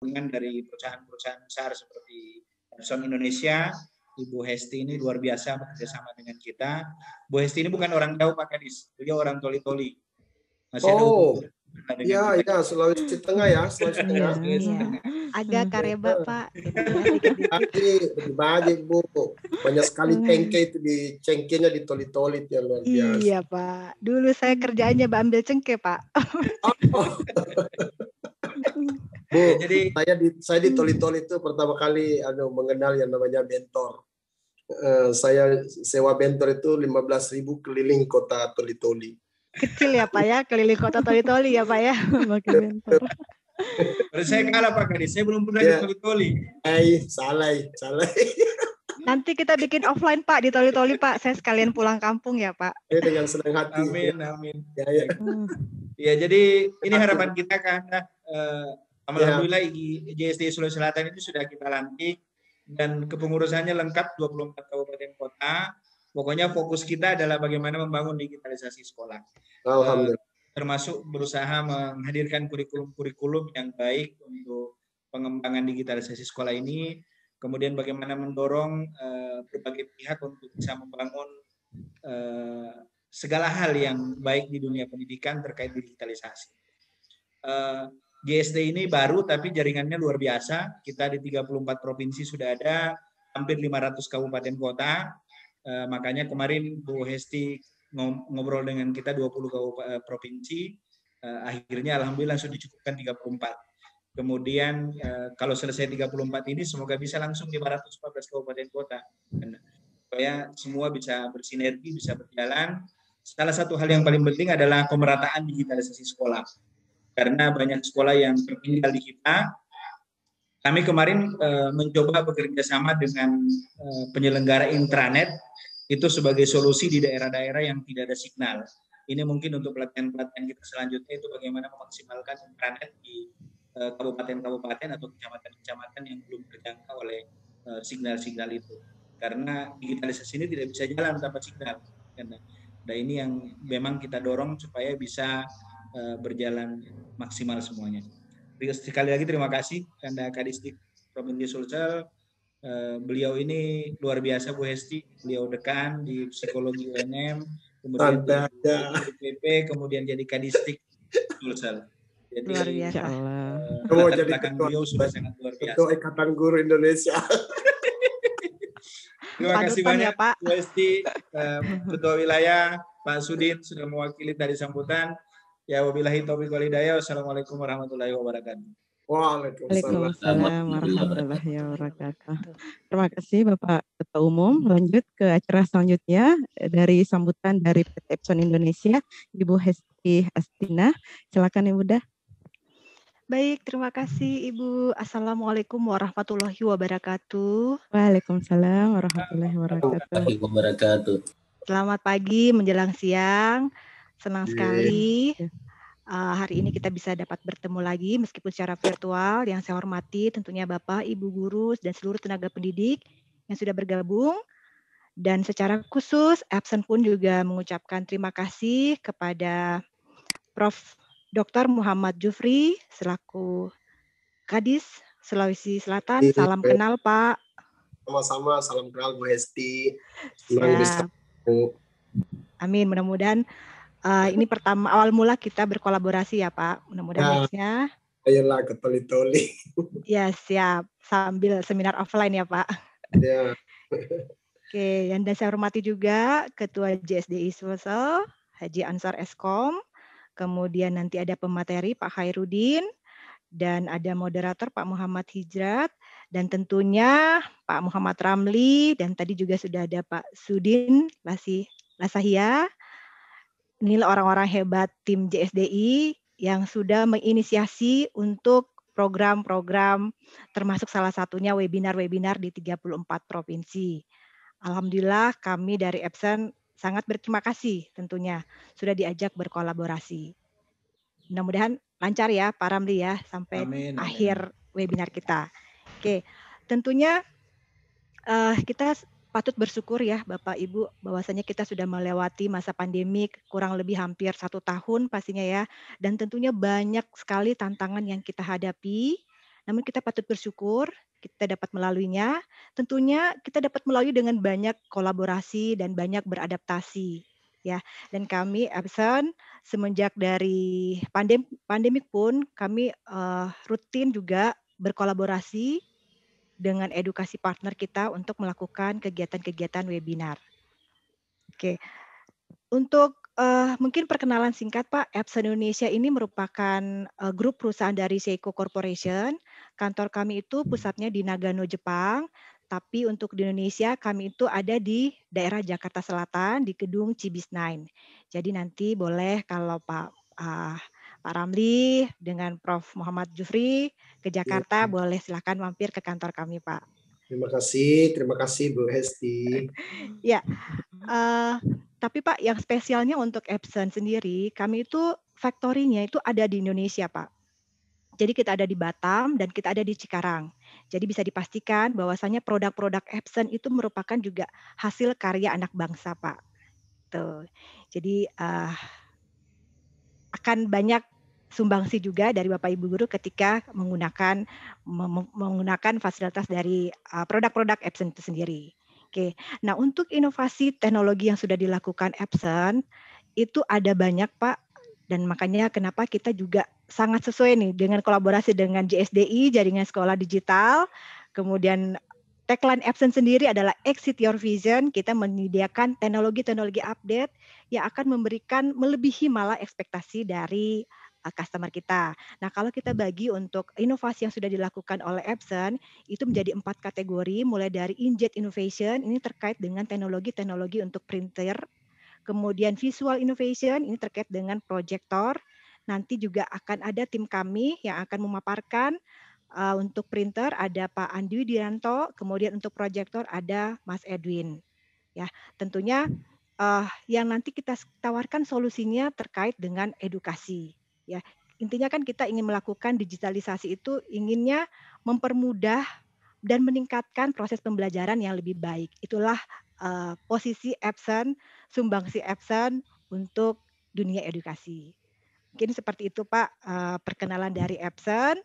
dukungan dari perusahaan-perusahaan besar seperti Epson Indonesia, Ibu Hesti ini luar biasa bekerja sama dengan kita. Bu Hesti ini bukan orang tahu Pak Kadis, beliau orang toli-toli. Masih oh. Iya, iya, Sulawesi Tengah ya, Sulawesi Tengah. Iya, iya. Agak kareba, Pak. Lebih banyak, Bu. Banyak sekali hmm. cengke itu di cengkenya di toli ya luar biasa. Iya, Pak. Dulu saya kerjaannya ambil cengke, Pak. Oh. Bu, jadi saya di saya di toli-toli itu pertama kali anu mengenal yang namanya bentor. Uh, saya sewa bentor itu 15.000 keliling kota toli-toli kecil ya Pak ya, keliling kota toli-toli ya Pak ya. Pakai mentor. saya kalah Pak Kadis, saya belum pernah ya. di toli-toli. Eh, salah, salah. Nanti kita bikin offline Pak di toli-toli Pak. Saya sekalian pulang kampung ya Pak. Ya, dengan senang hati. Amin, amin. Ya, ya. ya jadi ini harapan kita karena uh, alhamdulillah ya. JSD Sulawesi Selatan itu sudah kita lantik dan kepengurusannya lengkap 24 kabupaten kota Pokoknya fokus kita adalah bagaimana membangun digitalisasi sekolah. Alhamdulillah. Uh, termasuk berusaha menghadirkan kurikulum-kurikulum yang baik untuk pengembangan digitalisasi sekolah ini. Kemudian bagaimana mendorong uh, berbagai pihak untuk bisa membangun uh, segala hal yang baik di dunia pendidikan terkait digitalisasi. Uh, GSD ini baru tapi jaringannya luar biasa. Kita di 34 provinsi sudah ada hampir 500 kabupaten kota Uh, makanya kemarin Bu Hesti ngobrol dengan kita 20 kabupaten provinsi, uh, akhirnya alhamdulillah sudah dicukupkan 34. Kemudian uh, kalau selesai 34 ini semoga bisa langsung 514 kabupaten kota. supaya semua bisa bersinergi, bisa berjalan. Salah satu hal yang paling penting adalah pemerataan digitalisasi sekolah. Karena banyak sekolah yang tertinggal di kita, kami kemarin uh, mencoba bekerja sama dengan uh, penyelenggara intranet itu sebagai solusi di daerah-daerah yang tidak ada signal. Ini mungkin untuk pelatihan-pelatihan kita selanjutnya itu bagaimana memaksimalkan internet di eh, kabupaten-kabupaten atau kecamatan-kecamatan yang belum terjangkau oleh eh, signal-signal itu. Karena digitalisasi ini tidak bisa jalan tanpa signal. Nah ini yang memang kita dorong supaya bisa eh, berjalan maksimal semuanya. Sekali lagi terima kasih karena Kadisdik Provinsi Sulsel Uh, beliau ini luar biasa Bu Hesti. Beliau dekan di psikologi UNM, kemudian di PP, kemudian jadi kadistik Sulsel. Jadi luar biasa. Uh, oh, jadi belakang beliau sudah sangat luar biasa. Ketua Ikatan Guru Indonesia. Terima kasih banyak ya, Pak. Bu Hesti, uh, Ketua Wilayah, Pak Sudin sudah mewakili tadi sambutan. Ya wabillahi taufiq walhidayah. Wassalamualaikum warahmatullahi wabarakatuh. Waalaikumsalam warahmatullahi wabarakatuh. Terima kasih Bapak Ketua Umum. Lanjut ke acara selanjutnya dari sambutan dari PT Epson Indonesia, Ibu Hesti Astina. Silakan Ibu Dah. Baik, terima kasih Ibu. Assalamualaikum warahmatullahi wabarakatuh. Waalaikumsalam warahmatullahi wabarakatuh. Selamat pagi menjelang siang. Senang iya. sekali uh, hari ini kita bisa dapat bertemu lagi meskipun secara virtual. Yang saya hormati tentunya Bapak, Ibu guru dan seluruh tenaga pendidik yang sudah bergabung. Dan secara khusus absen pun juga mengucapkan terima kasih kepada Prof. Dr. Muhammad Jufri selaku Kadis Sulawesi Selatan. Iya, salam kenal Pak. Sama-sama, salam kenal Bu Hesti. Amin, mudah-mudahan uh, ini pertama awal mula kita berkolaborasi ya Pak. Mudah-mudahan ya. Ayolah ke toli-toli. Ya siap. Sambil seminar offline ya Pak. Ya. Oke, yang saya hormati juga Ketua JSDI Sulsel, Haji Ansar Eskom. Kemudian nanti ada pemateri Pak Hairudin dan ada moderator Pak Muhammad Hijrat dan tentunya Pak Muhammad Ramli dan tadi juga sudah ada Pak Sudin Lasi Lasahia inilah orang-orang hebat tim JSDI yang sudah menginisiasi untuk program-program termasuk salah satunya webinar-webinar di 34 provinsi. Alhamdulillah kami dari Epson sangat berterima kasih tentunya sudah diajak berkolaborasi. Mudah-mudahan lancar ya Pak Ramli ya sampai amin, akhir webinar kita. Oke, tentunya uh, kita patut bersyukur ya Bapak Ibu bahwasanya kita sudah melewati masa pandemi kurang lebih hampir satu tahun pastinya ya dan tentunya banyak sekali tantangan yang kita hadapi Namun kita patut bersyukur kita dapat melaluinya. Tentunya kita dapat melalui dengan banyak kolaborasi dan banyak beradaptasi ya. Dan kami Epson semenjak dari pandem pandemik pun kami uh, rutin juga berkolaborasi dengan edukasi partner kita untuk melakukan kegiatan-kegiatan webinar. Oke. Untuk uh, mungkin perkenalan singkat Pak, Epson Indonesia ini merupakan uh, grup perusahaan dari Seiko Corporation. Kantor kami itu pusatnya di Nagano, Jepang. Tapi untuk di Indonesia kami itu ada di daerah Jakarta Selatan di gedung Cibis Nine. Jadi nanti boleh kalau Pak uh, Pak Ramli dengan Prof Muhammad Jufri ke Jakarta ya. boleh silahkan mampir ke kantor kami Pak. Terima kasih, terima kasih Bu Hesti. ya, uh, tapi Pak, yang spesialnya untuk Epson sendiri, kami itu factory-nya itu ada di Indonesia, Pak. Jadi kita ada di Batam dan kita ada di Cikarang. Jadi bisa dipastikan bahwasanya produk-produk Epson itu merupakan juga hasil karya anak bangsa, Pak. Tuh. Jadi uh, akan banyak sumbangsi juga dari Bapak Ibu guru ketika menggunakan menggunakan fasilitas dari uh, produk-produk Epson itu sendiri. Oke, nah untuk inovasi teknologi yang sudah dilakukan Epson itu ada banyak Pak dan makanya kenapa kita juga sangat sesuai nih dengan kolaborasi dengan JSDI Jaringan Sekolah Digital. Kemudian tagline Epson sendiri adalah Exit Your Vision. Kita menyediakan teknologi-teknologi update yang akan memberikan melebihi malah ekspektasi dari uh, customer kita. Nah, kalau kita bagi untuk inovasi yang sudah dilakukan oleh Epson, itu menjadi empat kategori, mulai dari injet innovation, ini terkait dengan teknologi-teknologi untuk printer, kemudian visual innovation, ini terkait dengan proyektor, nanti juga akan ada tim kami yang akan memaparkan uh, untuk printer ada Pak Andi Widianto, kemudian untuk proyektor ada Mas Edwin. Ya, tentunya uh, yang nanti kita tawarkan solusinya terkait dengan edukasi ya intinya kan kita ingin melakukan digitalisasi itu inginnya mempermudah dan meningkatkan proses pembelajaran yang lebih baik. Itulah uh, posisi Epson, sumbangsi Epson untuk dunia edukasi. Mungkin seperti itu Pak uh, perkenalan dari Epson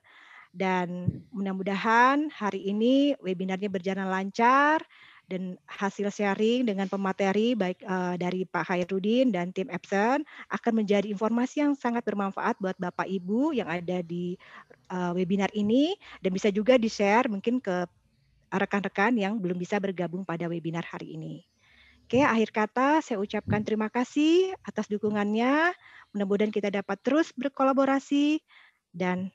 dan mudah-mudahan hari ini webinarnya berjalan lancar dan hasil sharing dengan pemateri baik uh, dari Pak Hairudin dan tim Epson akan menjadi informasi yang sangat bermanfaat buat Bapak Ibu yang ada di uh, webinar ini dan bisa juga di-share mungkin ke rekan-rekan yang belum bisa bergabung pada webinar hari ini. Oke, akhir kata saya ucapkan terima kasih atas dukungannya. Mudah-mudahan kita dapat terus berkolaborasi dan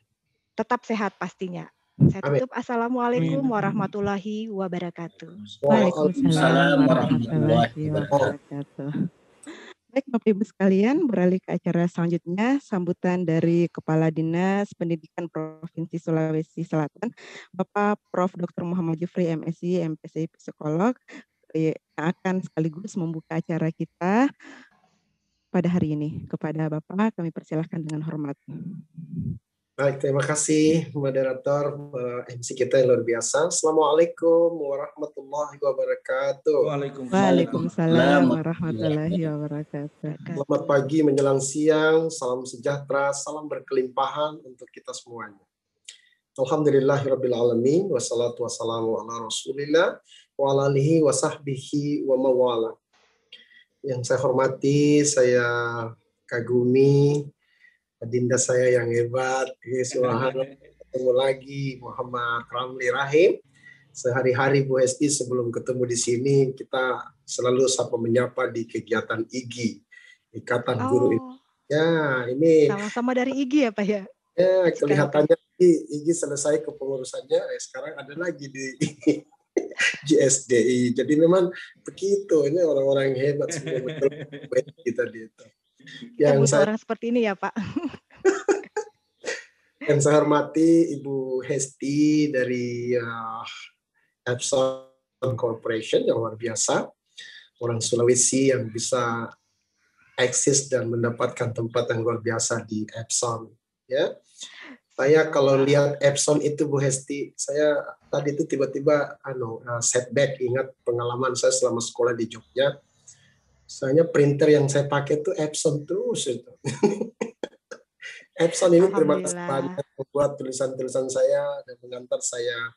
tetap sehat pastinya. Saya tutup. Amin. Assalamualaikum warahmatullahi wabarakatuh. Waalaikumsalam warahmatullahi wabarakatuh. Baik Bapak Ibu sekalian, beralih ke acara selanjutnya, sambutan dari Kepala Dinas Pendidikan Provinsi Sulawesi Selatan, Bapak Prof. Dr. Muhammad Jufri, MSI, MPSI Psikolog, yang akan sekaligus membuka acara kita pada hari ini. Kepada Bapak, kami persilahkan dengan hormat. Baik, terima kasih moderator uh, eh, MC kita yang luar biasa. Assalamualaikum warahmatullahi wabarakatuh. Waalaikumsalam warahmatullahi wabarakatuh. Selamat pagi menjelang siang, salam sejahtera, salam berkelimpahan untuk kita semuanya. Alhamdulillahirabbil alamin wassalatu wassalamu ala Rasulillah wa ala alihi wa sahbihi wa mawala. Yang saya hormati, saya kagumi Adinda saya yang hebat, ketemu lagi Muhammad Ramli Rahim. Sehari-hari Bu Esti sebelum ketemu di sini kita selalu sapa menyapa di kegiatan IGI, Ikatan oh. Guru Ya, ini sama-sama dari IGI ya Pak ya? Ya, kelihatannya IGI selesai kepengurusannya, eh, sekarang ada lagi di GSDI. Jadi memang begitu, ini orang-orang hebat semua betul kita di itu. Kita yang saya, orang seperti ini ya Pak. yang saya hormati Ibu Hesti dari uh, Epson Corporation yang luar biasa. Orang Sulawesi yang bisa eksis dan mendapatkan tempat yang luar biasa di Epson. Ya, saya kalau lihat Epson itu Bu Hesti, saya tadi itu tiba-tiba anu uh, setback ingat pengalaman saya selama sekolah di Jogja Soalnya printer yang saya pakai itu Epson terus itu. Epson ini terima kasih banyak membuat tulisan-tulisan saya dan mengantar saya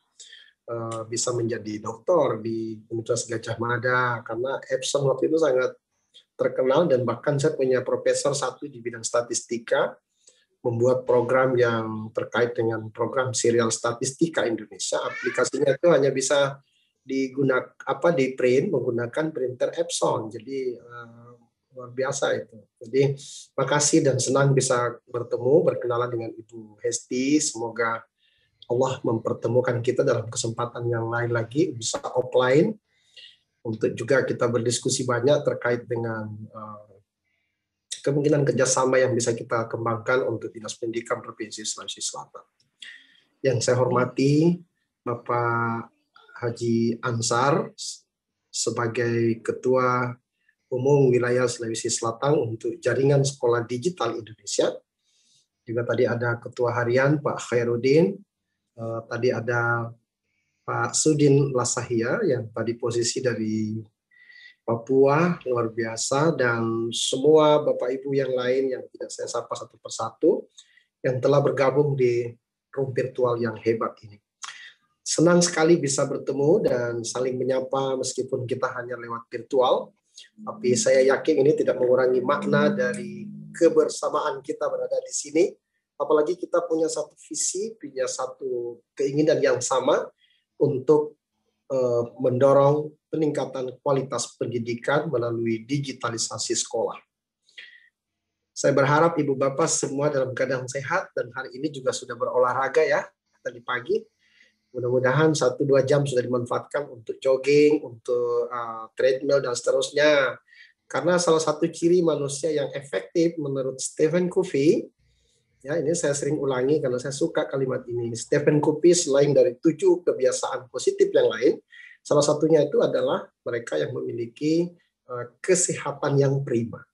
uh, bisa menjadi doktor di Universitas Gajah Mada karena Epson waktu itu sangat terkenal dan bahkan saya punya profesor satu di bidang statistika membuat program yang terkait dengan program serial statistika Indonesia. Aplikasinya itu hanya bisa digunakan apa di print menggunakan printer Epson. Jadi uh, luar biasa itu. Jadi makasih dan senang bisa bertemu berkenalan dengan Ibu Hesti. Semoga Allah mempertemukan kita dalam kesempatan yang lain lagi bisa offline untuk juga kita berdiskusi banyak terkait dengan uh, kemungkinan kerjasama yang bisa kita kembangkan untuk Dinas Pendidikan Provinsi Sulawesi Selatan. Yang saya hormati Bapak Haji Ansar sebagai Ketua Umum Wilayah Sulawesi Selatan untuk Jaringan Sekolah Digital Indonesia. Juga tadi ada Ketua Harian Pak Khairuddin, eh, tadi ada Pak Sudin Lasahia yang tadi posisi dari Papua luar biasa dan semua Bapak Ibu yang lain yang tidak saya sapa satu persatu yang telah bergabung di room virtual yang hebat ini. Senang sekali bisa bertemu dan saling menyapa meskipun kita hanya lewat virtual, tapi saya yakin ini tidak mengurangi makna dari kebersamaan kita berada di sini. Apalagi kita punya satu visi, punya satu keinginan yang sama untuk uh, mendorong peningkatan kualitas pendidikan melalui digitalisasi sekolah. Saya berharap Ibu Bapak semua dalam keadaan sehat dan hari ini juga sudah berolahraga ya tadi pagi. Mudah-mudahan satu dua jam sudah dimanfaatkan untuk jogging, untuk uh, treadmill dan seterusnya. Karena salah satu ciri manusia yang efektif menurut Stephen Covey, ya ini saya sering ulangi karena saya suka kalimat ini. Stephen Covey selain dari tujuh kebiasaan positif yang lain, Salah satunya itu adalah mereka yang memiliki eh, kesehatan yang prima.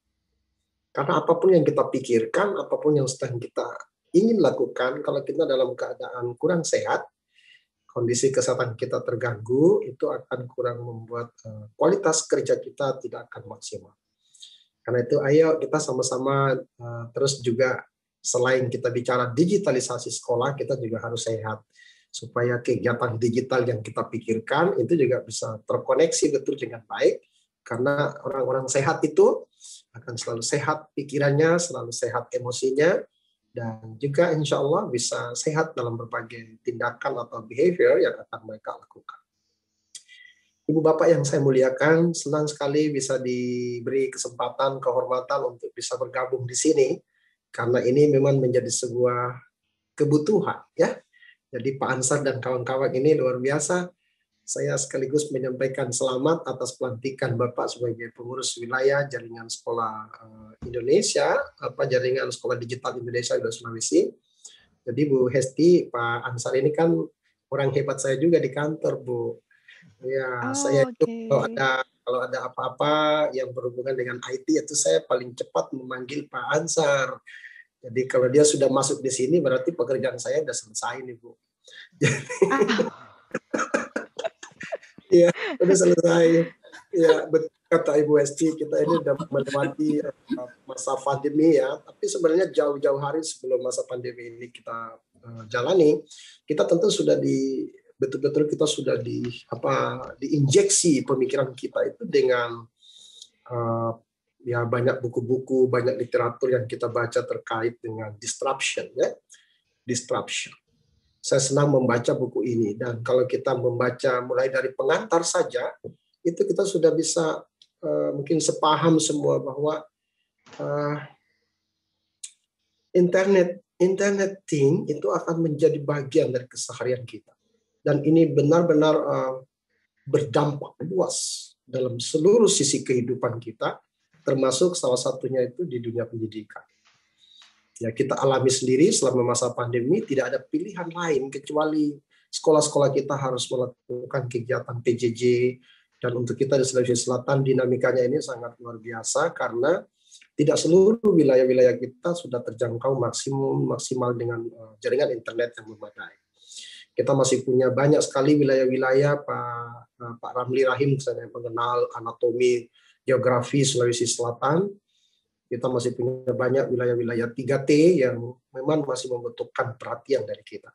Karena apa pun yang kita pikirkan, apa pun yang sedang kita ingin lakukan, kalau kita dalam keadaan kurang sehat, kondisi kesehatan kita terganggu, itu akan kurang membuat eh, kualitas kerja kita tidak akan maksimal. Karena itu ayo kita sama-sama eh, terus juga selain kita bicara digitalisasi sekolah, kita juga harus sehat. Supaya kegiatan digital yang kita pikirkan itu juga bisa terkoneksi betul dengan baik. Karena orang-orang sehat itu akan selalu sehat pikirannya, selalu sehat emosinya, dan juga insya Allah bisa sehat dalam berbagai tindakan atau behavior yang akan mereka lakukan. Ibu Bapak yang saya muliakan, senang sekali bisa diberi kesempatan, kehormatan untuk bisa bergabung di sini, karena ini memang menjadi sebuah kebutuhan ya jadi Pak Ansar dan kawan-kawan ini luar biasa. Saya sekaligus menyampaikan selamat atas pelantikan Bapak sebagai pengurus wilayah jaringan sekolah eh, Indonesia, apa jaringan sekolah digital Indonesia di Sulawesi. Jadi Bu Hesti, Pak Ansar ini kan orang hebat saya juga di kantor, Bu. Ya, oh, saya itu kalau ada kalau ada apa-apa yang berhubungan dengan IT itu saya paling cepat memanggil Pak Ansar jadi kalau dia sudah masuk di sini berarti pekerjaan saya sudah selesai nih Bu. Iya, sudah selesai. Ya, betul kata Ibu Esti, kita ini sudah melewati eh, masa pandemi ya. Tapi sebenarnya jauh-jauh hari sebelum masa pandemi ini kita uh, jalani, kita tentu sudah di betul-betul kita sudah di apa diinjeksi pemikiran kita itu dengan uh, ya banyak buku-buku, banyak literatur yang kita baca terkait dengan disruption ya. Disruption. Saya senang membaca buku ini dan kalau kita membaca mulai dari pengantar saja itu kita sudah bisa uh, mungkin sepaham semua bahwa uh, internet internet thing itu akan menjadi bagian dari keseharian kita dan ini benar-benar uh, berdampak luas dalam seluruh sisi kehidupan kita termasuk salah satunya itu di dunia pendidikan. Ya, kita alami sendiri selama masa pandemi tidak ada pilihan lain kecuali sekolah-sekolah kita harus melakukan kegiatan PJJ dan untuk kita di Sulawesi Selatan dinamikanya ini sangat luar biasa karena tidak seluruh wilayah-wilayah kita sudah terjangkau maksimum maksimal dengan uh, jaringan internet yang memadai. Kita masih punya banyak sekali wilayah-wilayah Pak uh, Pak Ramli Rahim misalnya yang mengenal anatomi geografi Sulawesi Selatan kita masih punya banyak wilayah-wilayah 3T yang memang masih membutuhkan perhatian dari kita.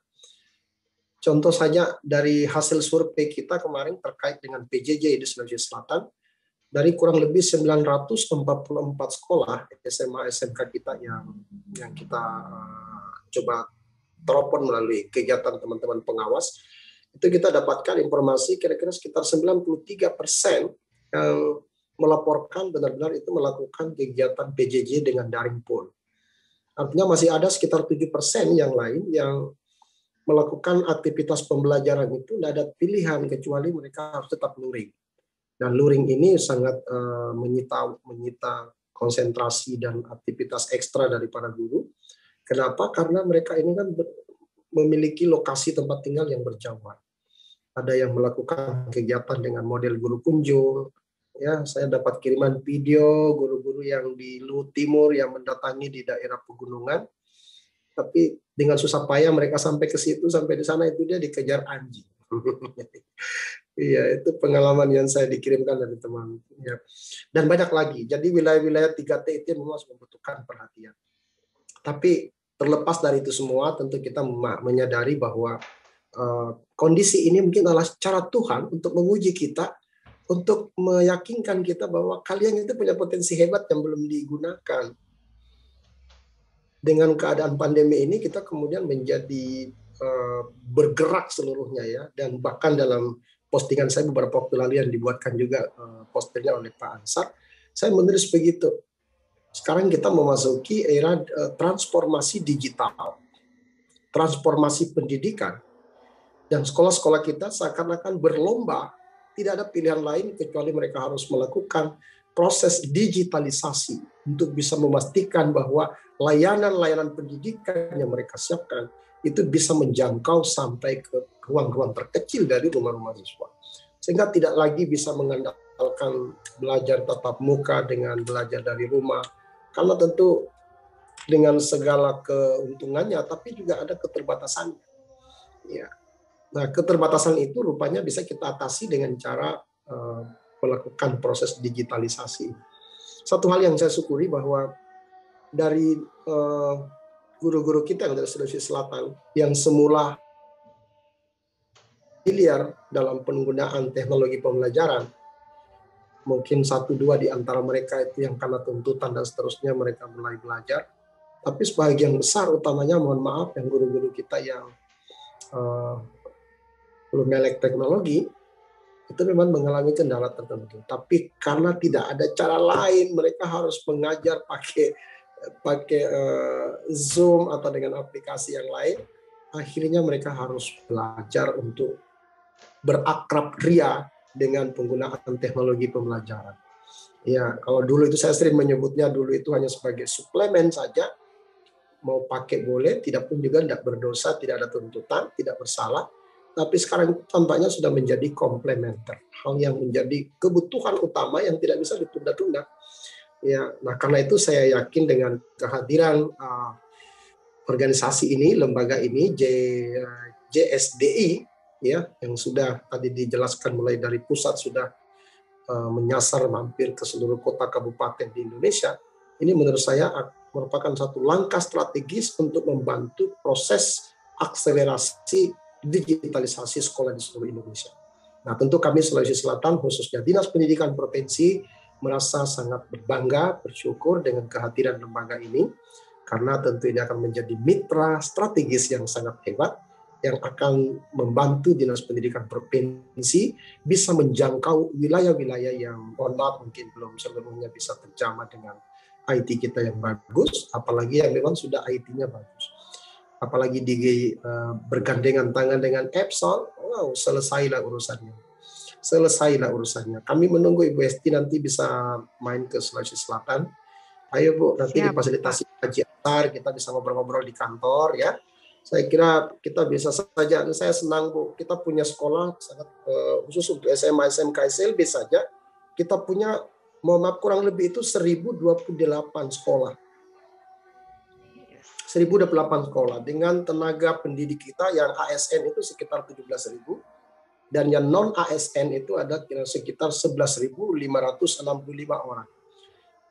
Contoh saja dari hasil survei kita kemarin terkait dengan PJJ di Sulawesi Selatan, dari kurang lebih 944 sekolah SMA SMK kita yang yang kita uh, coba teropon melalui kegiatan teman-teman pengawas, itu kita dapatkan informasi kira-kira sekitar 93 persen yang melaporkan benar-benar itu melakukan kegiatan PJJ dengan daring pun. Artinya masih ada sekitar 7% yang lain yang melakukan aktivitas pembelajaran itu tidak ada pilihan kecuali mereka harus tetap luring. Dan luring ini sangat uh, menyita menyita konsentrasi dan aktivitas ekstra dari para guru. Kenapa? Karena mereka ini kan memiliki lokasi tempat tinggal yang berjauhan. Ada yang melakukan kegiatan dengan model guru kunjung, ya saya dapat kiriman video guru-guru yang di Luhut Timur yang mendatangi di daerah pegunungan. Tapi dengan susah payah mereka sampai ke situ sampai di sana itu dia dikejar anjing. Iya itu pengalaman yang saya dikirimkan dari teman ya. Dan banyak lagi. Jadi wilayah-wilayah 3T itu memang membutuhkan perhatian. Tapi terlepas dari itu semua tentu kita menyadari bahwa uh, kondisi ini mungkin adalah cara Tuhan untuk menguji kita untuk meyakinkan kita bahwa kalian itu punya potensi hebat yang belum digunakan. Dengan keadaan pandemi ini kita kemudian menjadi uh, bergerak seluruhnya ya dan bahkan dalam postingan saya beberapa waktu lalu yang dibuatkan juga uh, posternya oleh Pak Ansar, saya menulis begitu. Sekarang kita memasuki era uh, transformasi digital, transformasi pendidikan, dan sekolah-sekolah kita seakan-akan berlomba tidak ada pilihan lain kecuali mereka harus melakukan proses digitalisasi untuk bisa memastikan bahwa layanan-layanan pendidikan yang mereka siapkan itu bisa menjangkau sampai ke ruang-ruang terkecil dari rumah-rumah siswa. Sehingga tidak lagi bisa mengandalkan belajar tatap muka dengan belajar dari rumah. Karena tentu dengan segala keuntungannya, tapi juga ada keterbatasannya. Ya, Nah, keterbatasan itu rupanya bisa kita atasi dengan cara uh, melakukan proses digitalisasi. Satu hal yang saya syukuri bahwa dari uh, guru-guru kita yang dari Sulawesi Selatan yang semula miliar dalam penggunaan teknologi pembelajaran, mungkin satu dua di antara mereka itu yang karena tuntutan dan seterusnya mereka mulai belajar. Tapi sebagian besar utamanya mohon maaf yang guru-guru kita yang uh, belum melek teknologi itu memang mengalami kendala tertentu. Tapi karena tidak ada cara lain, mereka harus mengajar pakai pakai uh, Zoom atau dengan aplikasi yang lain. Akhirnya mereka harus belajar untuk berakrab ria dengan penggunaan teknologi pembelajaran. Ya, kalau dulu itu saya sering menyebutnya dulu itu hanya sebagai suplemen saja. Mau pakai boleh, tidak pun juga tidak berdosa, tidak ada tuntutan, tidak bersalah tapi sekarang tampaknya sudah menjadi komplementer, hal yang menjadi kebutuhan utama yang tidak bisa ditunda-tunda. Ya, nah karena itu saya yakin dengan kehadiran uh, organisasi ini, lembaga ini J, JSDI ya yang sudah tadi dijelaskan mulai dari pusat sudah uh, menyasar mampir ke seluruh kota kabupaten di Indonesia. Ini menurut saya merupakan satu langkah strategis untuk membantu proses akselerasi digitalisasi sekolah di seluruh Indonesia. Nah, tentu kami Sulawesi Selatan, khususnya Dinas Pendidikan Provinsi, merasa sangat berbangga, bersyukur dengan kehadiran lembaga ini, karena tentu ini akan menjadi mitra strategis yang sangat hebat, yang akan membantu Dinas Pendidikan Provinsi bisa menjangkau wilayah-wilayah yang maaf mungkin belum seluruhnya bisa terjamah dengan IT kita yang bagus, apalagi yang memang sudah IT-nya bagus apalagi di uh, bergandengan tangan dengan Epson, wow, selesailah urusannya. Selesailah urusannya. Kami menunggu Ibu Esti nanti bisa main ke Sulawesi Selatan. Ayo Bu, nanti Siap. difasilitasi Haji Atar, kita bisa ngobrol-ngobrol di kantor ya. Saya kira kita bisa saja, saya senang Bu, kita punya sekolah sangat uh, khusus untuk SMA, SMK, SLB saja. Kita punya, mohon maaf kurang lebih itu 1028 sekolah 1028 sekolah dengan tenaga pendidik kita yang ASN itu sekitar 17.000 dan yang non ASN itu ada kira sekitar 11.565 orang.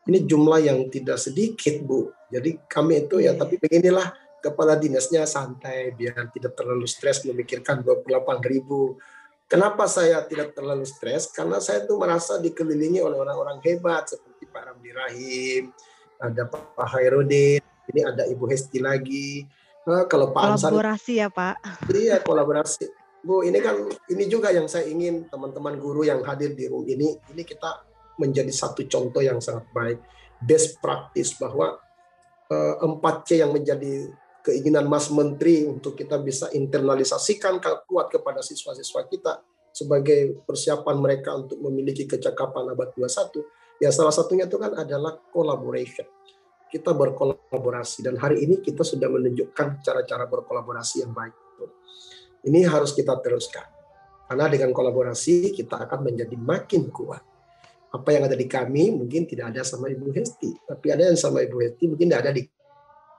Ini jumlah yang tidak sedikit, Bu. Jadi kami itu ya, iya. tapi beginilah kepala dinasnya santai biar tidak terlalu stres memikirkan 28 ribu. Kenapa saya tidak terlalu stres? Karena saya tuh merasa dikelilingi oleh orang-orang hebat seperti Pak Ramli Rahim, ada Pak Hairudin, ini ada Ibu Hesti lagi. Nah, kalau Pak kolaborasi Ansar, ya Pak. Iya kolaborasi. Bu, ini kan ini juga yang saya ingin teman-teman guru yang hadir di room ini, ini kita menjadi satu contoh yang sangat baik, best practice bahwa uh, eh, 4C yang menjadi keinginan Mas Menteri untuk kita bisa internalisasikan kuat kepada siswa-siswa kita sebagai persiapan mereka untuk memiliki kecakapan abad 21, ya salah satunya itu kan adalah collaboration. Kita berkolaborasi dan hari ini kita sudah menunjukkan cara-cara berkolaborasi yang baik. Ini harus kita teruskan. Karena dengan kolaborasi kita akan menjadi makin kuat. Apa yang ada di kami mungkin tidak ada sama Ibu Hesti, tapi ada yang sama Ibu Hesti mungkin tidak ada di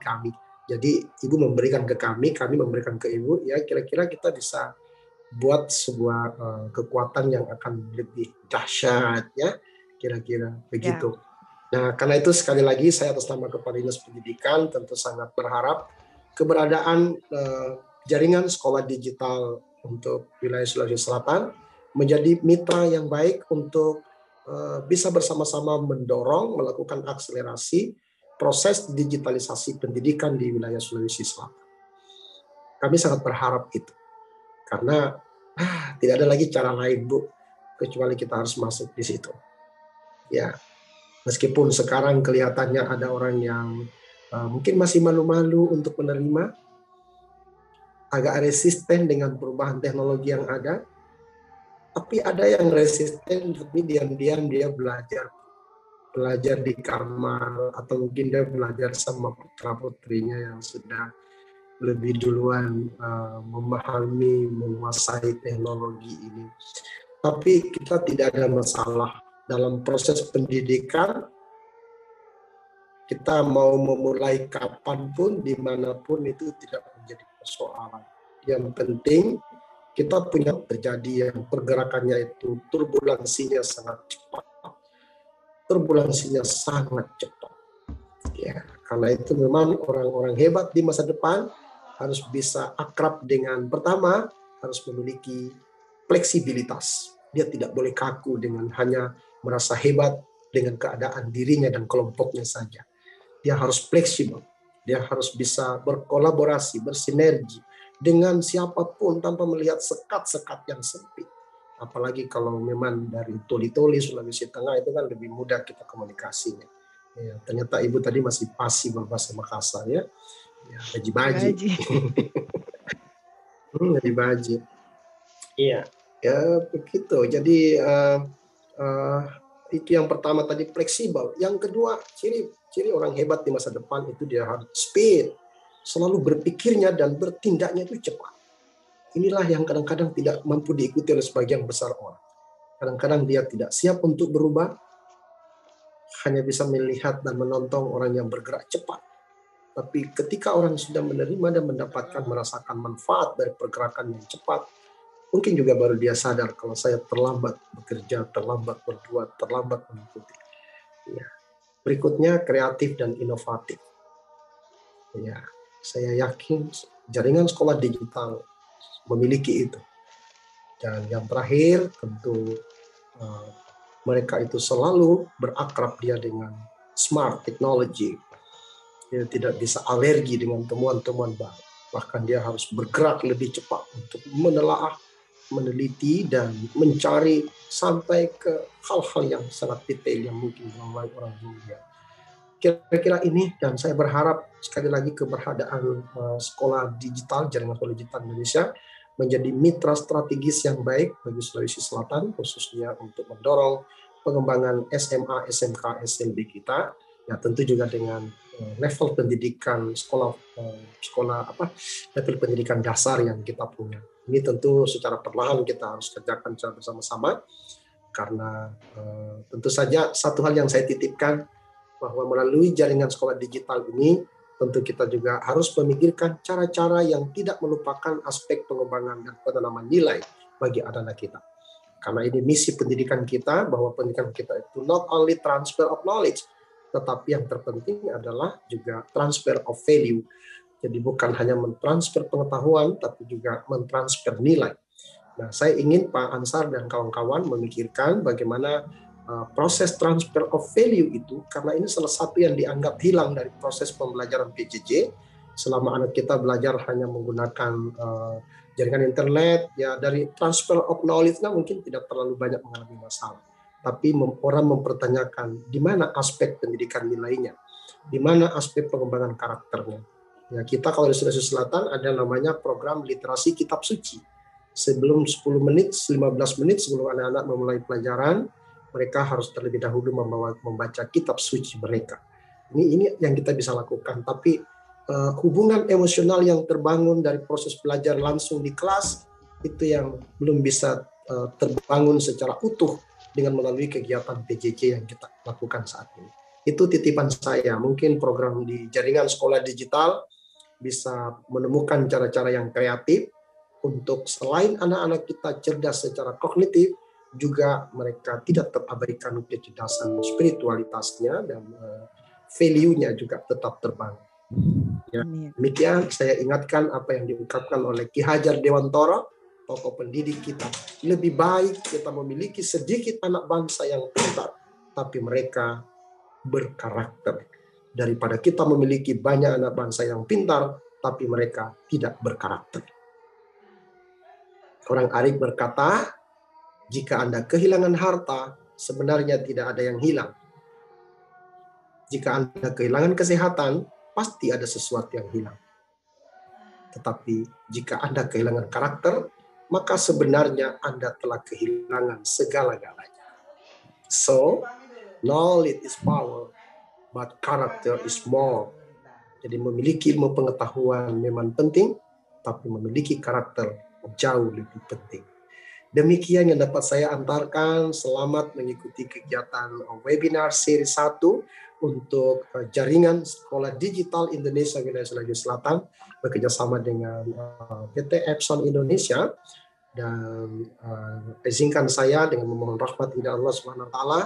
kami. Jadi Ibu memberikan ke kami, kami memberikan ke Ibu, ya kira-kira kita bisa buat sebuah uh, kekuatan yang akan lebih dahsyat ya, kira-kira begitu. Ya. Nah, karena itu sekali lagi saya atas nama Kepala Dinas Pendidikan tentu sangat berharap keberadaan uh, jaringan sekolah digital untuk wilayah Sulawesi Selatan menjadi mitra yang baik untuk uh, bisa bersama-sama mendorong melakukan akselerasi proses digitalisasi pendidikan di wilayah Sulawesi Selatan. Kami sangat berharap itu karena ah, tidak ada lagi cara lain bu kecuali kita harus masuk di situ. Ya, meskipun sekarang kelihatannya ada orang yang uh, mungkin masih malu-malu untuk menerima agak resisten dengan perubahan teknologi yang ada, tapi ada yang resisten tapi diam-diam dia belajar belajar di kamar atau mungkin dia belajar sama putra putrinya yang sudah lebih duluan uh, memahami menguasai teknologi ini. Tapi kita tidak ada masalah dalam proses pendidikan. Kita mau memulai kapan pun, di mana pun itu tidak menjadi persoalan. Yang penting kita punya terjadi yang pergerakannya itu turbulensinya sangat cepat. Turbulensinya sangat cepat. Ya, karena itu memang orang-orang hebat di masa depan harus bisa akrab dengan pertama harus memiliki fleksibilitas. Dia tidak boleh kaku dengan hanya merasa hebat dengan keadaan dirinya dan kelompoknya saja. Dia harus fleksibel dia harus bisa berkolaborasi, bersinergi dengan siapa pun tanpa melihat sekat-sekat yang sempit. Apalagi kalau memang dari Toli-Toli, Sulawesi Tengah itu kan lebih mudah kita komunikasinya. Ya, ternyata ibu tadi masih pasti berbahasa Makassar ya. Ya, Haji Baji. hmm, Haji Baji. Iya, ya begitu. Jadi uh, uh, itu yang pertama tadi fleksibel. Yang kedua ciri ciri orang hebat di masa depan itu dia harus speed, selalu berpikirnya dan bertindaknya itu cepat. Inilah yang kadang-kadang tidak mampu diikuti oleh sebagian besar orang. Kadang-kadang dia tidak siap untuk berubah, hanya bisa melihat dan menonton orang yang bergerak cepat. Tapi ketika orang sudah menerima dan mendapatkan merasakan manfaat dari pergerakan yang cepat, mungkin juga baru dia sadar kalau saya terlambat bekerja, terlambat berbuat, terlambat mengikuti. Ya. Berikutnya kreatif dan inovatif. Ya, saya yakin jaringan sekolah digital memiliki itu. Dan yang terakhir tentu uh, mereka itu selalu berakrab dia dengan smart technology. Dia tidak bisa alergi dengan temuan-temuan baru. Bahkan dia harus bergerak lebih cepat untuk menelaah meneliti dan mencari sampai ke hal-hal yang sangat detail yang mungkin dilalui orang dunia. Kira-kira ini dan saya berharap sekali lagi keberadaan uh, sekolah digital jaringan sekolah digital Indonesia menjadi mitra strategis yang baik bagi Sulawesi Selatan khususnya untuk mendorong pengembangan SMA, SMK, SLB kita ya tentu juga dengan uh, level pendidikan sekolah uh, sekolah apa level pendidikan dasar yang kita punya ini tentu secara perlahan kita harus kerjakan secara bersama-sama karena uh, tentu saja satu hal yang saya titipkan bahwa melalui jaringan sekolah digital ini tentu kita juga harus memikirkan cara-cara yang tidak melupakan aspek pengembangan dan penanaman nilai bagi anak-anak kita. Karena ini misi pendidikan kita bahwa pendidikan kita itu not only transfer of knowledge tetapi yang terpenting adalah juga transfer of value. Jadi bukan hanya mentransfer pengetahuan, tapi juga mentransfer nilai. Nah, saya ingin Pak Ansar dan kawan-kawan memikirkan bagaimana uh, proses transfer of value itu, karena ini salah satu yang dianggap hilang dari proses pembelajaran PJJ. Selama anak kita belajar hanya menggunakan uh, jaringan internet, ya dari transfer of knowledge-nya mungkin tidak terlalu banyak mengalami masalah. Tapi orang mempertanyakan di mana aspek pendidikan nilainya, di mana aspek pengembangan karakternya. Ya, kita kalau di Sulawesi Selatan ada namanya program literasi kitab suci. Sebelum 10 menit, 15 menit sebelum anak-anak memulai pelajaran, mereka harus terlebih dahulu membawa membaca kitab suci mereka. Ini ini yang kita bisa lakukan, tapi uh, hubungan emosional yang terbangun dari proses belajar langsung di kelas itu yang belum bisa uh, terbangun secara utuh dengan melalui kegiatan PJJ yang kita lakukan saat ini. Itu titipan saya. Mungkin program di jaringan sekolah digital bisa menemukan cara-cara yang kreatif untuk selain anak-anak kita cerdas secara kognitif, juga mereka tidak terabaikan kecerdasan spiritualitasnya dan uh, value-nya juga tetap terbangun. Ya, demikian saya ingatkan apa yang diungkapkan oleh Ki Hajar Dewantoro, tokoh pendidik kita. Lebih baik kita memiliki sedikit anak bangsa yang pintar, tapi mereka berkarakter. Daripada kita memiliki banyak anak bangsa yang pintar, tapi mereka tidak berkarakter. Orang Arif berkata, jika Anda kehilangan harta, sebenarnya tidak ada yang hilang. Jika Anda kehilangan kesehatan, pasti ada sesuatu yang hilang. Tetapi jika Anda kehilangan karakter, maka sebenarnya Anda telah kehilangan segala-galanya. So, knowledge is power, but character is more. Jadi memiliki ilmu pengetahuan memang penting, tapi memiliki karakter jauh lebih penting. Demikian yang dapat saya antarkan. Selamat mengikuti kegiatan webinar seri 1 untuk uh, jaringan Sekolah Digital Indonesia Wilayah Sulawesi Selatan bekerjasama dengan uh, PT Epson Indonesia dan uh, izinkan saya dengan memohon rahmat ila Allah Subhanahu wa taala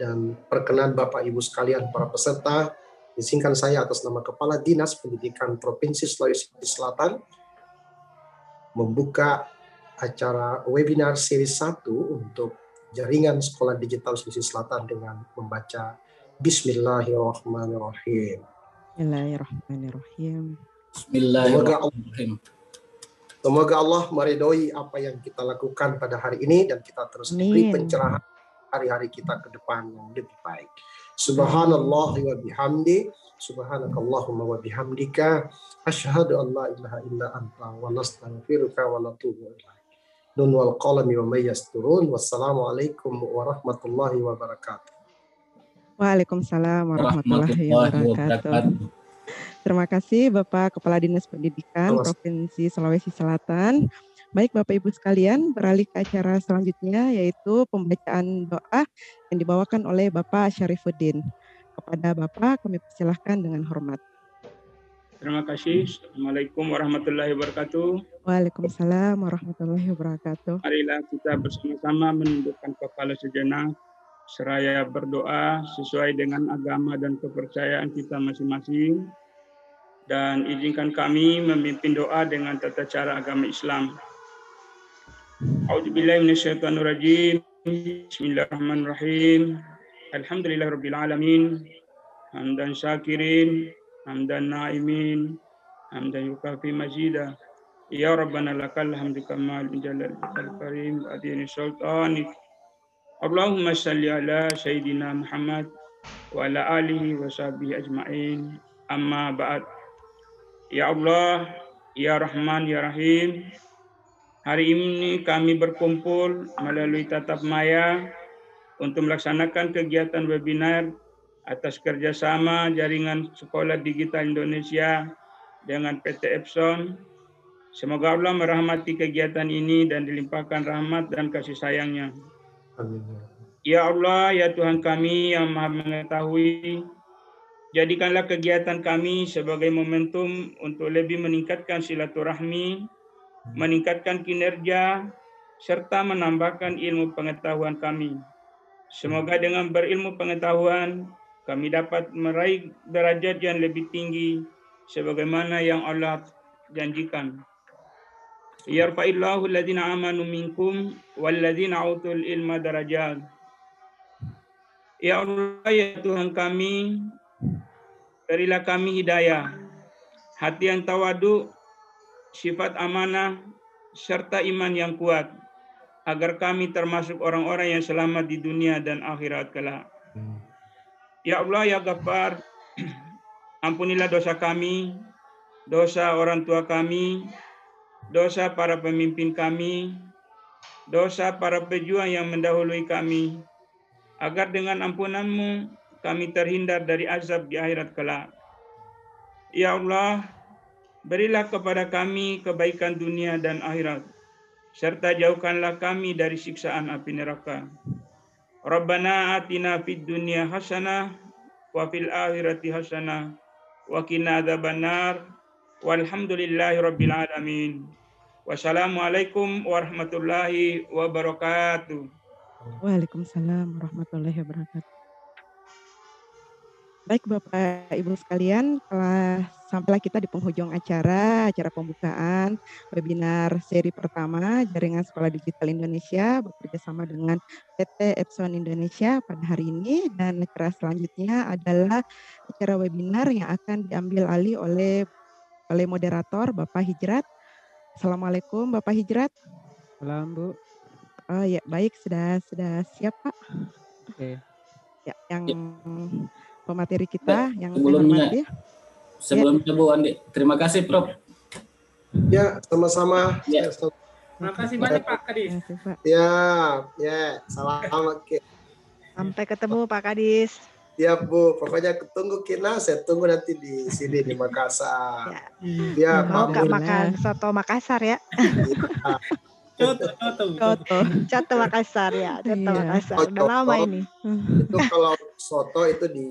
dan perkenan Bapak Ibu sekalian para peserta izinkan saya atas nama Kepala Dinas Pendidikan Provinsi Sulawesi Selatan membuka acara webinar seri 1 untuk jaringan sekolah digital Sulawesi Selatan dengan membaca Bismillahirrahmanirrahim. Bismillahirrahmanirrahim. Bismillahirrahmanirrahim. Semoga Allah meridhoi apa yang kita lakukan pada hari ini dan kita terus diberi pencerahan hari-hari kita ke depan yang lebih baik. Subhanallah wa bihamdi, subhanakallahumma wa bihamdika, asyhadu an la ilaha illa anta wa nastaghfiruka wa natubu ilaik. Nun wal qalami wa may yasturun. Wassalamualaikum warahmatullahi wabarakatuh. Waalaikumsalam warahmatullahi wabarakatuh. Terima kasih Bapak Kepala Dinas Pendidikan Provinsi Sulawesi Selatan. Baik Bapak Ibu sekalian, beralih ke acara selanjutnya yaitu pembacaan doa yang dibawakan oleh Bapak Syarifuddin. Kepada Bapak kami persilahkan dengan hormat. Terima kasih. Assalamualaikum warahmatullahi wabarakatuh. Waalaikumsalam warahmatullahi wabarakatuh. Marilah kita bersama-sama menundukkan kepala sejenak seraya berdoa sesuai dengan agama dan kepercayaan kita masing-masing dan izinkan kami memimpin doa dengan tata cara agama Islam. A'udzubillahi Bismillahirrahmanirrahim. Alhamdulillahirabbil alamin. Hamdan syakirin, hamdan naimin, hamdan yukafi majida. Ya Rabbana lakal hamdu kamal jalal al-karim adini sultanik Allahumma salli ala Sayyidina Muhammad wa ala alihi wa sahbihi ajma'in. Amma ba'd. Ya Allah, Ya Rahman, Ya Rahim. Hari ini kami berkumpul melalui tatap maya untuk melaksanakan kegiatan webinar atas kerjasama jaringan sekolah digital Indonesia dengan PT Epson. Semoga Allah merahmati kegiatan ini dan dilimpahkan rahmat dan kasih sayangnya. Ya Allah, ya Tuhan kami yang maha mengetahui, jadikanlah kegiatan kami sebagai momentum untuk lebih meningkatkan silaturahmi, meningkatkan kinerja, serta menambahkan ilmu pengetahuan kami. Semoga dengan berilmu pengetahuan, kami dapat meraih derajat yang lebih tinggi sebagaimana yang Allah janjikan. Yarfa'illahu alladhina amanu minkum walladhina utul ilma darajat. Ya Allah ya Tuhan kami, berilah kami hidayah, hati yang tawadu, sifat amanah, serta iman yang kuat, agar kami termasuk orang-orang yang selamat di dunia dan akhirat kelak. Ya Allah, ya Ghaffar, ampunilah dosa kami, dosa orang tua kami, dosa para pemimpin kami, dosa para pejuang yang mendahului kami, agar dengan ampunanmu kami terhindar dari azab di akhirat kelak. Ya Allah, berilah kepada kami kebaikan dunia dan akhirat, serta jauhkanlah kami dari siksaan api neraka. Rabbana atina fid dunya hasanah wa fil akhirati hasanah wa qina adzabannar walhamdulillahi rabbil alamin. Wassalamualaikum warahmatullahi wabarakatuh. Waalaikumsalam warahmatullahi wabarakatuh. Baik Bapak Ibu sekalian, telah sampailah kita di penghujung acara, acara pembukaan webinar seri pertama Jaringan Sekolah Digital Indonesia bekerja sama dengan PT Epson Indonesia pada hari ini dan acara selanjutnya adalah acara webinar yang akan diambil alih oleh oleh moderator Bapak Hijrat. Assalamualaikum Bapak Hijrat. Salam Bu. Oh ya baik sudah sudah siap Pak. Oke. Ya yang pemateri kita yang sebelumnya ya. sebelumnya Bu Andi terima kasih Prof Ya, sama-sama. Ya. Terima kasih banyak Pak Kadis. Ya, ya, salam oke. Sampai ketemu Pak Kadis. Ya Bu, pokoknya tunggu kita, saya tunggu nanti di sini di Makassar. Ya, Mau Pak makan soto Makassar ya? Coto, coto, Coto, coto Makassar ya, coto Iya. Makassar. Oh, Udah lama coto. ini. Itu kalau soto itu di,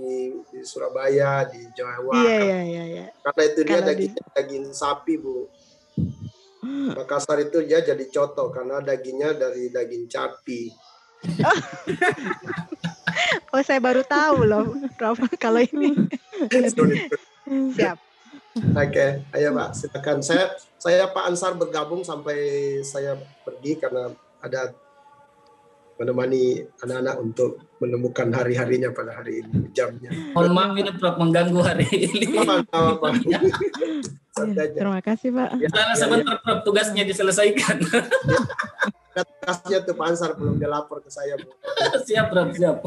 di Surabaya, di Jawa. Iya iya iya. iya. Karena itu dia Kalau di- daging sapi, Bu. Makassar itu dia jadi coto karena dagingnya dari daging capi. Oh saya baru tahu loh, Prof. Kalau ini siap. Oke, ayo Pak, silakan. Saya saya Pak Ansar bergabung sampai saya pergi karena ada menemani anak-anak untuk menemukan hari-harinya pada hari ini, jamnya. mohon maaf ini Prof mengganggu hari ini Apa, apa, Pak? Ya, terima kasih Pak. Ya, Salah ya, sebentar Prof tugasnya diselesaikan ya. Kasihnya tuh Pak Ansar belum dia lapor ke saya, Bu. siap Prof siap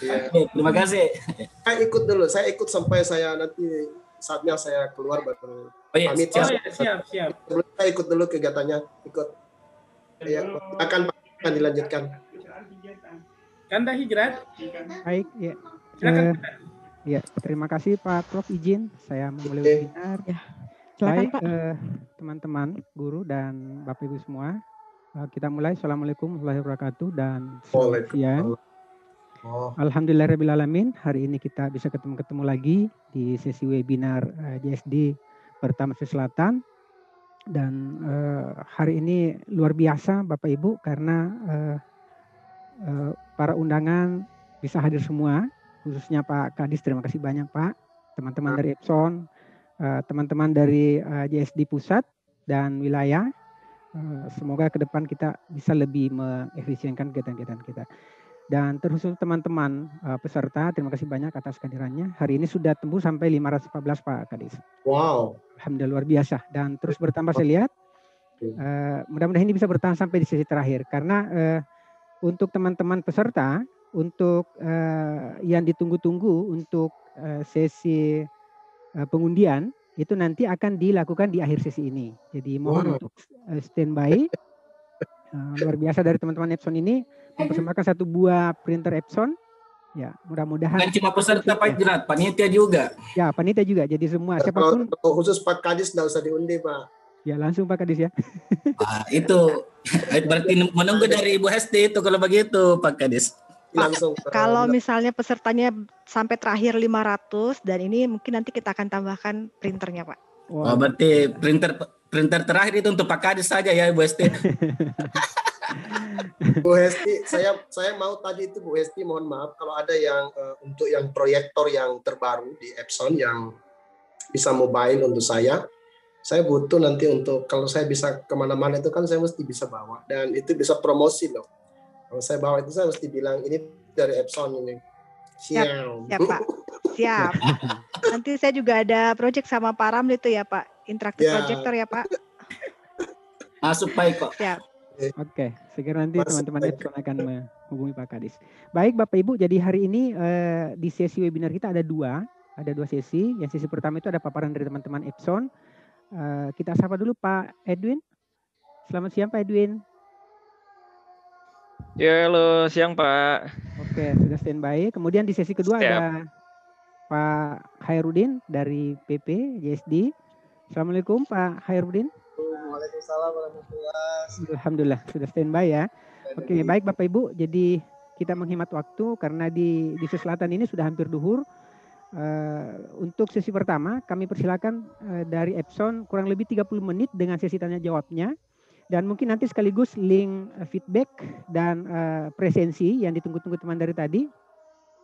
Iya. Oke, terima kasih Saya ikut dulu, saya ikut sampai saya nanti saatnya saya keluar baru oh iya pamit Oh ya. ya, siap, siap. Sebelum saya ikut dulu kegiatannya, ikut. Ya, akan akan dilanjutkan. Kanda hijrat. Baik, ya. Silakan. Eh, ya, terima kasih Pak Prof izin saya memulai Oke. webinar. Silakan Baik, Pak. eh, teman-teman, guru dan Bapak Ibu semua. Eh, kita mulai. Assalamualaikum warahmatullahi wabarakatuh dan selamat siang. Oh, Alhamdulillahirrahmanirrahim. Hari ini kita bisa ketemu-ketemu lagi di sesi webinar JSD pertama Sulawesi Selatan. Dan eh, hari ini luar biasa Bapak Ibu karena eh, eh, para undangan bisa hadir semua, khususnya Pak Kadis. Terima kasih banyak Pak. Teman-teman dari Epson, teman-teman dari eh, JSD pusat dan wilayah. Eh, semoga ke depan kita bisa lebih mengefisienkan kegiatan-kegiatan kita. Dan terkhusus teman-teman uh, peserta, terima kasih banyak atas kehadirannya. Hari ini sudah tembus sampai 514 Pak Kadis. wow. Alhamdulillah luar biasa. Dan terus bertambah saya lihat. Uh, mudah-mudahan ini bisa bertahan sampai di sesi terakhir. Karena uh, untuk teman-teman peserta, untuk uh, yang ditunggu-tunggu untuk uh, sesi uh, pengundian, itu nanti akan dilakukan di akhir sesi ini. Jadi mohon Wow. untuk uh, standby. Uh, luar biasa dari teman-teman Epson ini mempersembahkan satu buah printer Epson. Ya, mudah-mudahan. bukan cuma peserta Pak Hijrat panitia juga Ya, panitia juga. Jadi semua siapa pun Kalau, khusus Pak Kadis nggak usah diundi, Pak. ya langsung Pak Kadis ya. Wah, itu berarti menunggu dari Ibu Hesti itu kalau begitu Pak Kadis Langsung. Kalau misalnya pesertanya sampai terakhir 500 dan ini mungkin nanti kita akan tambahkan printernya Pak. Oh, berarti printer printer terakhir itu untuk Pak Kadis saja ya Ibu Hesti Bu Hesti, saya saya mau tadi itu Bu Hesti mohon maaf kalau ada yang uh, untuk yang proyektor yang terbaru di Epson yang bisa mobile untuk saya. Saya butuh nanti untuk kalau saya bisa ke mana-mana itu kan saya mesti bisa bawa dan itu bisa promosi loh. Kalau saya bawa itu saya mesti bilang ini dari Epson ini. Siap, siap Pak. Siap. Nanti saya juga ada project sama Pak Ramli itu ya Pak. Interaktif ya. projector ya Pak. Masuk baik kok. Siap. Oke, segera nanti teman-teman Epson akan menghubungi Pak Kadis. Baik Bapak Ibu, jadi hari ini eh, di sesi webinar kita ada dua, ada dua sesi. Yang sesi pertama itu ada paparan dari teman-teman Epson. Uh, kita sapa dulu Pak Edwin. Selamat siang Pak Edwin. Ya, halo, siang Pak. Oke, sudah standby. Kemudian di sesi kedua Siap. ada Pak Hairudin dari PP JSD. Assalamualaikum Pak Hairudin. Waalaikumsalam warahmatullahi Alhamdulillah sudah standby ya. Oke, baik Bapak Ibu. Jadi kita menghemat waktu karena di di Selatan ini sudah hampir duhur. Uh, untuk sesi pertama kami persilakan uh, dari Epson kurang lebih 30 menit dengan sesi tanya jawabnya dan mungkin nanti sekaligus link uh, feedback dan uh, presensi yang ditunggu-tunggu teman dari tadi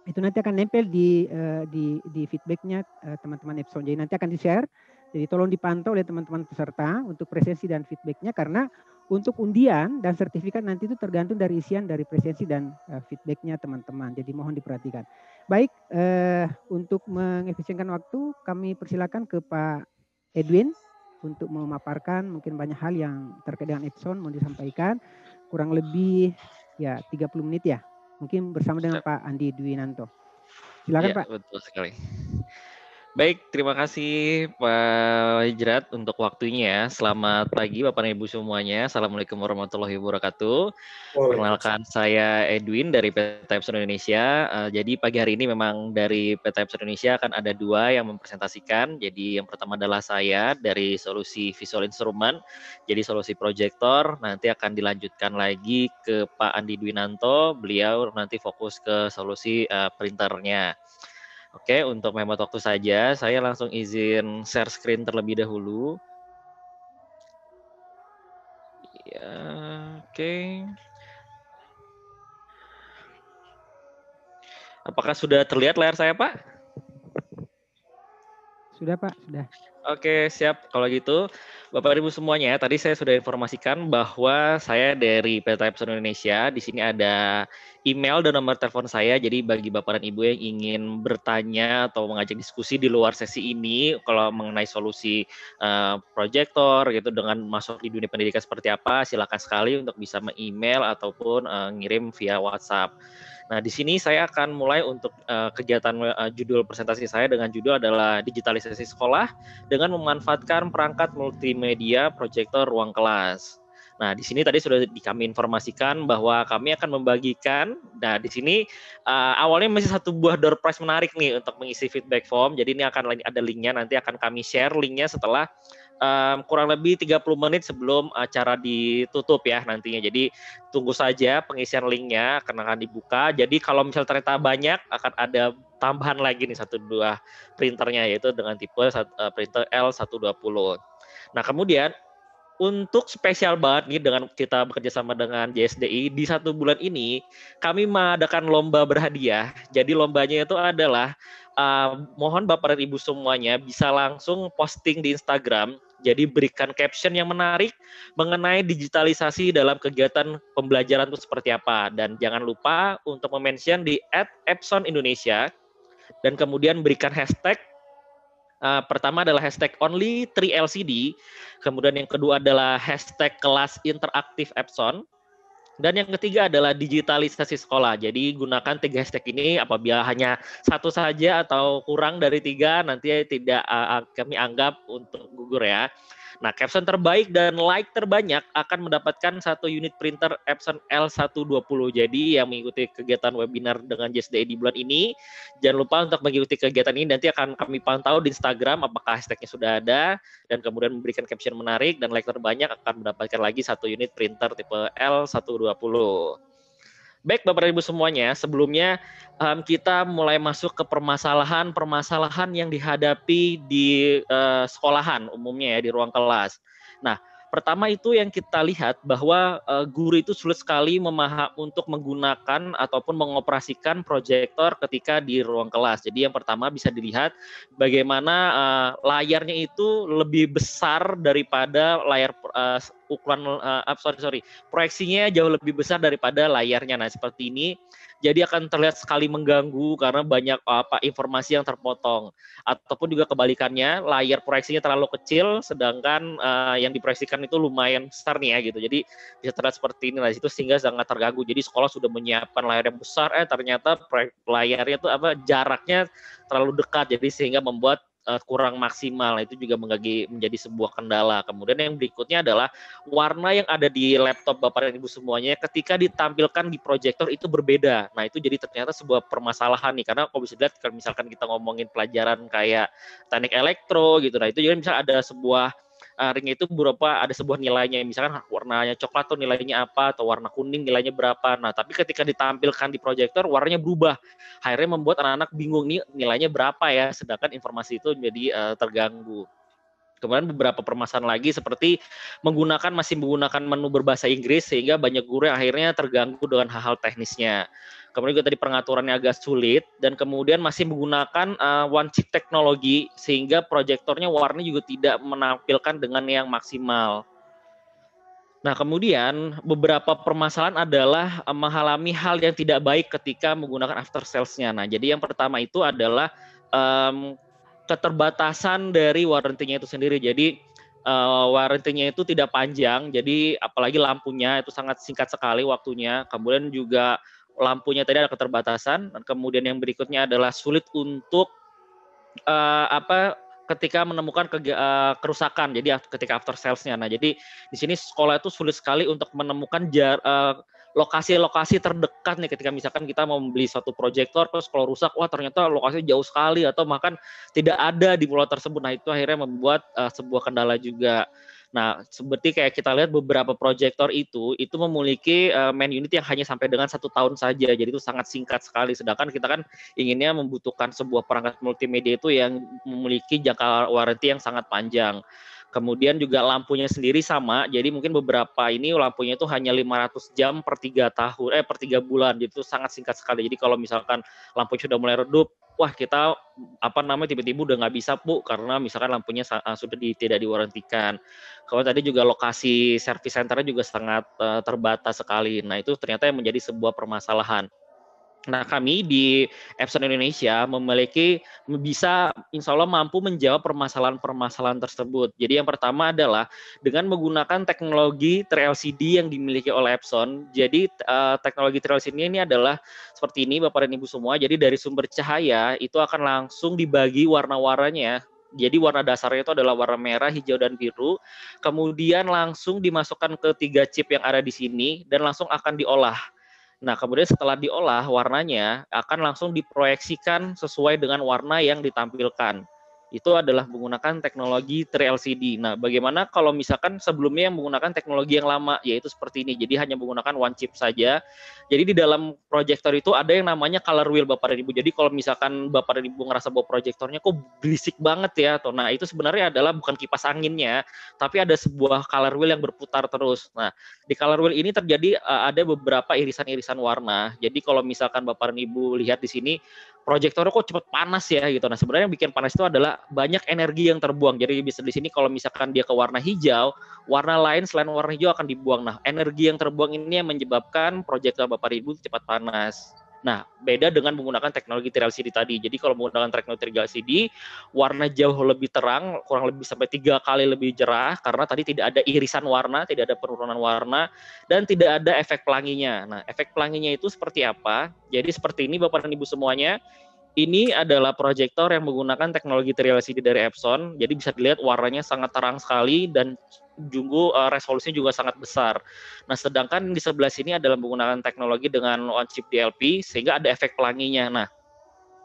itu nanti akan nempel di uh, di di feedbacknya uh, teman-teman Epson jadi nanti akan di share jadi tolong dipantau oleh teman-teman peserta untuk presensi dan feedbacknya karena untuk undian dan sertifikat nanti itu tergantung dari isian dari presensi dan uh, feedbacknya teman-teman. Jadi mohon diperhatikan. Baik, uh, untuk mengefisienkan waktu, kami persilakan ke Pak Edwin untuk memaparkan mungkin banyak hal yang terkait dengan Epson mau disampaikan. Kurang lebih ya 30 menit ya. Mungkin bersama dengan Pak Andi Dwinanto. Silakan ya, Pak. Betul sekali. Baik, terima kasih Pak Hijrat untuk waktunya. Selamat pagi Bapak dan Ibu semuanya. Assalamualaikum warahmatullahi wabarakatuh. Perkenalkan saya Edwin dari PT Epson Indonesia. Uh, jadi pagi hari ini memang dari PT Epson Indonesia akan ada dua yang mempresentasikan. Jadi yang pertama adalah saya dari solusi visual instrument, jadi solusi proyektor. Nanti akan dilanjutkan lagi ke Pak Andi Dwinanto. Beliau nanti fokus ke solusi uh, printernya. Oke, untuk menghemat waktu saja, saya langsung izin share screen terlebih dahulu. Ya, oke. Apakah sudah terlihat layar saya, Pak? Sudah, Pak, sudah. Oke, siap. Kalau gitu, Bapak Ibu semuanya, tadi saya sudah informasikan bahwa saya dari PT Epson Indonesia. Di sini ada email dan nomor telepon saya. Jadi bagi Bapak dan Ibu yang ingin bertanya atau mengajak diskusi di luar sesi ini, kalau mengenai solusi uh, proyektor gitu dengan masuk di dunia pendidikan seperti apa, silakan sekali untuk bisa email ataupun uh, ngirim via WhatsApp. Nah, di sini saya akan mulai untuk uh, kegiatan uh, judul presentasi saya dengan judul adalah digitalisasi sekolah dengan memanfaatkan perangkat multimedia proyektor ruang kelas. Nah, di sini tadi sudah kami informasikan bahwa kami akan membagikan. Nah, di sini uh, awalnya masih satu buah door prize menarik nih untuk mengisi feedback form. Jadi ini akan ada linknya nanti akan kami share linknya setelah um, kurang lebih 30 menit sebelum acara ditutup ya nantinya. Jadi tunggu saja pengisian linknya akan akan dibuka. Jadi kalau misal ternyata banyak akan ada tambahan lagi nih satu dua printernya yaitu dengan tipe uh, printer L120. Nah kemudian untuk spesial banget nih dengan kita bekerja sama dengan JSDI di satu bulan ini kami mengadakan lomba berhadiah. Jadi lombanya itu adalah uh, mohon Bapak dan Ibu semuanya bisa langsung posting di Instagram jadi berikan caption yang menarik mengenai digitalisasi dalam kegiatan pembelajaran itu seperti apa. Dan jangan lupa untuk mention di @epson Indonesia. Dan kemudian berikan hashtag Uh, pertama adalah hashtag only 3LCD, kemudian yang kedua adalah hashtag kelas interaktif Epson, dan yang ketiga adalah digitalisasi sekolah. Jadi gunakan tiga hashtag ini apabila hanya satu saja atau kurang dari tiga nanti tidak uh, kami anggap untuk gugur ya. Nah, caption terbaik dan like terbanyak akan mendapatkan satu unit printer Epson L120. Jadi yang mengikuti kegiatan webinar dengan JSDE di bulan ini, jangan lupa untuk mengikuti kegiatan ini nanti akan kami pantau di Instagram apakah hashtagnya sudah ada dan kemudian memberikan caption menarik dan like terbanyak akan mendapatkan lagi satu unit printer tipe L120. Baik Bapak Ibu semuanya, sebelumnya um, kita mulai masuk ke permasalahan-permasalahan yang dihadapi di uh, sekolahan umumnya ya di ruang kelas. Nah, pertama itu yang kita lihat bahwa uh, guru itu sulit sekali memaham untuk menggunakan ataupun mengoperasikan proyektor ketika di ruang kelas. Jadi yang pertama bisa dilihat bagaimana uh, layarnya itu lebih besar daripada layar uh, ukuran uh, sorry sorry proyeksinya jauh lebih besar daripada layarnya. Nah seperti ini jadi akan terlihat sekali mengganggu karena banyak apa informasi yang terpotong. Ataupun juga kebalikannya layar proyeksinya terlalu kecil sedangkan uh, yang diproyeksikan itu lumayan besar nih ya gitu. Jadi bisa terlihat seperti ini lah itu sehingga sangat terganggu. Jadi sekolah sudah menyiapkan layar yang besar eh ternyata layarnya itu apa jaraknya terlalu dekat jadi sehingga membuat uh, kurang maksimal. Itu juga menjadi menjadi sebuah kendala. Kemudian yang berikutnya adalah warna yang ada di laptop Bapak dan Ibu semuanya ketika ditampilkan di proyektor itu berbeda. Nah, itu jadi ternyata sebuah permasalahan nih karena kalau bisa dilihat kalau misalkan kita ngomongin pelajaran kayak teknik elektro gitu. Nah, itu juga misalnya ada sebuah uh, ring itu berupa ada sebuah nilainya. Misalkan warnanya coklat tuh nilainya apa atau warna kuning nilainya berapa. Nah tapi ketika ditampilkan di proyektor warnanya berubah. Akhirnya membuat anak-anak bingung nih nilainya berapa ya sedangkan informasi itu menjadi uh, terganggu. Kemudian beberapa permasalahan lagi seperti menggunakan masih menggunakan menu berbahasa Inggris sehingga banyak guru yang akhirnya terganggu dengan hal-hal teknisnya. Kemudian juga tadi pengaturannya agak sulit dan kemudian masih menggunakan uh, one chip teknologi sehingga proyektornya warna juga tidak menampilkan dengan yang maksimal. Nah, kemudian beberapa permasalahan adalah uh, mengalami hal yang tidak baik ketika menggunakan after sales-nya. Nah, jadi yang pertama itu adalah um, keterbatasan dari warranty-nya itu sendiri. Jadi uh, warranty-nya itu tidak panjang, jadi apalagi lampunya itu sangat singkat sekali waktunya. Kemudian juga lampunya tadi ada keterbatasan kemudian yang berikutnya adalah sulit untuk uh, apa ketika menemukan ke, uh, kerusakan jadi ketika after salesnya. Nah jadi di sini sekolah itu sulit sekali untuk menemukan jar, uh, lokasi-lokasi terdekat nih ketika misalkan kita mau membeli satu proyektor terus kalau rusak wah ternyata lokasinya jauh sekali atau bahkan tidak ada di pulau tersebut. Nah itu akhirnya membuat uh, sebuah kendala juga Nah, seperti kayak kita lihat beberapa proyektor itu, itu memiliki uh, main unit yang hanya sampai dengan satu tahun saja. Jadi itu sangat singkat sekali. Sedangkan kita kan inginnya membutuhkan sebuah perangkat multimedia itu yang memiliki jangka warranty yang sangat panjang. Kemudian juga lampunya sendiri sama, jadi mungkin beberapa ini lampunya itu hanya 500 jam per tiga tahun, eh per tiga bulan, jadi itu sangat singkat sekali. Jadi kalau misalkan lampu sudah mulai redup, wah kita apa namanya tiba-tiba udah nggak bisa bu karena misalkan lampunya uh, sudah di, tidak diwarrantikan. Kalau tadi juga lokasi service centernya juga sangat uh, terbatas sekali. Nah itu ternyata yang menjadi sebuah permasalahan. Nah, kami di Epson Indonesia memiliki bisa insya Allah mampu menjawab permasalahan-permasalahan tersebut. Jadi yang pertama adalah dengan menggunakan teknologi 3LCD yang dimiliki oleh Epson. Jadi uh, teknologi 3LCD ini adalah seperti ini Bapak dan Ibu semua. Jadi dari sumber cahaya itu akan langsung dibagi warna-warnanya jadi warna dasarnya itu adalah warna merah, hijau, dan biru. Kemudian langsung dimasukkan ke tiga chip yang ada di sini dan langsung akan diolah. Nah, kemudian setelah diolah warnanya akan langsung diproyeksikan sesuai dengan warna yang ditampilkan itu adalah menggunakan teknologi 3LCD. Nah, bagaimana kalau misalkan sebelumnya yang menggunakan teknologi yang lama, yaitu seperti ini. Jadi hanya menggunakan one chip saja. Jadi di dalam proyektor itu ada yang namanya color wheel Bapak dan Ibu. Jadi kalau misalkan Bapak dan Ibu ngerasa bahwa proyektornya kok berisik banget ya, atau nah itu sebenarnya adalah bukan kipas anginnya, tapi ada sebuah color wheel yang berputar terus. Nah, di color wheel ini terjadi uh, ada beberapa irisan-irisan warna. Jadi kalau misalkan Bapak dan Ibu lihat di sini, proyektornya kok cepet panas ya gitu. Nah sebenarnya yang bikin panas itu adalah banyak energi yang terbuang. Jadi bisa di sini kalau misalkan dia ke warna hijau, warna lain selain warna hijau akan dibuang. Nah energi yang terbuang ini yang menyebabkan proyektor Bapak Ibu cepat panas. Nah, beda dengan menggunakan teknologi 3LCD tadi. Jadi kalau menggunakan teknologi 3LCD, warna jauh lebih terang, kurang lebih sampai tiga kali lebih cerah karena tadi tidak ada irisan warna, tidak ada penurunan warna, dan tidak ada efek pelanginya. Nah, efek pelanginya itu seperti apa? Jadi seperti ini Bapak dan Ibu semuanya. Ini adalah proyektor yang menggunakan teknologi 3LCD dari Epson. Jadi bisa dilihat warnanya sangat terang sekali dan juga uh, resolusinya juga sangat besar. Nah, sedangkan di sebelah sini adalah menggunakan teknologi dengan one chip DLP sehingga ada efek pelanginya. Nah,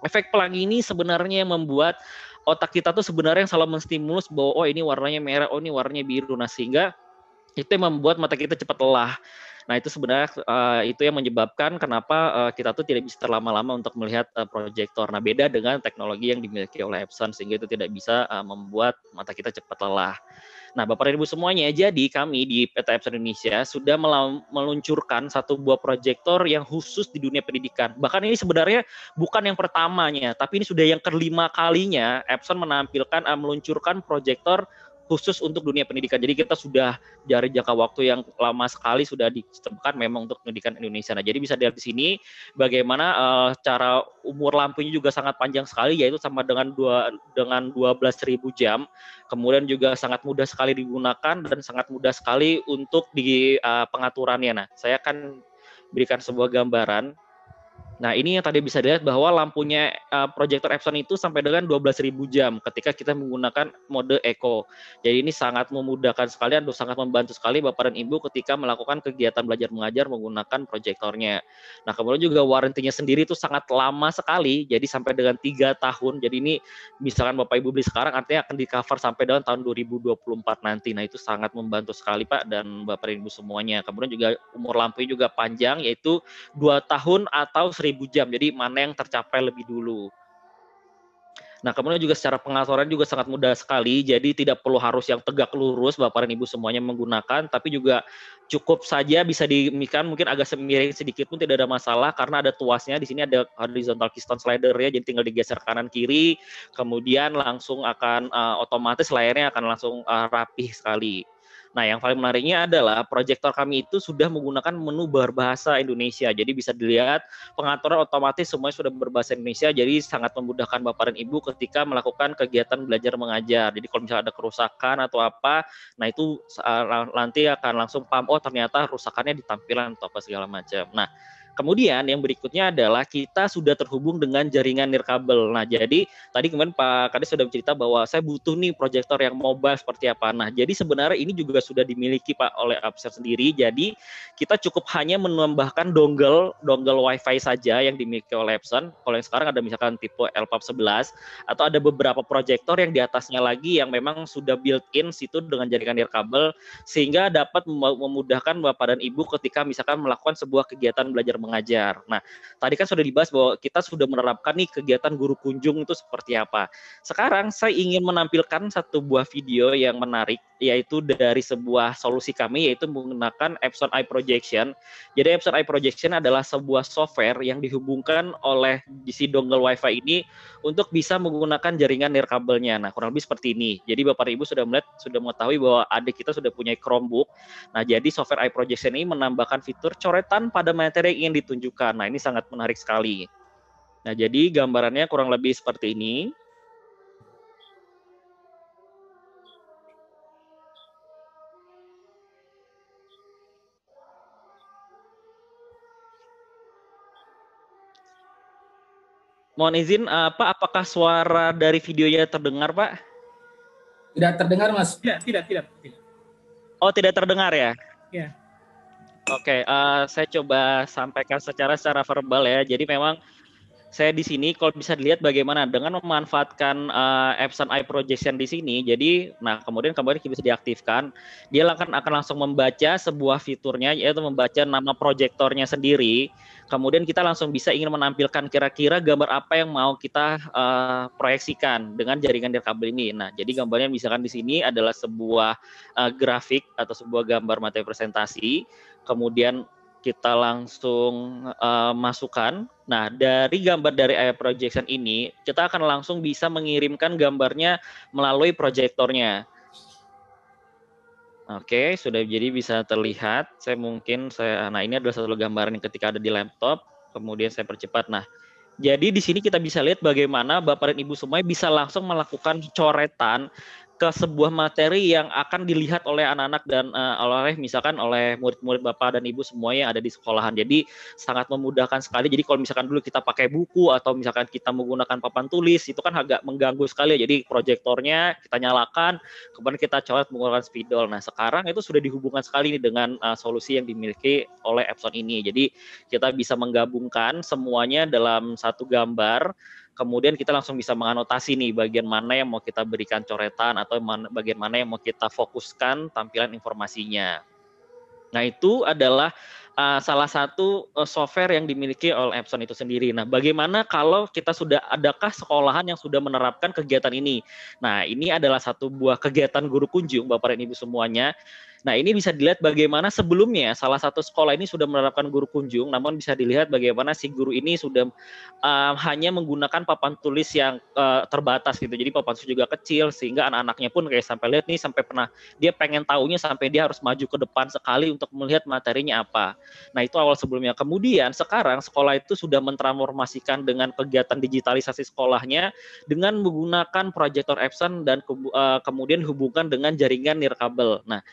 efek pelangi ini sebenarnya yang membuat otak kita tuh sebenarnya yang selalu menstimulus bahwa oh ini warnanya merah, oh ini warnanya biru. Nah, sehingga itu yang membuat mata kita cepat lelah. Nah itu sebenarnya uh, itu yang menyebabkan kenapa uh, kita tuh tidak bisa terlama-lama untuk melihat uh, proyektor. Nah beda dengan teknologi yang dimiliki oleh Epson sehingga itu tidak bisa uh, membuat mata kita cepat lelah. Nah, Bapak dan Ibu semuanya, jadi kami di PT Epson Indonesia sudah meluncurkan satu buah proyektor yang khusus di dunia pendidikan. Bahkan ini sebenarnya bukan yang pertamanya, tapi ini sudah yang kelima kalinya Epson menampilkan meluncurkan proyektor khusus untuk dunia pendidikan. Jadi kita sudah dari jangka waktu yang lama sekali sudah ditemukan memang untuk pendidikan Indonesia. Nah, jadi bisa dilihat di sini bagaimana uh, cara umur lampunya juga sangat panjang sekali yaitu sama dengan dua dengan 12.000 jam. Kemudian juga sangat mudah sekali digunakan dan sangat mudah sekali untuk di uh, pengaturannya. Nah, saya akan berikan sebuah gambaran Nah, ini yang tadi bisa dilihat bahwa lampunya uh, proyektor Epson itu sampai dengan 12.000 jam ketika kita menggunakan mode Eco. Jadi ini sangat memudahkan sekali dan sangat membantu sekali Bapak dan Ibu ketika melakukan kegiatan belajar mengajar menggunakan proyektornya. Nah, kemudian juga warrantinya sendiri itu sangat lama sekali, jadi sampai dengan tiga tahun. Jadi ini misalkan Bapak Ibu beli sekarang artinya akan di cover sampai dengan tahun 2024 nanti. Nah, itu sangat membantu sekali Pak dan Bapak dan Ibu semuanya. Kemudian juga umur lampunya juga panjang yaitu dua tahun atau 1000 jam. Jadi mana yang tercapai lebih dulu. Nah, kemudian juga secara pengaturan juga sangat mudah sekali. Jadi tidak perlu harus yang tegak lurus Bapak dan Ibu semuanya menggunakan, tapi juga cukup saja bisa dimikan mungkin agak semiring sedikit pun tidak ada masalah karena ada tuasnya. Di sini ada horizontal keystone slider ya, jadi tinggal digeser kanan kiri, kemudian langsung akan uh, otomatis layarnya akan langsung uh, rapih sekali. Nah, yang paling menariknya adalah proyektor kami itu sudah menggunakan menu berbahasa Indonesia. Jadi bisa dilihat pengaturan otomatis semuanya sudah berbahasa Indonesia. Jadi sangat memudahkan Bapak dan Ibu ketika melakukan kegiatan belajar mengajar. Jadi kalau misalnya ada kerusakan atau apa, nah itu nanti akan langsung paham oh ternyata rusakannya di tampilan atau apa segala macam. Nah, Kemudian yang berikutnya adalah kita sudah terhubung dengan jaringan nirkabel. Nah, jadi tadi kemarin Pak Kades sudah bercerita bahwa saya butuh nih proyektor yang mobile seperti apa. Nah, jadi sebenarnya ini juga sudah dimiliki Pak oleh Upset sendiri. Jadi kita cukup hanya menambahkan dongle dongle WiFi saja yang dimiliki oleh Epson. Kalau yang sekarang ada misalkan tipe LPAP 11 atau ada beberapa proyektor yang di atasnya lagi yang memang sudah built-in situ dengan jaringan nirkabel sehingga dapat memudahkan Bapak dan Ibu ketika misalkan melakukan sebuah kegiatan belajar mengajar. Nah, tadi kan sudah dibahas bahwa kita sudah menerapkan nih kegiatan guru kunjung itu seperti apa. Sekarang saya ingin menampilkan satu buah video yang menarik yaitu dari sebuah solusi kami yaitu menggunakan Epson Eye Projection. Jadi Epson Eye Projection adalah sebuah software yang dihubungkan oleh si dongle WiFi ini untuk bisa menggunakan jaringan nirkabelnya. Nah, kurang lebih seperti ini. Jadi Bapak Ibu sudah melihat sudah mengetahui bahwa adik kita sudah punya Chromebook. Nah, jadi software Eye Projection ini menambahkan fitur coretan pada materi yang ditunjukkan. Nah, ini sangat menarik sekali. Nah, jadi gambarannya kurang lebih seperti ini. Mohon izin, apa apakah suara dari videonya terdengar, Pak? Tidak terdengar, Mas. Tidak, tidak, tidak. tidak. Oh, tidak terdengar ya? Ya. Oke, uh, saya coba sampaikan secara secara verbal ya. Jadi memang saya di sini kalau bisa dilihat bagaimana dengan memanfaatkan uh, Epson Eye Projection di sini. Jadi, nah kemudian kemudian bisa diaktifkan, dia akan akan langsung membaca sebuah fiturnya yaitu membaca nama proyektornya sendiri. Kemudian kita langsung bisa ingin menampilkan kira-kira gambar apa yang mau kita uh, proyeksikan dengan jaringan kabel ini. Nah, jadi gambarnya misalkan di sini adalah sebuah uh, grafik atau sebuah gambar materi presentasi. Kemudian kita langsung uh, masukkan. Nah, dari gambar dari AI projection ini, kita akan langsung bisa mengirimkan gambarnya melalui proyektornya. Oke, sudah jadi bisa terlihat. Saya mungkin saya nah ini adalah satu gambaran yang ketika ada di laptop, kemudian saya percepat. Nah, jadi di sini kita bisa lihat bagaimana Bapak dan Ibu semuanya bisa langsung melakukan coretan ke sebuah materi yang akan dilihat oleh anak-anak dan uh, oleh misalkan oleh murid-murid bapak dan ibu semua yang ada di sekolahan. Jadi sangat memudahkan sekali. Jadi kalau misalkan dulu kita pakai buku atau misalkan kita menggunakan papan tulis itu kan agak mengganggu sekali. Jadi proyektornya kita nyalakan, kemudian kita coret menggunakan spidol. Nah sekarang itu sudah dihubungkan sekali nih dengan uh, solusi yang dimiliki oleh Epson ini. Jadi kita bisa menggabungkan semuanya dalam satu gambar kemudian kita langsung bisa menganotasi nih bagian mana yang mau kita berikan coretan atau bagian mana yang mau kita fokuskan tampilan informasinya. Nah, itu adalah uh, salah satu uh, software yang dimiliki oleh Epson itu sendiri. Nah, bagaimana kalau kita sudah adakah sekolahan yang sudah menerapkan kegiatan ini? Nah, ini adalah satu buah kegiatan guru kunjung Bapak dan Ibu semuanya Nah, ini bisa dilihat bagaimana sebelumnya salah satu sekolah ini sudah menerapkan guru kunjung, namun bisa dilihat bagaimana si guru ini sudah uh, hanya menggunakan papan tulis yang uh, terbatas gitu. Jadi papan tulis juga kecil sehingga anak-anaknya pun kayak sampai lihat nih sampai pernah dia pengen tahunya sampai dia harus maju ke depan sekali untuk melihat materinya apa. Nah, itu awal sebelumnya. Kemudian sekarang sekolah itu sudah mentransformasikan dengan kegiatan digitalisasi sekolahnya dengan menggunakan proyektor Epson dan ke, uh, kemudian hubungkan dengan jaringan nirkabel. Nah,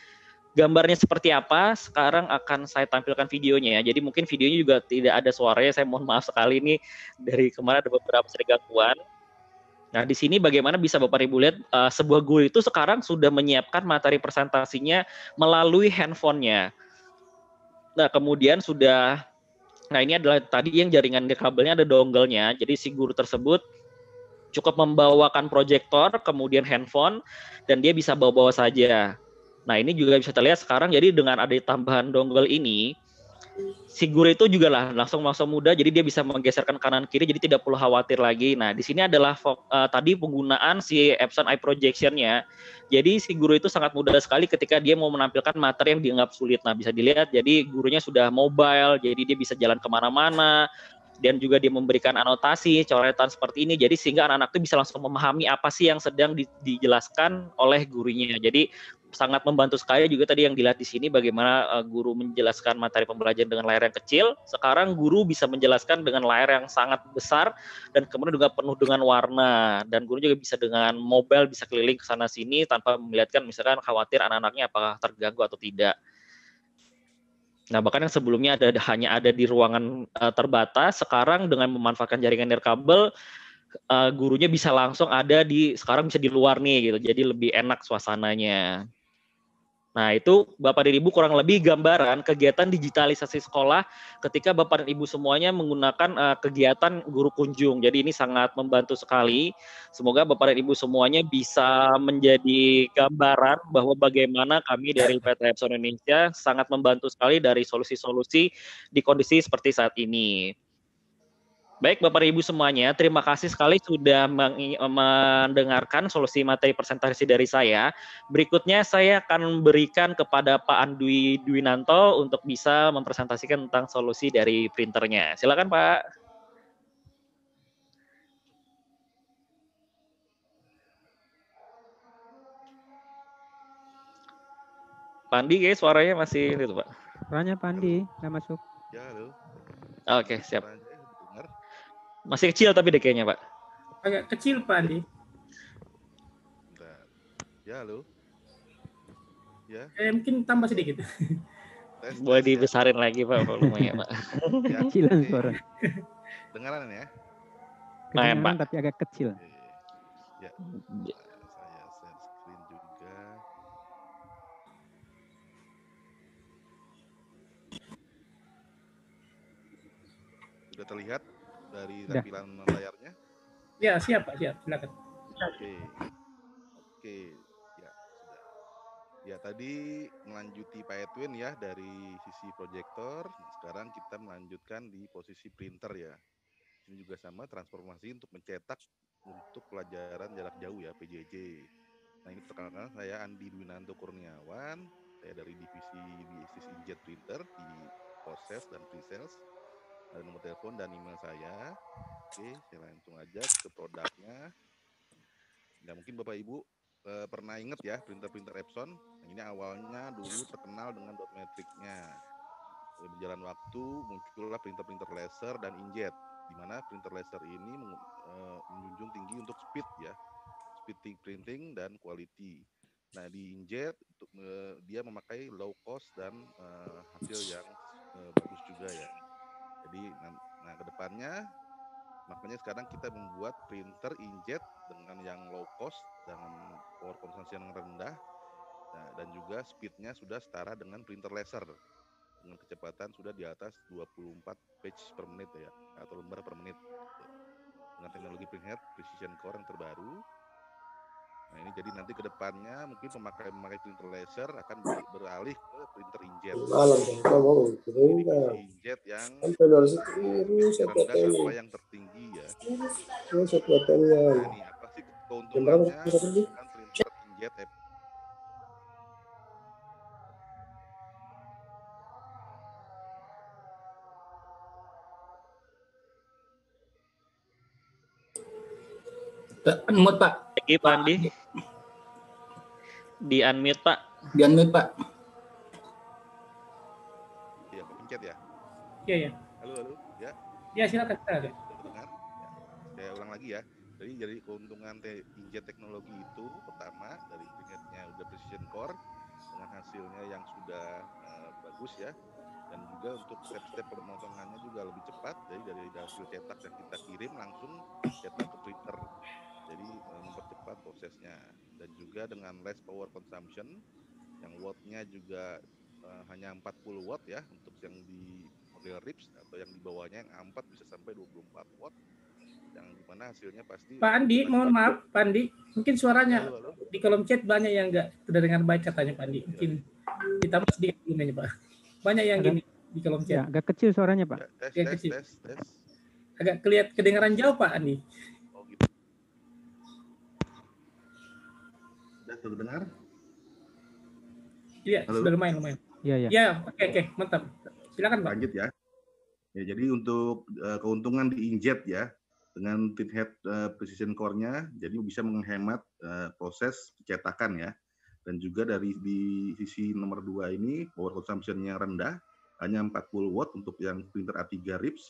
gambarnya seperti apa sekarang akan saya tampilkan videonya ya. Jadi mungkin videonya juga tidak ada suaranya. Saya mohon maaf sekali ini dari kemarin ada beberapa sedikit gangguan. Nah, di sini bagaimana bisa Bapak Ibu lihat uh, sebuah guru itu sekarang sudah menyiapkan materi presentasinya melalui handphonenya. Nah, kemudian sudah Nah, ini adalah tadi yang jaringan kabelnya ada dongle-nya. Jadi si guru tersebut cukup membawakan proyektor, kemudian handphone dan dia bisa bawa-bawa saja. Nah ini juga bisa terlihat sekarang jadi dengan ada tambahan dongle ini, si guru itu juga lah langsung langsung mudah jadi dia bisa menggeserkan kanan kiri jadi tidak perlu khawatir lagi. Nah di sini adalah uh, tadi penggunaan si Epson Eye Projectionnya. Jadi si guru itu sangat mudah sekali ketika dia mau menampilkan materi yang dianggap sulit. Nah bisa dilihat jadi gurunya sudah mobile jadi dia bisa jalan ke mana-mana dan juga dia memberikan anotasi coretan seperti ini jadi sehingga anak-anak itu bisa langsung memahami apa sih yang sedang di, dijelaskan oleh gurunya jadi sangat membantu sekali juga tadi yang dilihat di sini bagaimana uh, guru menjelaskan materi pembelajaran dengan layar yang kecil. Sekarang guru bisa menjelaskan dengan layar yang sangat besar dan kemudian juga penuh dengan warna dan guru juga bisa dengan mobile bisa keliling ke sana sini tanpa melihatkan misalkan khawatir anak-anaknya apakah terganggu atau tidak. Nah, bahkan yang sebelumnya ada hanya ada di ruangan uh, terbatas, sekarang dengan memanfaatkan jaringan nirkabel uh, gurunya bisa langsung ada di sekarang bisa di luar nih gitu. Jadi lebih enak suasananya. Nah, itu Bapak dan Ibu kurang lebih gambaran kegiatan digitalisasi sekolah ketika Bapak dan Ibu semuanya menggunakan uh, kegiatan guru kunjung. Jadi ini sangat membantu sekali. Semoga Bapak dan Ibu semuanya bisa menjadi gambaran bahwa bagaimana kami dari PT Epson Indonesia sangat membantu sekali dari solusi-solusi di kondisi seperti saat ini. Baik Bapak Ibu semuanya, terima kasih sekali sudah mendengarkan solusi materi presentasi dari saya. Berikutnya saya akan berikan kepada Pak Andwi Dwinanto untuk bisa mempresentasikan tentang solusi dari printernya. Silakan Pak. Pandi guys, suaranya masih itu Pak. Suaranya Pandi, nggak masuk. Ya, halo. Oke, siap. Masih kecil tapi deh kayaknya, Pak. Agak kecil, Pak Andi. Ya, halo. Ya. Eh, mungkin tambah sedikit. Tes, Boleh dibesarin lagi, Pak, volumenya, Pak. Ya, Kecilan suara. Dengaran ya? Lumayan, Pak. tapi agak kecil. Ya. Saya share screen juga. Sudah terlihat dari Udah. tampilan layarnya? Ya, siap, Pak. Siap. Silakan. Oke. Oke, ya sudah. Ya tadi melanjuti Pak Edwin ya dari sisi proyektor. Sekarang kita melanjutkan di posisi printer ya. Ini juga sama transformasi untuk mencetak untuk pelajaran jarak jauh ya PJJ. Nah ini perkenalkan saya Andi Dwinanto Kurniawan. Saya dari divisi bisnis inkjet printer di Poses dan Presales. Ada nomor telepon dan email saya. Oke, saya langsung aja ke produknya. Nah mungkin Bapak Ibu eh, pernah ingat ya printer-printer Epson. Nah, ini awalnya dulu terkenal dengan dot matrix-nya. Berjalan waktu muncullah printer-printer laser dan inkjet, di mana printer laser ini eh, menjunjung tinggi untuk speed ya, speed printing dan quality. Nah di inkjet eh, dia memakai low cost dan hasil yang bagus juga ya. Jadi nah, nah ke depannya makanya sekarang kita membuat printer inkjet dengan yang low cost dengan power consumption yang rendah nah, dan juga speednya sudah setara dengan printer laser. Dengan kecepatan sudah di atas 24 page per menit ya atau lembar per menit. Dengan teknologi printhead precision core yang terbaru Nah ini jadi nanti ke depannya mungkin pemakai pemakai printer laser akan beralih ke printer inkjet. Kamu inkjet yang satu sampai yang tertinggi ya. Ini satu atenya. Nah, ini apa sih keuntungannya dengan printer inkjet Unmute Pak. Lagi Pak Andi. Di unmute Pak. Di unmute Pak. Iya, pencet ya. Iya, iya. Halo, halo. Ya. Ya, silakan. silakan. Dengar? Ya. Saya ulang lagi ya. Jadi jadi keuntungan te teknologi itu pertama dari inkjetnya udah precision core dengan hasilnya yang sudah uh, bagus ya dan juga untuk step-step pemotongannya juga lebih cepat jadi dari hasil cetak yang kita kirim langsung cetak ke printer jadi uh, mempercepat prosesnya dan juga dengan less power consumption yang wattnya juga uh, hanya 40 watt ya untuk yang di model RIPS atau yang di bawahnya yang A4 bisa sampai 24 watt yang di mana hasilnya pasti Pak Andi, mohon maaf, Pak Andi, mungkin suaranya halo, halo. di kolom chat banyak yang enggak terdengar baik katanya Pak Andi. Mungkin ditambah sedikit volumenya Pak. Banyak yang gini di kolom chat. Ya, agak kecil suaranya Pak. Ya, tes, Agak tes, kecil. tes, tes. Agak kelihat kedengaran jauh Pak Andi. Sudah terdengar? Iya, Halo? sudah lumayan lumayan. Iya, iya. Ya, oke oke, mantap. Silakan Pak. Lanjut ya. Ya, jadi untuk uh, keuntungan di inkjet ya dengan pinhead uh, precision core-nya jadi bisa menghemat uh, proses cetakan ya. Dan juga dari di sisi nomor dua ini power consumption-nya rendah hanya 40 watt untuk yang printer A3 RIPS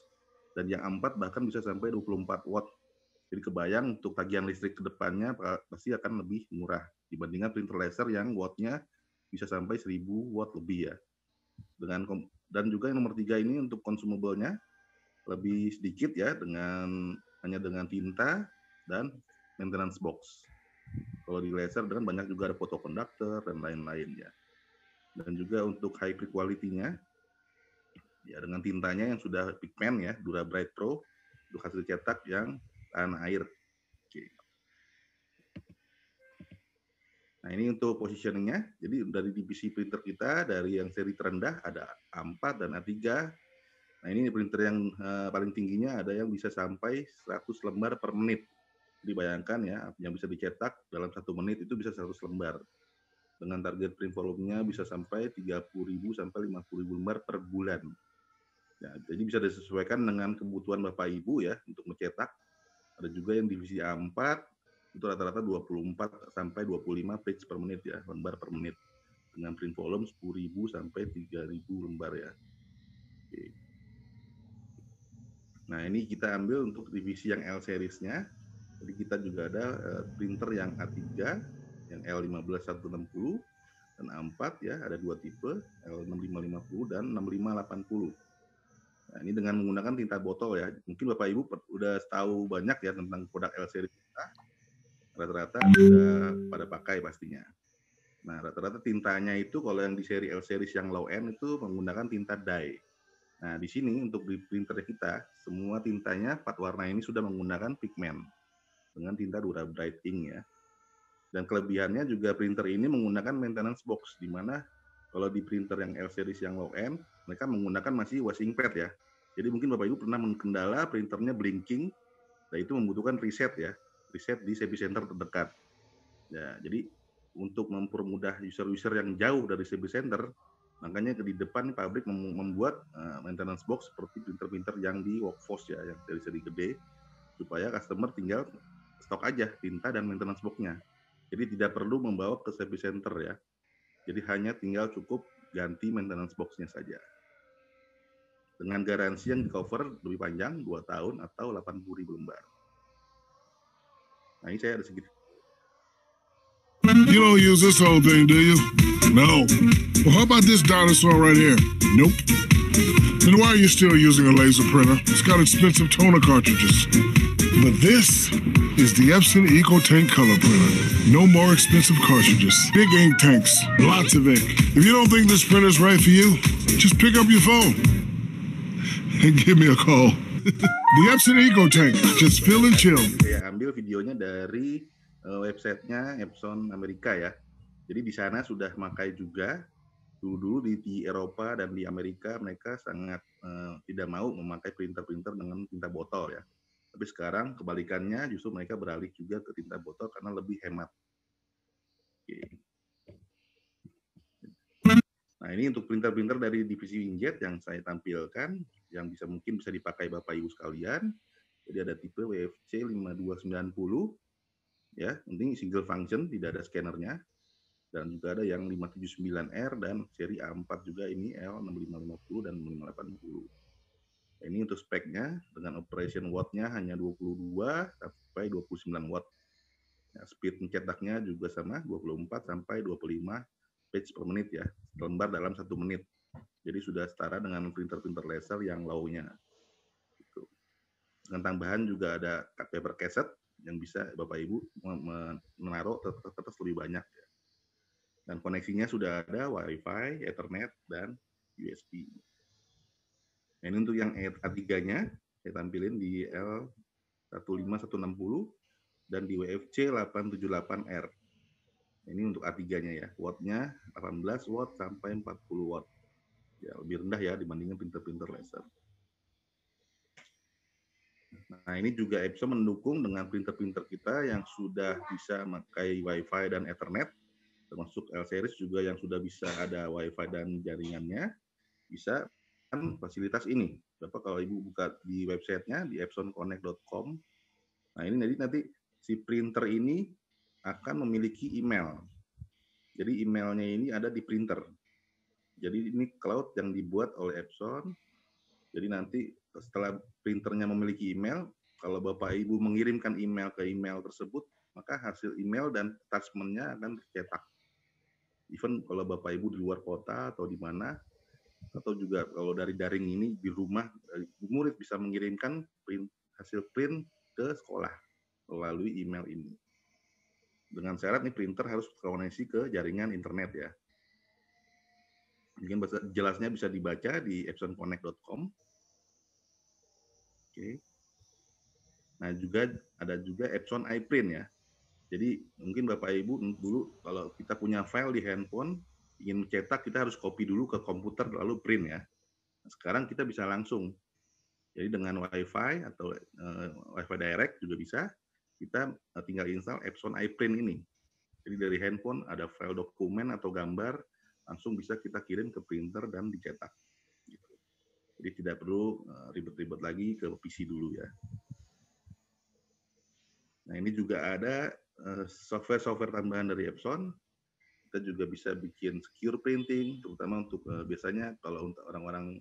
dan yang A4 bahkan bisa sampai 24 watt. Jadi kebayang untuk tagihan listrik ke depannya pasti akan lebih murah dibandingkan printer laser yang wattnya bisa sampai 1000 watt lebih ya. Dengan dan juga yang nomor tiga ini untuk consumable-nya lebih sedikit ya dengan hanya dengan tinta dan maintenance box. Kalau di laser dengan banyak juga ada photoconduktor dan lain-lain ya. Dan juga untuk high quality-nya ya dengan tintanya yang sudah pigment ya, Dura Bright Pro untuk hasil cetak yang tahan air. Nah ini untuk positioningnya. Jadi dari divisi printer kita dari yang seri terendah ada A4 dan A3. Nah ini printer yang uh, paling tingginya ada yang bisa sampai 100 lembar per menit. Jadi bayangkan ya, yang bisa dicetak dalam satu menit itu bisa 100 lembar. Dengan target print volumenya bisa sampai 30.000 sampai 50.000 lembar per bulan. Ya, jadi bisa disesuaikan dengan kebutuhan Bapak Ibu ya untuk mencetak. Ada juga yang divisi A4 itu rata-rata 24 sampai 25 page per menit ya, lembar per menit. Dengan print volume 10.000 sampai 3.000 lembar ya. Oke. Nah, ini kita ambil untuk divisi yang L series-nya. Jadi kita juga ada uh, printer yang A3, yang L15160 dan A4 ya, ada dua tipe, L6550 dan 6580. Nah, ini dengan menggunakan tinta botol ya. Mungkin Bapak Ibu udah tahu banyak ya tentang produk L series kita. Rata-rata sudah pada pakai pastinya. Nah, rata-rata tintanya itu kalau yang di seri L series yang low end itu menggunakan tinta dye. Nah, di sini untuk di printer kita, semua tintanya empat warna ini sudah menggunakan pigment dengan tinta Dura Bright Ink ya. Dan kelebihannya juga printer ini menggunakan maintenance box, di mana kalau di printer yang L series yang low end, mereka menggunakan masih washing pad ya. Jadi mungkin Bapak Ibu pernah mengkendala printernya blinking, dan itu membutuhkan reset ya, reset di service center terdekat. Ya, jadi untuk mempermudah user-user yang jauh dari service center, makanya di depan pabrik membuat uh, maintenance box seperti printer-printer yang di workforce ya, yang dari seri gede, supaya customer tinggal stok aja tinta dan maintenance box-nya. Jadi tidak perlu membawa ke service center ya. Jadi hanya tinggal cukup ganti maintenance box-nya saja. Dengan garansi yang di cover lebih panjang 2 tahun atau 80 ribu lembar. Nah ini saya ada sedikit. You don't use this whole thing, do you? No. Well, how about this dinosaur right here? Nope. Then why are you still using a laser printer? It's got expensive toner cartridges. But this is the Epson EcoTank color printer. No more expensive cartridges. Big ink tanks. Lots of ink. If you don't think this printer's right for you, just pick up your phone and give me a call. the Epson EcoTank. Just fill and chill. Saya ambil videonya dari uh, websitenya Epson Amerika ya. Jadi di sana sudah makai juga dulu di, di Eropa dan di Amerika mereka sangat uh, tidak mau memakai printer-printer dengan tinta botol ya. Tapi sekarang kebalikannya justru mereka beralih juga ke tinta botol karena lebih hemat. Oke. Nah ini untuk printer-printer dari divisi Winchat yang saya tampilkan, yang bisa mungkin bisa dipakai Bapak Ibu sekalian. Jadi ada tipe WFC 5290, ya, penting single function, tidak ada scannernya. Dan juga ada yang 579R dan seri A4 juga ini L6550 dan 6580. Ini untuk speknya dengan operation watt-nya hanya 22 sampai 29 watt. Ya, speed mencetaknya juga sama 24 sampai 25 page per menit ya, lembar dalam satu menit. Jadi sudah setara dengan printer-printer laser yang low-nya. Gitu. Dengan tambahan juga ada paper cassette yang bisa Bapak Ibu menaruh kertas lebih banyak. Ya. Dan koneksinya sudah ada Wi-Fi, Ethernet, dan USB. Nah, ini untuk yang A3-nya, saya tampilin di L15160 dan di WFC 878R. Ini untuk A3-nya ya. Watt-nya 18 watt sampai 40 watt. Ya, lebih rendah ya dibandingkan printer-printer laser. Nah, ini juga Epson mendukung dengan printer-printer kita yang sudah bisa memakai Wi-Fi dan Ethernet, termasuk L-series juga yang sudah bisa ada Wi-Fi dan jaringannya, bisa kan fasilitas ini. Bapak kalau Ibu buka di websitenya di epsonconnect.com, nah ini nanti nanti si printer ini akan memiliki email. Jadi emailnya ini ada di printer. Jadi ini cloud yang dibuat oleh Epson. Jadi nanti setelah printernya memiliki email, kalau Bapak Ibu mengirimkan email ke email tersebut, maka hasil email dan attachment-nya akan dicetak. Even kalau Bapak Ibu di luar kota atau di mana, atau juga kalau dari daring ini di rumah, eh, murid bisa mengirimkan print, hasil print ke sekolah melalui email ini dengan syarat nih printer harus koneksi ke jaringan internet ya. Mungkin jelasnya bisa dibaca di epsonconnect.com. Oke. Nah juga ada juga Epson iPrint ya. Jadi mungkin Bapak Ibu dulu kalau kita punya file di handphone ingin cetak kita harus copy dulu ke komputer lalu print ya. Nah, sekarang kita bisa langsung. Jadi dengan WiFi atau uh, WiFi direct juga bisa kita eh, tinggal install Epson iPrint ini. Jadi dari handphone ada file dokumen atau gambar, langsung bisa kita kirim ke printer dan dicetak. Jadi tidak perlu eh, ribet-ribet lagi ke PC dulu ya. Nah ini juga ada eh, software-software tambahan dari Epson. Kita juga bisa bikin secure printing, terutama untuk biasanya kalau untuk orang-orang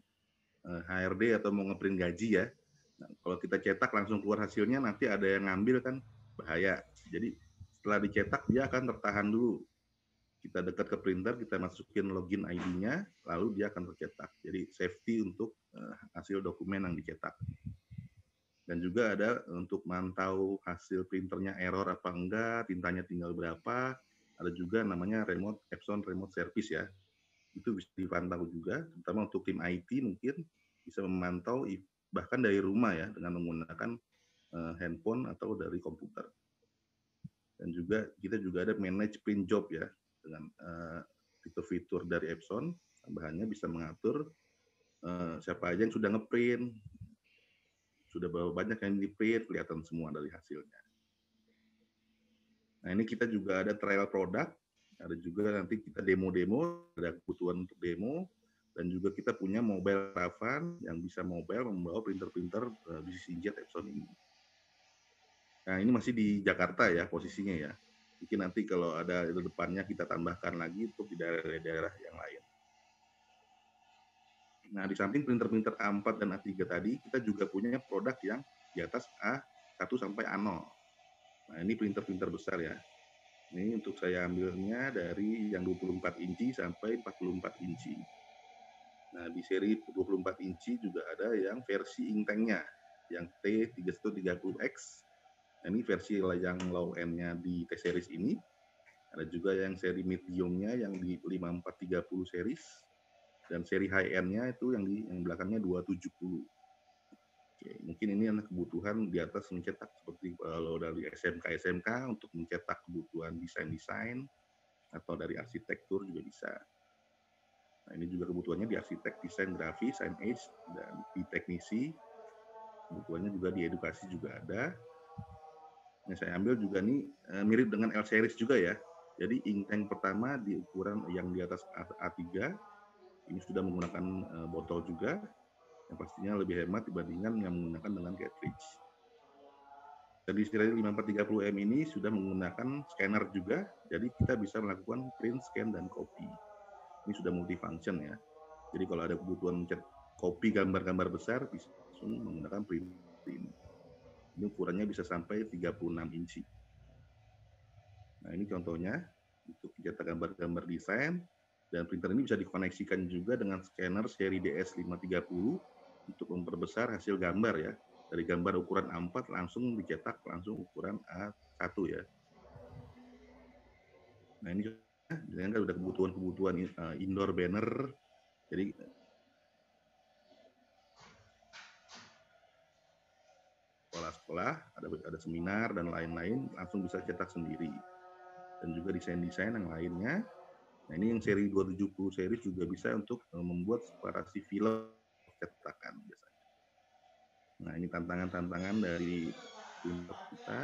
HRD atau mau ngeprint gaji ya, Nah, kalau kita cetak langsung keluar hasilnya, nanti ada yang ngambil kan bahaya. Jadi setelah dicetak dia akan tertahan dulu. Kita dekat ke printer, kita masukin login ID-nya, lalu dia akan tercetak. Jadi safety untuk uh, hasil dokumen yang dicetak. Dan juga ada untuk mantau hasil printernya error apa enggak, tintanya tinggal berapa. Ada juga namanya remote Epson remote service ya. Itu bisa dipantau juga, terutama untuk tim IT mungkin bisa memantau bahkan dari rumah ya dengan menggunakan uh, handphone atau dari komputer. Dan juga kita juga ada manage print job ya dengan uh, fitur-fitur dari Epson tambahannya bisa mengatur uh, siapa aja yang sudah ngeprint, sudah banyak yang di print kelihatan semua dari hasilnya. Nah ini kita juga ada trial product, ada juga nanti kita demo-demo, ada kebutuhan untuk demo, dan juga kita punya mobile Ravan yang bisa mobile membawa printer-printer bisnis inkjet Epson ini. Nah ini masih di Jakarta ya posisinya ya. Mungkin nanti kalau ada di depannya kita tambahkan lagi untuk di daerah-daerah yang lain. Nah di samping printer-printer A4 dan A3 tadi, kita juga punya produk yang di atas A1 sampai A0. Nah ini printer-printer besar ya. Ini untuk saya ambilnya dari yang 24 inci sampai 44 inci. Nah, di seri 24 inci juga ada yang versi inktanknya, yang T3130X. Nah, ini versi yang low end-nya di T-series ini. Ada juga yang seri medium-nya yang di 5430 series. Dan seri high end-nya itu yang di yang belakangnya 270. Oke, mungkin ini adalah kebutuhan di atas mencetak seperti kalau dari SMK SMK untuk mencetak kebutuhan desain-desain atau dari arsitektur juga bisa. Nah, ini juga kebutuhannya di arsitek, desain grafis, age, dan di teknisi. Kebutuhannya juga di edukasi juga ada. Yang saya ambil juga nih eh, mirip dengan L series juga ya. Jadi ink tank pertama di ukuran yang di atas A3 ini sudah menggunakan eh, botol juga yang pastinya lebih hemat dibandingkan yang menggunakan dengan cartridge. Jadi Sirari 5430M ini sudah menggunakan scanner juga, jadi kita bisa melakukan print, scan, dan copy. Ini sudah multifunction ya. Jadi kalau ada kebutuhan copy gambar-gambar besar, bisa langsung menggunakan print. Ini ukurannya bisa sampai 36 inci. Nah ini contohnya untuk mencetak gambar-gambar desain, dan printer ini bisa dikoneksikan juga dengan scanner seri DS530 untuk memperbesar hasil gambar ya. Dari gambar ukuran A4 langsung dicetak langsung ukuran A1 ya. Nah ini kan udah kebutuhan-kebutuhan uh, indoor banner. Jadi sekolah-sekolah ada ada seminar dan lain-lain langsung bisa cetak sendiri dan juga desain-desain yang lainnya. Nah ini yang seri 270 seri juga bisa untuk uh, membuat separasi film cetakan biasanya. Nah ini tantangan-tantangan dari kita.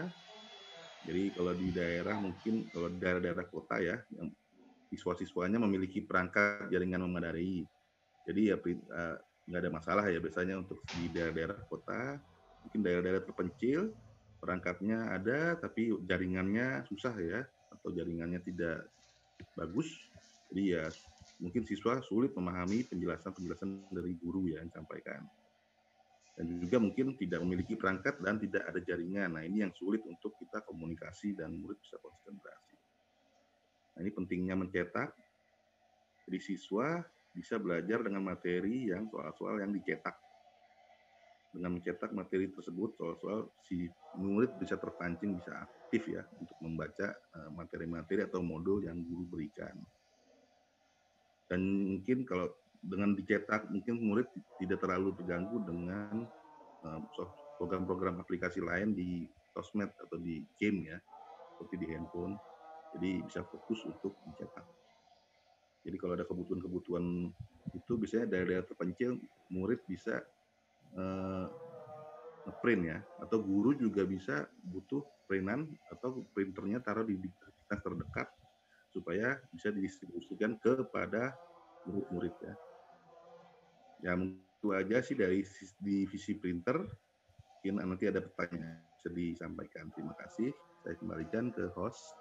Jadi kalau di daerah mungkin kalau daerah-daerah kota ya, yang siswa-siswanya memiliki perangkat jaringan memadai. Jadi ya eh, nggak ada masalah ya biasanya untuk di daerah-daerah kota, mungkin daerah-daerah terpencil perangkatnya ada tapi jaringannya susah ya atau jaringannya tidak bagus. Jadi ya mungkin siswa sulit memahami penjelasan-penjelasan dari guru ya yang disampaikan. Dan juga mungkin tidak memiliki perangkat dan tidak ada jaringan. Nah ini yang sulit untuk kita komunikasi dan murid bisa konsentrasi. Nah ini pentingnya mencetak. Jadi siswa bisa belajar dengan materi yang soal-soal yang dicetak. Dengan mencetak materi tersebut, soal-soal si murid bisa terpancing, bisa aktif ya untuk membaca eh, materi-materi atau modul yang guru berikan. Dan mungkin kalau dengan dicetak mungkin murid tidak terlalu terganggu dengan eh, program-program aplikasi lain di sosmed atau di game ya seperti di handphone. Jadi bisa fokus untuk mencetak jadi kalau ada kebutuhan-kebutuhan itu biasanya dari daerah terpencil murid bisa uh, print ya atau guru juga bisa butuh printan atau printernya taruh di dinas terdekat supaya bisa didistribusikan kepada murid-murid ya. Ya itu aja sih dari divisi printer. Mungkin nanti ada pertanyaan bisa disampaikan. Terima kasih. Saya kembalikan ke host.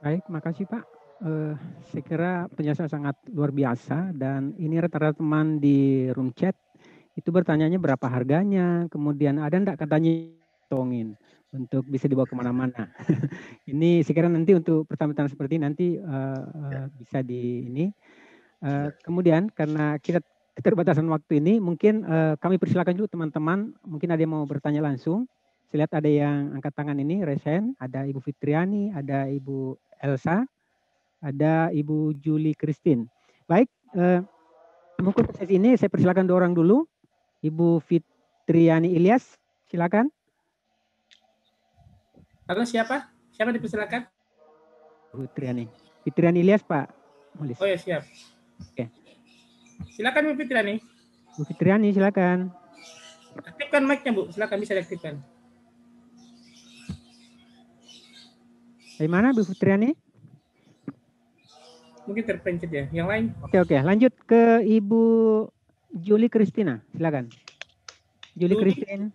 Baik, makasih Pak. Uh, saya kira penjelasan sangat luar biasa dan ini rata-rata teman di room chat itu bertanyanya berapa harganya, kemudian ada enggak katanya tongin untuk bisa dibawa ke mana-mana. ini sekiranya nanti untuk pertama-tama seperti ini nanti uh, uh, bisa di ini. Uh, kemudian karena kita keterbatasan waktu ini, mungkin uh, kami persilakan juga teman-teman, mungkin ada yang mau bertanya langsung. Saya lihat ada yang angkat tangan ini, Resen, ada Ibu Fitriani, ada Ibu Elsa, ada Ibu Juli Christine. Baik, uh, mungkin sesi ini saya persilakan dua orang dulu. Ibu Fitriani Ilyas, silakan. Halo siapa? Siapa dipersilakan? Fitriani. Fitriani Ilyas Pak. Mulis. Oh ya siap. Oke. Silakan Bu Fitriani. Bu Fitriani silakan. Aktifkan mic-nya Bu, silakan bisa diaktifkan. Dari mana Bu Fitriani? Mungkin terpencet ya. Yang lain? Oke oke, lanjut ke Ibu Juli Kristina, silakan. Juli Kristin.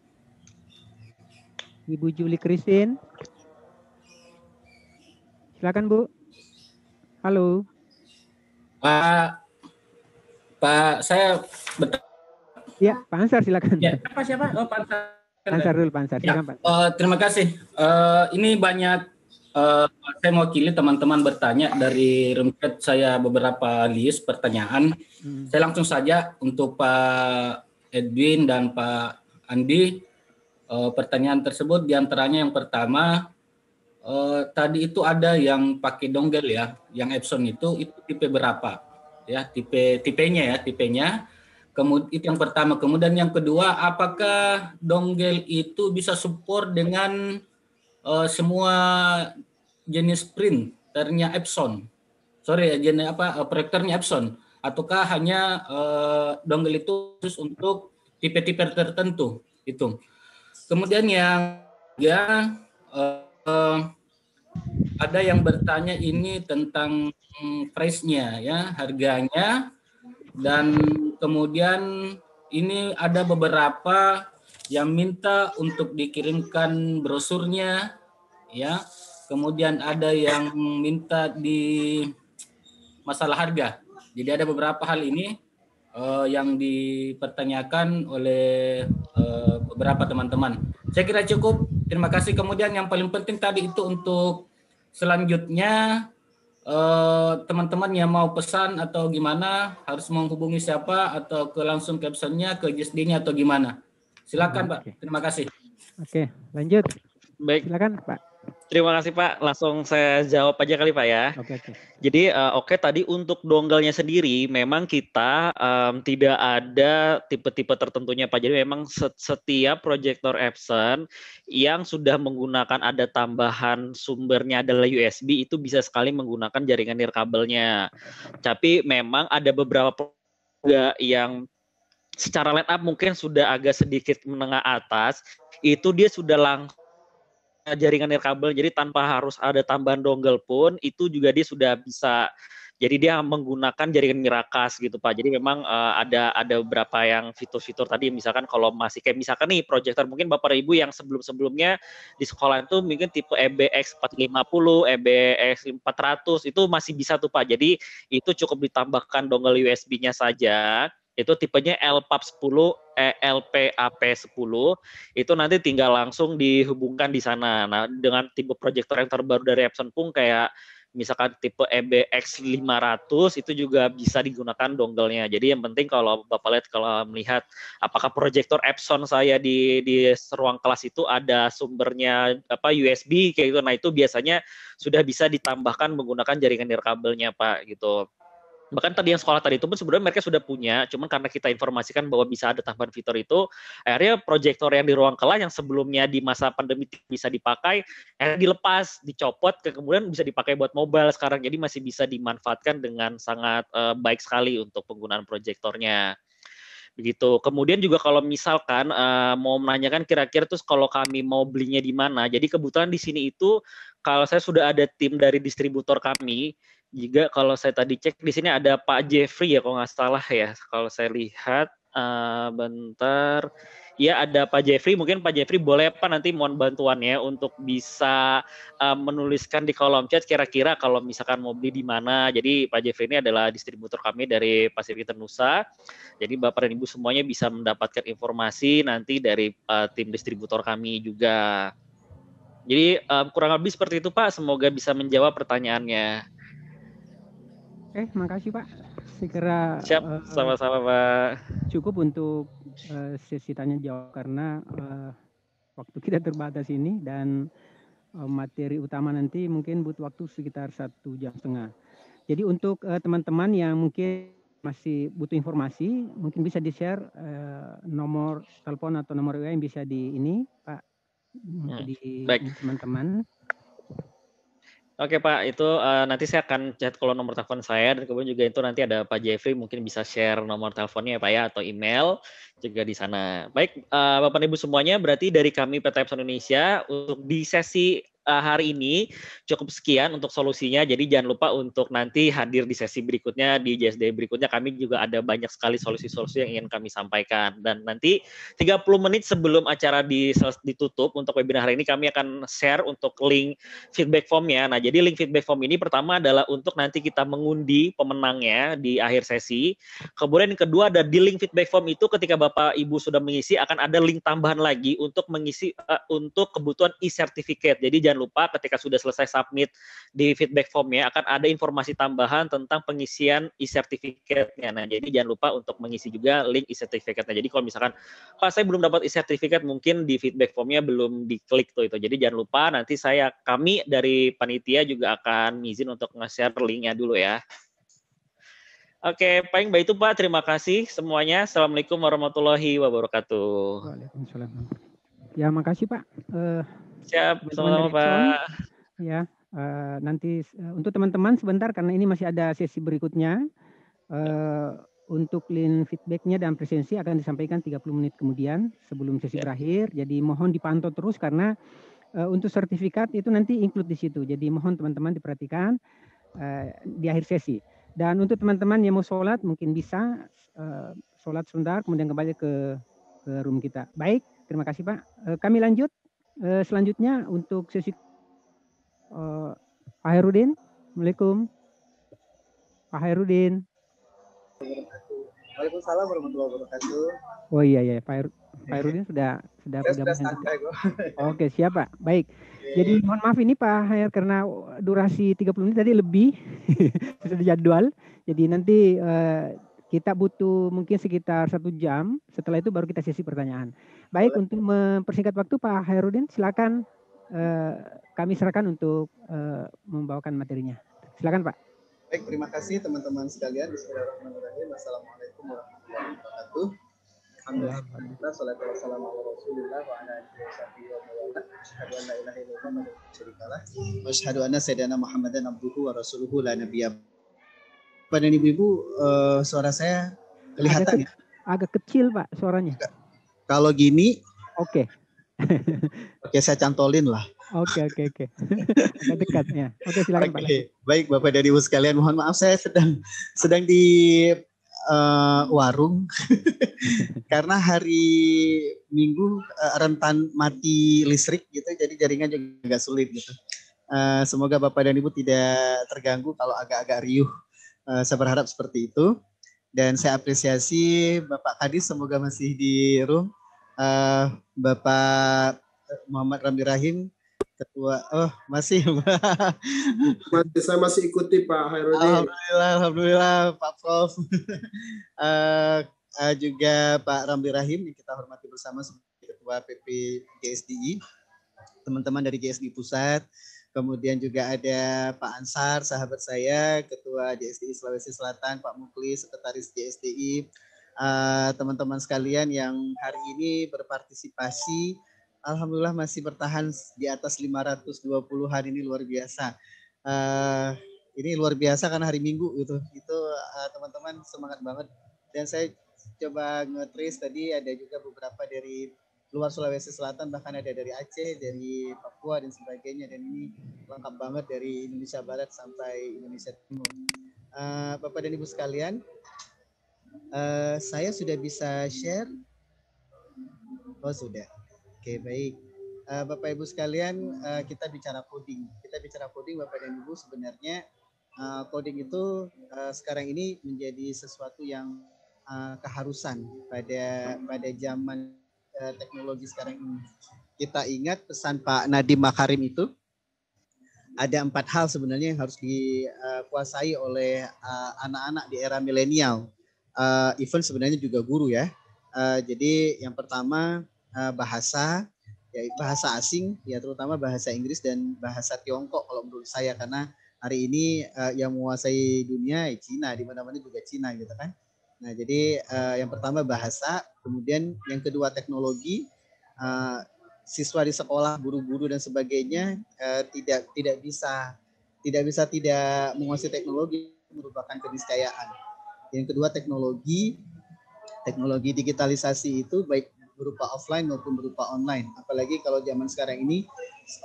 Ibu Juli Kristin. Silakan Bu. Halo. Pak Pak saya betul. Ya, Pak Ansar silakan. Ya, apa siapa? Oh, Pak Ansar. Ansar dulu, Pak Ansar. Ya, uh, terima kasih. Uh, ini banyak uh, saya mewakili teman-teman bertanya dari remket saya beberapa list pertanyaan. Hmm. Saya langsung saja untuk Pak Edwin dan Pak Andi uh, pertanyaan tersebut di antaranya yang pertama uh, tadi itu ada yang pakai donggel ya, yang Epson itu itu tipe berapa? Ya tipe tipenya ya tipenya. Kemudian itu yang pertama. Kemudian yang kedua, apakah donggel itu bisa support dengan uh, semua jenis printernya Epson? Sorry ya, jenis apa uh, proyektornya Epson? Ataukah hanya uh, donggel itu khusus untuk tipe-tipe tertentu? Itu. Kemudian yang ya uh, ada yang bertanya ini tentang price-nya ya, harganya dan kemudian ini ada beberapa yang minta untuk dikirimkan brosurnya ya. Kemudian ada yang minta di masalah harga. Jadi ada beberapa hal ini uh, yang dipertanyakan oleh uh, beberapa teman-teman. Saya kira cukup. Terima kasih. Kemudian yang paling penting tadi itu untuk selanjutnya Eh, teman-teman uh, yang mau pesan atau gimana harus menghubungi siapa atau ke langsung captionnya ke JSD-nya atau gimana? Silakan Pak. Terima kasih. Oke, lanjut. Baik. Silakan Pak. Terima kasih Pak. Langsung saya jawab aja kali Pak ya. Oke. oke. Jadi uh, oke okay, tadi untuk donggelnya sendiri memang kita um, tidak ada tipe-tipe tertentunya Pak. Jadi memang setiap proyektor Epson yang sudah menggunakan ada tambahan sumbernya adalah USB itu bisa sekali menggunakan jaringan nirkabelnya. Tapi memang ada beberapa juga yang secara line up mungkin sudah agak sedikit menengah atas itu dia sudah langsung jaringan nirkabel jadi tanpa harus ada tambahan dongle pun itu juga dia sudah bisa jadi dia menggunakan jaringan mirakas gitu Pak. Jadi memang uh, ada ada beberapa yang fitur-fitur tadi misalkan kalau masih kayak misalkan nih proyektor mungkin Bapak Ibu yang sebelum-sebelumnya di sekolah itu mungkin tipe EBX 450, EBX 400 itu masih bisa tuh Pak. Jadi itu cukup ditambahkan dongle USB-nya saja itu tipenya LPAP 10 eh, LPAP 10 itu nanti tinggal langsung dihubungkan di sana. Nah, dengan tipe proyektor yang terbaru dari Epson pun kayak misalkan tipe EBX 500 itu juga bisa digunakan dongle-nya. Jadi yang penting kalau Bapak lihat kalau melihat apakah proyektor Epson saya di di ruang kelas itu ada sumbernya apa USB kayak gitu. Nah, itu biasanya sudah bisa ditambahkan menggunakan jaringan nirkabelnya Pak gitu bahkan tadi yang sekolah tadi itu pun sebenarnya mereka sudah punya, cuman karena kita informasikan bahwa bisa ada tambahan fitur itu, akhirnya proyektor yang di ruang kelas yang sebelumnya di masa pandemi bisa dipakai, akhirnya dilepas, dicopot, kemudian bisa dipakai buat mobile sekarang, jadi masih bisa dimanfaatkan dengan sangat uh, baik sekali untuk penggunaan proyektornya begitu. Kemudian juga kalau misalkan uh, mau menanyakan kira-kira terus kalau kami mau belinya di mana. Jadi kebetulan di sini itu kalau saya sudah ada tim dari distributor kami juga kalau saya tadi cek di sini ada Pak Jeffrey ya kalau nggak salah ya. Kalau saya lihat uh, bentar. Ya ada Pak Jeffrey. Mungkin Pak Jeffrey boleh apa nanti mohon bantuannya untuk bisa uh, menuliskan di kolom chat kira-kira kalau misalkan mau beli di mana. Jadi Pak Jeffrey ini adalah distributor kami dari Pasir Kita Nusa. Jadi Bapak dan Ibu semuanya bisa mendapatkan informasi nanti dari uh, tim distributor kami juga. Jadi uh, kurang lebih seperti itu Pak. Semoga bisa menjawab pertanyaannya Oke, makasih Pak. Segera Siap, uh, sama-sama Pak. Cukup untuk uh, sesi tanya jawab karena uh, waktu kita terbatas ini dan uh, materi utama nanti mungkin butuh waktu sekitar satu jam setengah. Jadi untuk teman-teman uh, yang mungkin masih butuh informasi, mungkin bisa di-share uh, nomor telepon atau nomor WA yang bisa di ini, Pak, hmm, di teman-teman. Oke Pak, itu uh, nanti saya akan chat kalau nomor telepon saya dan kemudian juga itu nanti ada Pak Jeffrey mungkin bisa share nomor teleponnya ya Pak ya atau email juga di sana. Baik, uh, Bapak Ibu semuanya berarti dari kami PT Epson Indonesia untuk di sesi uh, hari ini cukup sekian untuk solusinya. Jadi jangan lupa untuk nanti hadir di sesi berikutnya di JSD berikutnya kami juga ada banyak sekali solusi-solusi yang ingin kami sampaikan dan nanti 30 menit sebelum acara ditutup untuk webinar hari ini kami akan share untuk link feedback formnya. Nah jadi link feedback form ini pertama adalah untuk nanti kita mengundi pemenangnya di akhir sesi. Kemudian yang kedua ada di link feedback form itu ketika Bapak Ibu sudah mengisi akan ada link tambahan lagi untuk mengisi uh, untuk kebutuhan e-certificate. Jadi jangan jangan lupa ketika sudah selesai submit di feedback formnya akan ada informasi tambahan tentang pengisian e-certificate-nya. Nah, jadi jangan lupa untuk mengisi juga link e-certificate-nya. Jadi kalau misalkan, Pak saya belum dapat e-certificate, mungkin di feedback formnya belum diklik tuh itu. Jadi jangan lupa nanti saya, kami dari panitia juga akan izin untuk nge-share linknya dulu ya. Oke, paling baik itu Pak. Terima kasih semuanya. Assalamualaikum warahmatullahi wabarakatuh. Waalaikumsalam. Ya, makasih Pak. Uh, Siap, sama-sama Pak. Ya, uh, nanti uh, untuk teman-teman sebentar karena ini masih ada sesi berikutnya. Uh, untuk link feedbacknya dan presensi akan disampaikan 30 menit kemudian sebelum sesi ya. berakhir. Jadi mohon dipantau terus karena uh, untuk sertifikat itu nanti include di situ. Jadi mohon teman-teman diperhatikan uh, di akhir sesi. Dan untuk teman-teman yang mau sholat mungkin bisa uh, sholat sebentar kemudian kembali ke, ke room kita. Baik, terima kasih Pak. Uh, kami lanjut uh, selanjutnya untuk sesi uh, Pak Herudin. Assalamualaikum. Pak Herudin. Waalaikumsalam warahmatullahi wabarakatuh. Oh iya iya Pak, Her Pak Herudin sudah sudah sudah Oke siap Pak. Baik. Jadi mohon maaf ini Pak Hair karena durasi 30 menit tadi lebih sudah jadwal. Jadi nanti uh, kita butuh mungkin sekitar satu jam. Setelah itu baru kita sesi pertanyaan. Baik Boleh. untuk mempersingkat waktu Pak Hairudin silakan uh, kami serahkan untuk uh, membawakan materinya. Silakan Pak. Baik, terima kasih teman-teman sekalian. Bismillahirrahmanirrahim. Assalamualaikum warahmatullahi wabarakatuh. Alhamdulillah, salatu wassalamu ala rasulillah wa ala alihi wa sahbihi wa mawala. Asyhadu an la ilaha illallah wa la syarikalah. Wa asyhadu anna sayyidina Muhammadan abduhu wa rasuluhu la nabiyya. Pada ibu-ibu, uh, suara saya kelihatan agak, ya? Agak kecil, Pak, suaranya. Kalau gini, oke. Okay. Oke, saya cantolin lah. Oke, oke, oke. Agak dekatnya. Oke, silakan okay. Pak. Baik, Bapak dan Ibu sekalian, mohon maaf saya sedang sedang di uh, warung karena hari Minggu uh, rentan mati listrik gitu jadi jaringan juga agak sulit gitu. Uh, semoga Bapak dan Ibu tidak terganggu kalau agak-agak riuh. Uh, saya berharap seperti itu. Dan saya apresiasi Bapak Kadis semoga masih di room. Uh, Bapak Muhammad Ramli Rahim ketua oh masih masih saya masih ikuti Pak Hairudin alhamdulillah alhamdulillah Pak Prof uh, uh, juga Pak Ramli Rahim yang kita hormati bersama sebagai ketua PP GSDI teman-teman dari GSDI pusat kemudian juga ada Pak Ansar sahabat saya ketua GSDI Sulawesi Selatan Pak Mukli sekretaris GSDI uh, teman-teman sekalian yang hari ini berpartisipasi alhamdulillah masih bertahan di atas 520 hari ini luar biasa. Uh, ini luar biasa karena hari Minggu gitu. Itu uh, teman-teman semangat banget. Dan saya coba nge tadi ada juga beberapa dari luar Sulawesi Selatan bahkan ada dari Aceh, dari Papua dan sebagainya dan ini lengkap banget dari Indonesia Barat sampai Indonesia Timur. Uh, Bapak dan Ibu sekalian, uh, saya sudah bisa share. Oh sudah. Oke, baik. Uh, Bapak Ibu sekalian, uh, kita bicara coding. Kita bicara coding Bapak dan Ibu sebenarnya uh, coding itu uh, sekarang ini menjadi sesuatu yang uh, keharusan pada pada zaman uh, teknologi sekarang ini. Kita ingat pesan Pak Nadiem Makarim itu ada empat hal sebenarnya yang harus dikuasai oleh anak-anak uh, di era milenial. Uh, even sebenarnya juga guru ya. Jadi yang pertama bahasa ya bahasa asing ya terutama bahasa Inggris dan bahasa Tiongkok kalau menurut saya karena hari ini yang menguasai dunia ya Cina di mana-mana juga Cina gitu kan. Nah, jadi yang pertama bahasa, kemudian yang kedua teknologi uh, siswa di sekolah, guru-guru dan sebagainya uh, tidak tidak bisa tidak bisa tidak menguasai teknologi merupakan keniscayaan. Yang kedua teknologi teknologi digitalisasi itu baik berupa offline maupun berupa online. Apalagi kalau zaman sekarang ini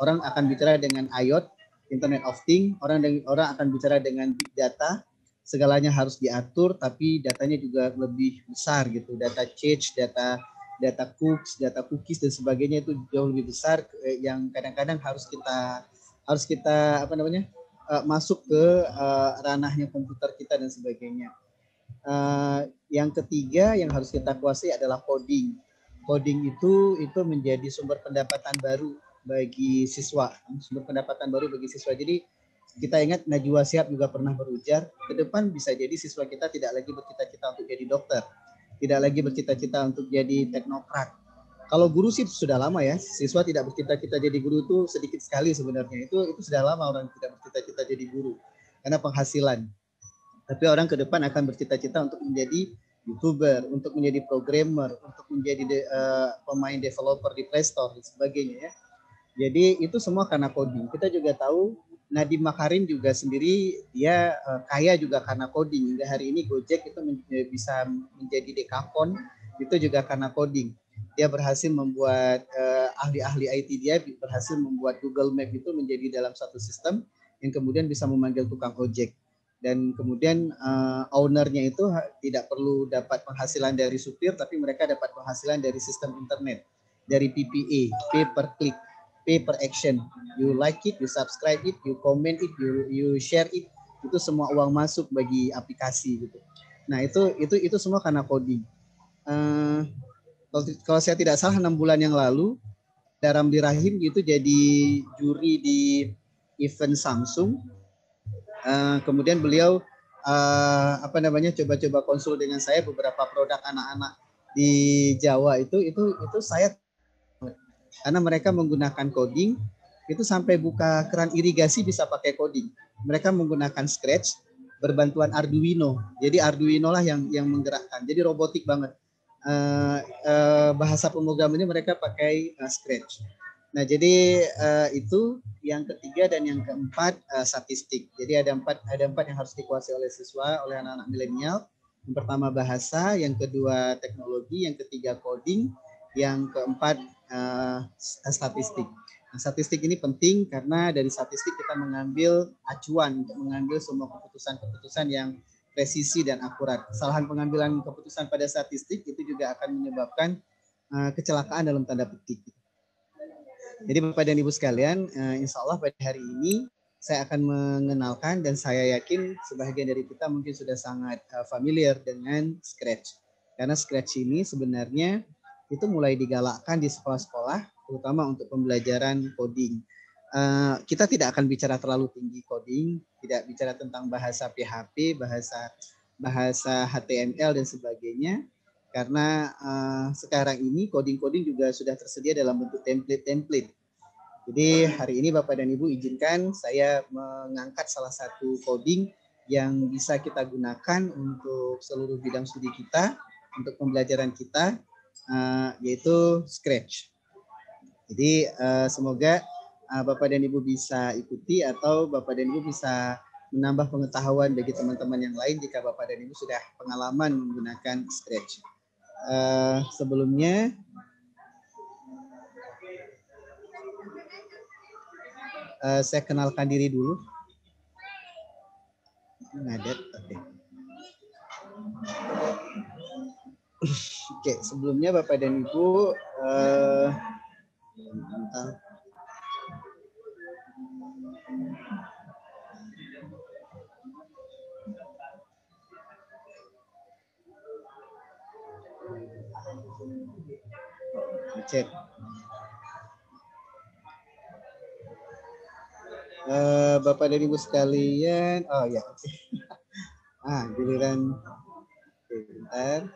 orang akan bicara dengan IoT, Internet of Things, orang orang akan bicara dengan big data, segalanya harus diatur tapi datanya juga lebih besar gitu. Data change, data data cookies, data cookies dan sebagainya itu jauh lebih besar eh, yang kadang-kadang harus kita harus kita apa namanya? Uh, masuk ke uh, ranahnya komputer kita dan sebagainya. Uh, yang ketiga yang harus kita kuasai adalah coding coding itu itu menjadi sumber pendapatan baru bagi siswa, sumber pendapatan baru bagi siswa. Jadi kita ingat Najwa Siap juga pernah berujar, ke depan bisa jadi siswa kita tidak lagi bercita-cita untuk jadi dokter, tidak lagi bercita-cita untuk jadi teknokrat. Kalau guru sih sudah lama ya, siswa tidak bercita-cita jadi guru itu sedikit sekali sebenarnya. Itu itu sudah lama orang tidak bercita-cita jadi guru karena penghasilan. Tapi orang ke depan akan bercita-cita untuk menjadi youtuber, untuk menjadi programmer, untuk menjadi de, uh, pemain developer di Play Store dan sebagainya ya. Jadi itu semua karena coding. Kita juga tahu Nadiem Makarim juga sendiri dia uh, kaya juga karena coding. Hingga hari ini Gojek itu men bisa menjadi dekakon itu juga karena coding. Dia berhasil membuat eh, ahli-ahli uh, IT dia berhasil membuat Google Map itu menjadi dalam satu sistem yang kemudian bisa memanggil tukang ojek dan kemudian uh, ownernya itu tidak perlu dapat penghasilan dari supir tapi mereka dapat penghasilan dari sistem internet dari PPA pay per click pay per action. You like it you subscribe it you comment it you you share it. Itu semua uang masuk bagi aplikasi gitu. Nah itu itu itu semua karena coding. Uh, kalau saya tidak salah enam bulan yang lalu Daram Dirahim itu jadi juri di event Samsung. Uh, kemudian beliau uh, apa namanya coba-coba konsul dengan saya beberapa produk anak-anak di Jawa itu itu itu saya karena mereka menggunakan coding itu sampai buka keran irigasi bisa pakai coding. Mereka menggunakan Scratch berbantuan Arduino. Jadi Arduino lah yang yang menggerakkan. Jadi robotik banget. Uh, uh, bahasa pemrogramannya mereka pakai uh, Scratch. Nah, jadi uh, itu yang ketiga dan yang keempat uh, statistik. Jadi ada empat ada empat yang harus dikuasai oleh siswa oleh anak-anak milenial. Yang pertama bahasa, yang kedua teknologi, yang ketiga coding, yang keempat uh, statistik. Nah, statistik ini penting karena dari statistik kita mengambil acuan untuk mengambil semua keputusan-keputusan yang presisi dan akurat. Kesalahan pengambilan keputusan pada statistik itu juga akan menyebabkan uh, kecelakaan dalam tanda petik. Jadi Bapak dan Ibu sekalian, uh, insya Allah pada hari ini saya akan mengenalkan dan saya yakin sebagian dari kita mungkin sudah sangat uh, familiar dengan Scratch. Karena Scratch ini sebenarnya itu mulai digalakkan di sekolah-sekolah, terutama untuk pembelajaran coding. Uh, kita tidak akan bicara terlalu tinggi coding, tidak bicara tentang bahasa PHP, bahasa bahasa HTML dan sebagainya, karena uh, sekarang ini coding-coding juga sudah tersedia dalam bentuk template-template. Jadi hari ini Bapak dan Ibu izinkan saya mengangkat salah satu coding yang bisa kita gunakan untuk seluruh bidang studi kita, untuk pembelajaran kita, uh, yaitu Scratch. Jadi uh, semoga uh, Bapak dan Ibu bisa ikuti atau Bapak dan Ibu bisa menambah pengetahuan bagi teman-teman yang lain jika Bapak dan Ibu sudah pengalaman menggunakan Scratch uh, sebelumnya uh, saya kenalkan diri dulu. Ngadet, oke. Oke, sebelumnya Bapak dan Ibu, uh. Uh, Bapak dan Ibu sekalian, oh ya, ah giliran, bentar.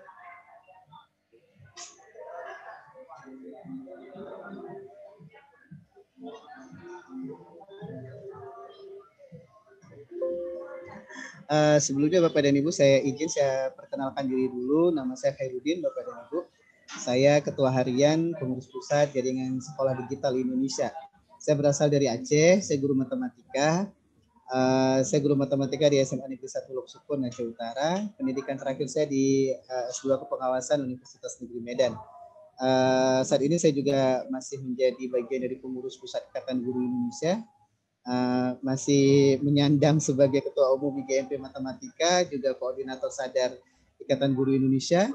Uh, sebelumnya Bapak dan Ibu saya izin saya perkenalkan diri dulu. Nama saya Khairuddin Bapak dan Ibu. Saya Ketua Harian Pengurus Pusat Jaringan Sekolah Digital Indonesia. Saya berasal dari Aceh, saya guru matematika. Uh, saya guru matematika di SMA Negeri 1 Lok Sukun, Aceh Utara. Pendidikan terakhir saya di uh, S2 Kepengawasan Universitas Negeri Medan. Uh, saat ini saya juga masih menjadi bagian dari pengurus Pusat Ikatan Guru Indonesia. Uh, masih menyandang sebagai Ketua Umum IGMP Matematika, juga Koordinator Sadar Ikatan Guru Indonesia.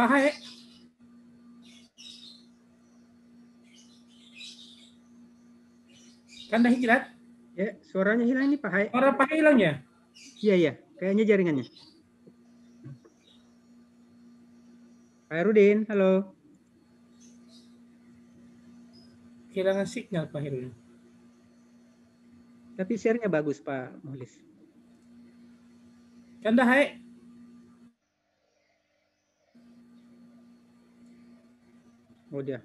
Pak. Kan dah hilang? Ya, suaranya hilang ini Pak Hai. Suara Pak Hai hilang ya? Iya, iya. Kayaknya jaringannya. Pak Rudin, halo. Kehilangan sinyal Pak Herudin. Tapi share-nya bagus Pak Mulis. Kanda hai. Oh dia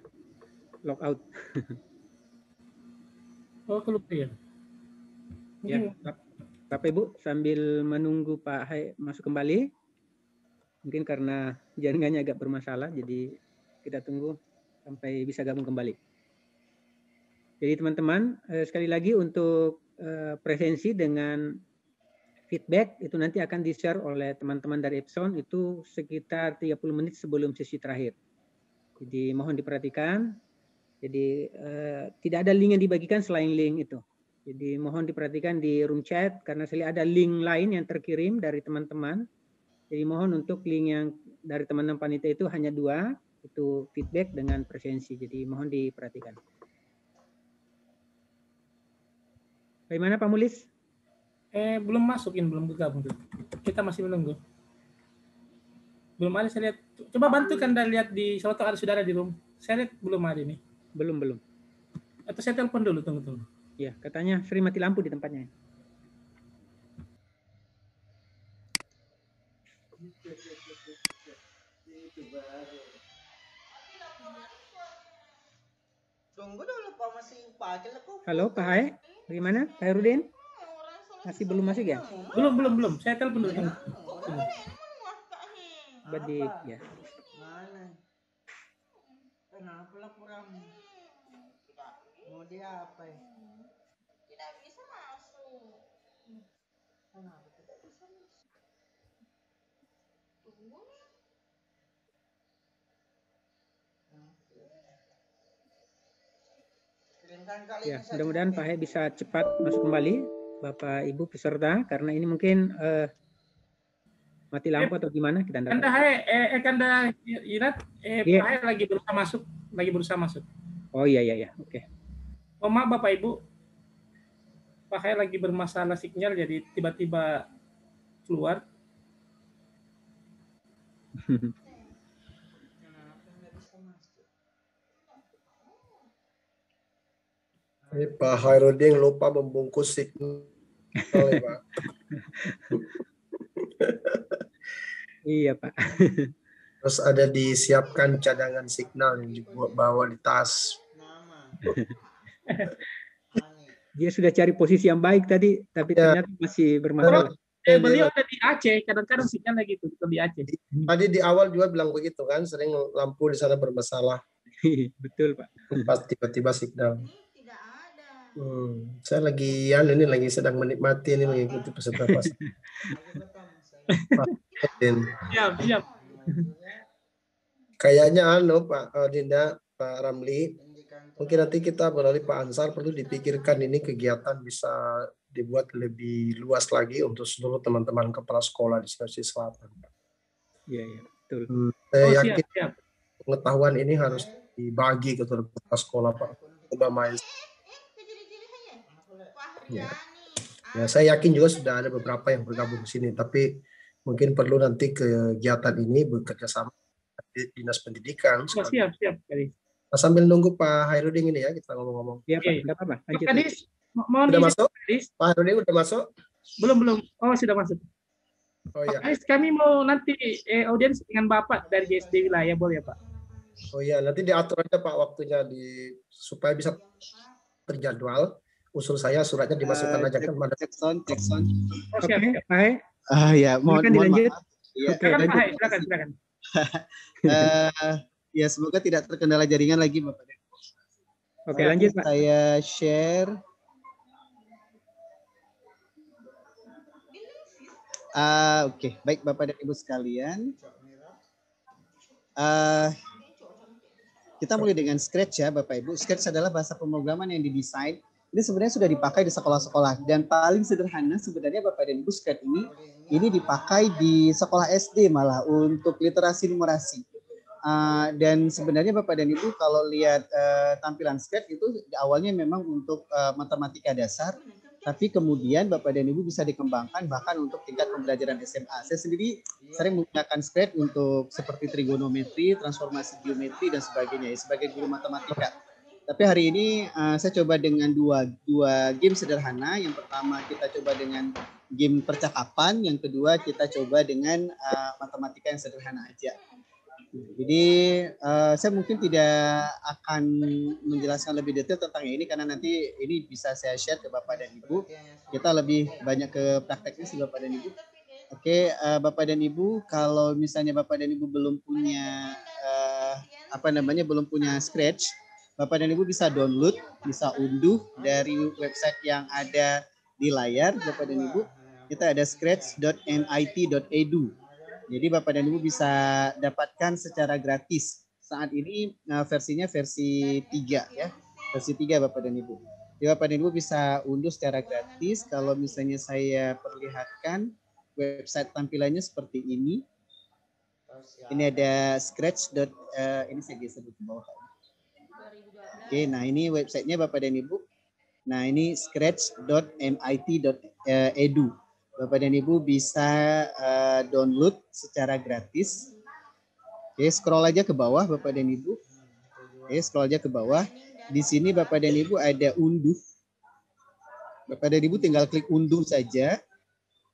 log out. oh keluar ya. Ya, Bapak Ibu sambil menunggu Pak Hai masuk kembali, mungkin karena jaringannya agak bermasalah, jadi kita tunggu sampai bisa gabung kembali. Jadi teman-teman, eh, sekali lagi untuk eh, presensi dengan feedback itu nanti akan di-share oleh teman-teman dari Epson itu sekitar 30 menit sebelum sesi terakhir. Jadi mohon diperhatikan. Jadi eh, tidak ada link yang dibagikan selain link itu. Jadi mohon diperhatikan di room chat karena saya lihat ada link lain yang terkirim dari teman-teman. Jadi mohon untuk link yang dari teman-teman panitia itu hanya dua, itu feedback dengan presensi. Jadi mohon diperhatikan. Bagaimana Pak Mulis? Eh belum masukin, belum bergabung. Kita masih menunggu. Belum ada saya lihat. Coba bantukan dan lihat di salah ada saudara di room. Saya lihat belum ada ini. Belum belum. Atau saya telepon dulu, tunggu tunggu. Ya, katanya sering mati lampu di tempatnya. Tunggu dulu Pak masih pakai Halo Pak Hai, bagaimana Pak Herudin? Masih belum masuk ya? Belum belum belum. Saya telepon dulu. Badik ya. Mana? Kenapa lah kurang? Mau dia apa ya? Tidak bisa masuk. Kenapa tidak bisa masuk? Tunggu Ya, mudah-mudahan Pak Hai bisa cepat masuk kembali, Bapak Ibu peserta, karena ini mungkin uh, mati lampu atau gimana kita tidak Kanda Hai, eh, eh Kanda Irat, eh yeah. Pak Hai lagi berusaha masuk, lagi berusaha masuk. Oh iya iya iya, oke. Okay. Oh maaf Bapak Ibu, Pak Hai lagi bermasalah sinyal jadi tiba-tiba keluar. Ini Pak Hairudin lupa membungkus signal ya, Pak. iya Pak. Terus ada disiapkan cadangan signal yang dibuat bawa di tas. Dia sudah cari posisi yang baik tadi, tapi ya. ternyata masih bermasalah. Eh, beliau ada di Aceh, kadang-kadang sinyal lagi tuh di Aceh. Tadi di awal juga bilang begitu kan, sering lampu di sana bermasalah. Betul Pak. Pas tiba-tiba signal. Hmm, saya lagi ya ini lagi sedang menikmati ini mengikuti peserta pas. Siap, siap. Kayaknya anu Pak uh, Dinda, Pak Ramli, mungkin nanti kita melalui Pak Ansar perlu dipikirkan ini kegiatan bisa dibuat lebih luas lagi untuk seluruh teman-teman kepala sekolah di Sulawesi Selatan. Iya, iya, betul. Hmm, saya oh, yakin siap, siap. pengetahuan ini harus dibagi ke seluruh kepala sekolah Pak. Coba Mais. Ya. ya, saya yakin juga sudah ada beberapa yang bergabung di sini, tapi mungkin perlu nanti kegiatan ini bekerja sama di dinas pendidikan. Oh, siap, siap. Nah, sambil nunggu Pak Hairudin ini ya, kita ngomong-ngomong. Iya, Pak. Tidak apa-apa. Lanjut. Kadis, mohon sudah masuk? Kadis. Pak Hairudin sudah masuk? Belum, belum. Oh, sudah masuk. Oh iya. Kadis, kami mau nanti eh, audiens dengan Bapak dari JSD wilayah, boleh ya Pak? Oh iya, nanti diatur aja Pak waktunya di supaya bisa terjadwal usul saya suratnya dimasukkan uh, aja kan pada Jackson Jackson oke okay. baik ah ya mohon mohon maaf ya. Oke, okay, silakan silakan uh, ya semoga tidak terkendala jaringan lagi Bapak Oke, lanjut Pak. Saya share Uh, Oke, okay. baik Bapak dan Ibu sekalian. Uh, kita mulai dengan Scratch ya Bapak Ibu. Scratch adalah bahasa pemrograman yang didesain ini sebenarnya sudah dipakai di sekolah-sekolah dan paling sederhana sebenarnya Bapak dan Ibu Scratch ini ini dipakai di sekolah SD malah untuk literasi numerasi. Uh, dan sebenarnya Bapak dan Ibu kalau lihat uh, tampilan Scratch itu awalnya memang untuk uh, matematika dasar, tapi kemudian Bapak dan Ibu bisa dikembangkan bahkan untuk tingkat pembelajaran SMA. Saya sendiri sering menggunakan Scratch untuk seperti trigonometri, transformasi geometri dan sebagainya sebagai guru matematika. Tapi hari ini uh, saya coba dengan dua dua game sederhana. Yang pertama kita coba dengan game percakapan, yang kedua kita coba dengan uh, matematika yang sederhana aja. Jadi uh, saya mungkin tidak akan menjelaskan lebih detail tentang ini karena nanti ini bisa saya share ke Bapak dan Ibu. Kita lebih banyak ke prakteknya sih Bapak dan Ibu. Oke, uh, Bapak dan Ibu, kalau misalnya Bapak dan Ibu belum punya uh, apa namanya belum punya Scratch, Bapak dan Ibu bisa download, bisa unduh dari website yang ada di layar Bapak dan Ibu. Kita ada scratch.mit.edu. Jadi Bapak dan Ibu bisa dapatkan secara gratis. Saat ini uh, versinya versi 3 ya. Versi 3 Bapak dan Ibu. Jadi Bapak dan Ibu bisa unduh secara gratis. Kalau misalnya saya perlihatkan website tampilannya seperti ini. Ini ada scratch. Uh, ini saya geser ke bawah. Oke, nah ini websitenya Bapak dan Ibu. Nah ini scratch.mit.edu. Bapak dan Ibu bisa uh, download secara gratis. Oke, scroll aja ke bawah Bapak dan Ibu. Oke, scroll aja ke bawah. Di sini Bapak dan Ibu ada unduh. Bapak dan Ibu tinggal klik unduh saja.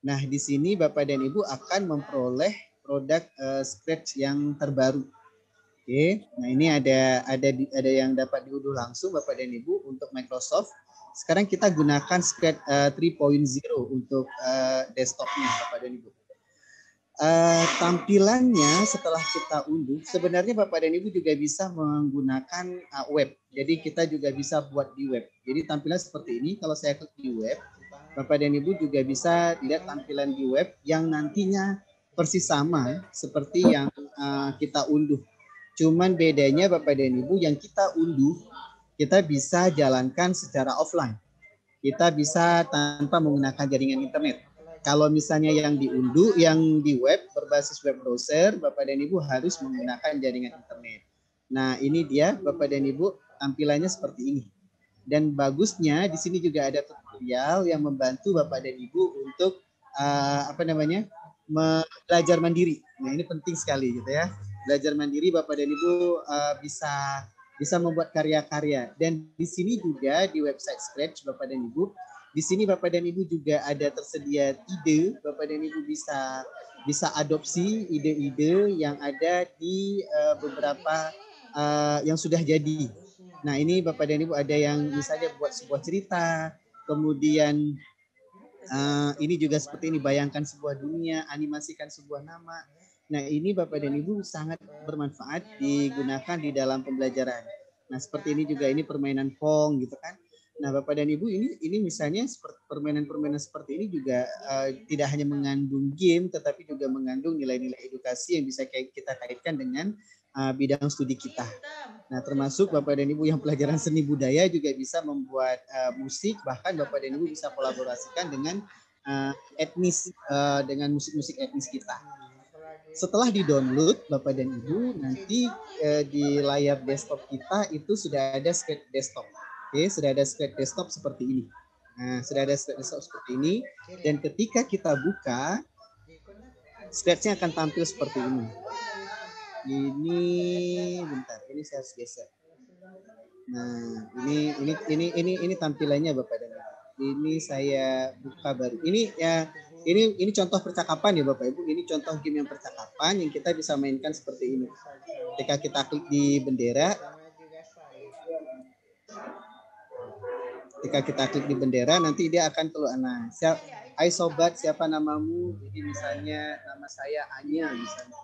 Nah, di sini Bapak dan Ibu akan memperoleh produk uh, Scratch yang terbaru. Oke, nah ini ada ada ada yang dapat diunduh langsung Bapak dan Ibu untuk Microsoft. Sekarang kita gunakan Scratch uh, 3.0 untuk uh, desktopnya Bapak dan Ibu. Uh, tampilannya setelah kita unduh, sebenarnya Bapak dan Ibu juga bisa menggunakan uh, web. Jadi kita juga bisa buat di web. Jadi tampilan seperti ini. Kalau saya klik di web, Bapak dan Ibu juga bisa lihat tampilan di web yang nantinya persis sama seperti yang uh, kita unduh Cuman bedanya Bapak dan Ibu yang kita unduh, kita bisa jalankan secara offline. Kita bisa tanpa menggunakan jaringan internet. Kalau misalnya yang diunduh, yang di web berbasis web browser, Bapak dan Ibu harus menggunakan jaringan internet. Nah, ini dia Bapak dan Ibu tampilannya seperti ini. Dan bagusnya di sini juga ada tutorial yang membantu Bapak dan Ibu untuk uh, apa namanya? belajar mandiri. Nah, ini penting sekali gitu ya belajar mandiri Bapak dan Ibu uh, bisa bisa membuat karya-karya. Dan di sini juga di website Scratch Bapak dan Ibu, di sini Bapak dan Ibu juga ada tersedia ide Bapak dan Ibu bisa bisa adopsi ide-ide yang ada di uh, beberapa uh, yang sudah jadi. Nah, ini Bapak dan Ibu ada yang misalnya buat sebuah cerita, kemudian uh, ini juga seperti ini bayangkan sebuah dunia, animasikan sebuah nama. Nah, ini Bapak dan Ibu sangat bermanfaat digunakan di dalam pembelajaran. Nah, seperti ini juga ini permainan Pong gitu kan. Nah, Bapak dan Ibu ini ini misalnya permainan-permainan seperti ini juga uh, tidak hanya mengandung game tetapi juga mengandung nilai-nilai edukasi yang bisa kita kaitkan dengan uh, bidang studi kita. Nah, termasuk Bapak dan Ibu yang pelajaran seni budaya juga bisa membuat uh, musik bahkan Bapak dan Ibu bisa kolaborasikan dengan uh, etnis uh, dengan musik-musik etnis kita. Setelah di-download Bapak dan Ibu, nanti eh, di layar desktop kita itu sudah ada script desktop. Oke, sudah ada script desktop seperti ini. Nah, sudah ada script desktop seperti ini dan ketika kita buka sketchnya akan tampil seperti ini. Ini bentar, ini saya harus geser. Nah, ini ini ini ini ini tampilannya Bapak dan Ibu. Ini saya buka baru. Ini ya ini ini contoh percakapan ya Bapak Ibu. Ini contoh game yang percakapan yang kita bisa mainkan seperti ini. Ketika kita klik di bendera, ketika kita klik di bendera nanti dia akan keluar nah siap Hai sobat siapa namamu jadi misalnya nama saya Anya misalnya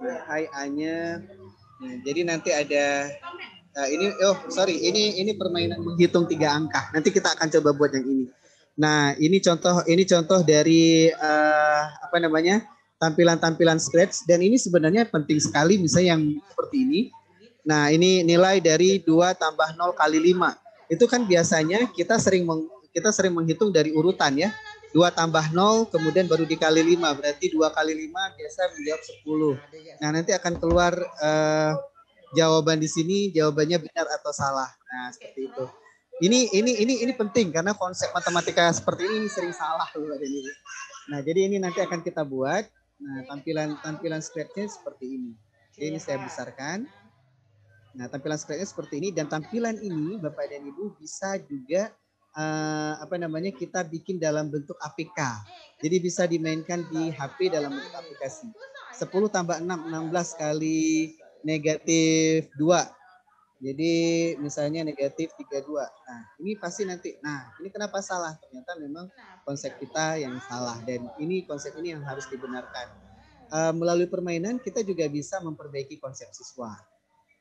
nah, Hai Anya nah, jadi nanti ada nah, ini oh sorry ini ini permainan menghitung tiga angka nanti kita akan coba buat yang ini Nah, ini contoh ini contoh dari uh, apa namanya? tampilan-tampilan Scratch dan ini sebenarnya penting sekali misalnya yang seperti ini. Nah, ini nilai dari 2 tambah 0 kali 5. Itu kan biasanya kita sering meng, kita sering menghitung dari urutan ya. 2 tambah 0 kemudian baru dikali 5 berarti 2 kali 5 biasa menjawab 10. Nah, nanti akan keluar uh, jawaban di sini jawabannya benar atau salah. Nah, seperti itu ini ini ini ini penting karena konsep matematika seperti ini sering salah loh ini. Nah, jadi ini nanti akan kita buat. Nah, tampilan tampilan scratch seperti ini. Jadi ini saya besarkan. Nah, tampilan scratch seperti ini dan tampilan ini Bapak dan Ibu bisa juga uh, apa namanya kita bikin dalam bentuk APK. Jadi bisa dimainkan di HP dalam bentuk aplikasi. 10 tambah 6, 16 kali negatif 2. Jadi misalnya negatif 32. Nah ini pasti nanti, nah ini kenapa salah? Ternyata memang konsep kita yang salah dan ini konsep ini yang harus dibenarkan. Uh, melalui permainan kita juga bisa memperbaiki konsep siswa.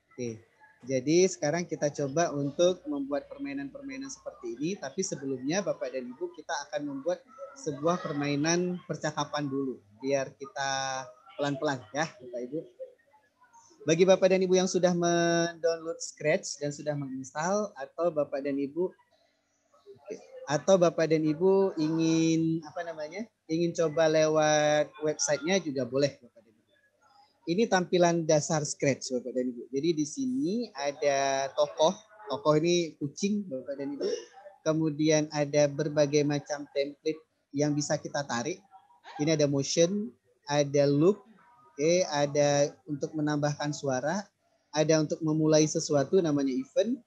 Oke, jadi sekarang kita coba untuk membuat permainan-permainan seperti ini. Tapi sebelumnya Bapak dan Ibu kita akan membuat sebuah permainan percakapan dulu, biar kita pelan-pelan ya Bapak Ibu. Bagi Bapak dan Ibu yang sudah mendownload Scratch dan sudah menginstal atau Bapak dan Ibu atau Bapak dan Ibu ingin apa namanya? ingin coba lewat websitenya juga boleh Bapak dan Ibu. Ini tampilan dasar Scratch Bapak dan Ibu. Jadi di sini ada tokoh, tokoh ini kucing Bapak dan Ibu. Kemudian ada berbagai macam template yang bisa kita tarik. Ini ada motion, ada look, Oke, ada untuk menambahkan suara, ada untuk memulai sesuatu namanya event,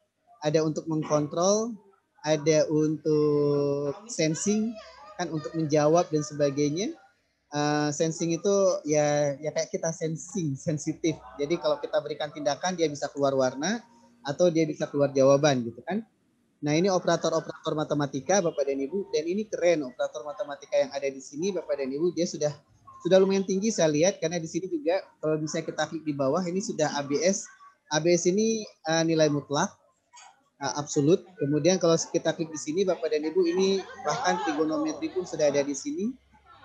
ada untuk mengkontrol, ada untuk sensing, kan untuk menjawab dan sebagainya. Uh, sensing itu ya ya kayak kita sensing, sensitif. Jadi kalau kita berikan tindakan dia bisa keluar warna atau dia bisa keluar jawaban gitu kan. Nah ini operator-operator matematika Bapak dan Ibu dan ini keren operator matematika yang ada di sini Bapak dan Ibu dia sudah sudah lumayan tinggi saya lihat karena di sini juga kalau bisa kita klik di bawah ini sudah ABS. ABS ini uh, nilai mutlak uh, absolut. Kemudian kalau kita klik di sini Bapak dan Ibu ini bahkan trigonometri pun sudah ada di sini.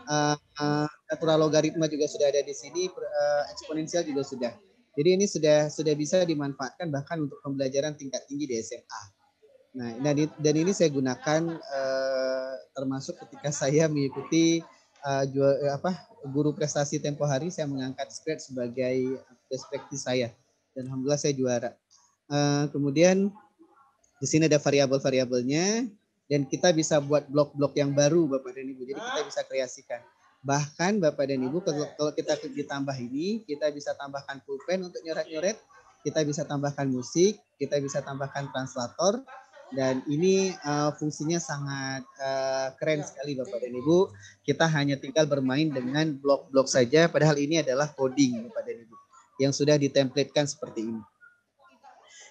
Uh, uh, natural logaritma juga sudah ada di sini, uh, eksponensial juga sudah. Jadi ini sudah sudah bisa dimanfaatkan bahkan untuk pembelajaran tingkat tinggi di SMA. Nah, dan, dan ini saya gunakan uh, termasuk ketika saya mengikuti uh, jual, uh, apa guru prestasi tempo hari saya mengangkat Scratch sebagai practice saya dan alhamdulillah saya juara. Uh, kemudian di sini ada variabel-variabelnya dan kita bisa buat blok-blok yang baru Bapak dan Ibu. Jadi kita bisa kreasikan. Bahkan Bapak dan Ibu kalau, kalau kita ditambah ini, kita bisa tambahkan pulpen untuk nyoret-nyoret, kita bisa tambahkan musik, kita bisa tambahkan translator, dan ini uh, fungsinya sangat uh, keren sekali Bapak dan Ibu. Kita hanya tinggal bermain dengan blok-blok saja padahal ini adalah coding Bapak dan Ibu yang sudah ditemplatekan seperti ini.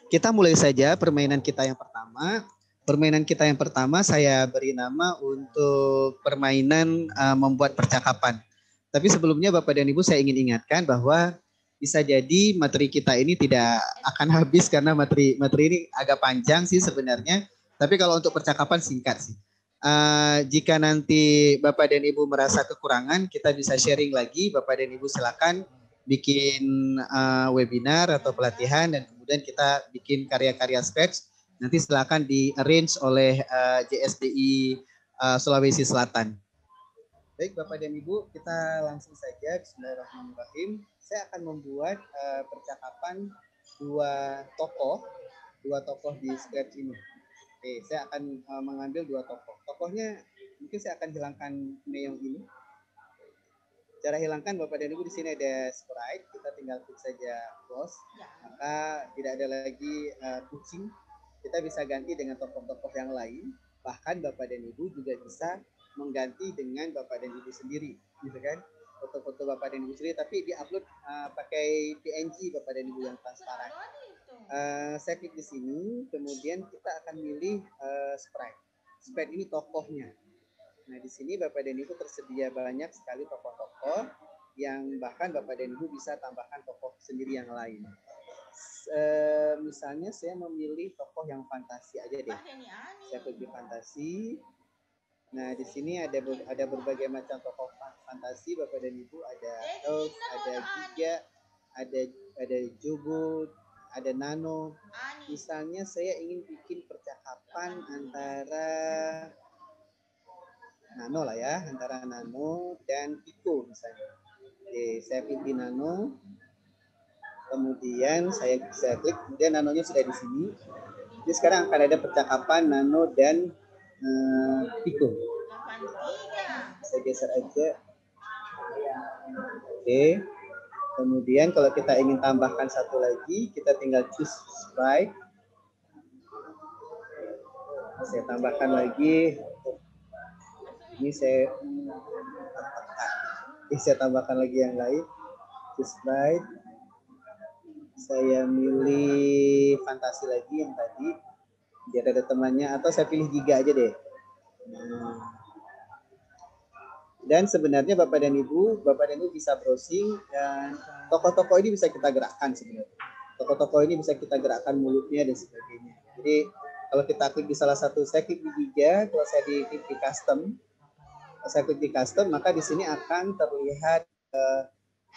Kita mulai saja permainan kita yang pertama. Permainan kita yang pertama saya beri nama untuk permainan uh, membuat percakapan. Tapi sebelumnya Bapak dan Ibu saya ingin ingatkan bahwa bisa jadi materi kita ini tidak akan habis karena materi materi ini agak panjang sih sebenarnya. Tapi kalau untuk percakapan singkat sih. Uh, jika nanti Bapak dan Ibu merasa kekurangan, kita bisa sharing lagi. Bapak dan Ibu silakan bikin uh, webinar atau pelatihan dan kemudian kita bikin karya-karya sketch. Nanti silakan di arrange oleh uh, JSDI uh, Sulawesi Selatan. Baik Bapak dan Ibu, kita langsung saja Bismillahirrahmanirrahim saya akan membuat uh, percakapan dua tokoh, dua tokoh di script ini. Oke, saya akan uh, mengambil dua tokoh. Tokohnya mungkin saya akan hilangkan neon ini. Cara hilangkan Bapak dan Ibu di sini ada sprite, kita tinggal klik saja close, maka tidak ada lagi uh, kucing. Kita bisa ganti dengan tokoh-tokoh yang lain. Bahkan Bapak dan Ibu juga bisa mengganti dengan Bapak dan Ibu sendiri, gitu kan? Foto-foto Bapak dan Ibu sendiri, tapi diupload uh, pakai PNG Bapak dan Ibu yang transparan. Uh, saya klik di sini, kemudian kita akan milih uh, sprite. Sprite ini tokohnya. Nah, di sini Bapak dan Ibu tersedia banyak sekali tokoh-tokoh yang bahkan Bapak dan Ibu bisa tambahkan tokoh sendiri yang lain. Uh, misalnya saya memilih tokoh yang fantasi aja deh. Saya klik di fantasi, Nah, di sini ada ada berbagai macam tokoh fantasi Bapak dan Ibu, ada Elf, ada Giga, ada ada Jubut, ada Nano. Misalnya saya ingin bikin percakapan antara Nano lah ya, antara Nano dan Pico misalnya. Oke, saya pilih Nano. Kemudian saya bisa klik, kemudian Nanonya sudah di sini. Jadi sekarang akan ada percakapan Nano dan uh, Pico. Saya geser aja. Oke. Kemudian kalau kita ingin tambahkan satu lagi, kita tinggal choose sprite. Saya tambahkan lagi. Ini saya ini saya tambahkan lagi yang lain. This slide. Saya milih fantasi lagi yang tadi. Biar ada temannya. Atau saya pilih giga aja deh. Nah. Dan sebenarnya Bapak dan Ibu, Bapak dan Ibu bisa browsing dan toko-toko ini bisa kita gerakkan sebenarnya. Toko-toko ini bisa kita gerakkan mulutnya dan sebagainya. Jadi kalau kita klik di salah satu, saya klik di giga, kalau saya di klik di custom, saya klik di custom, maka di sini akan terlihat uh,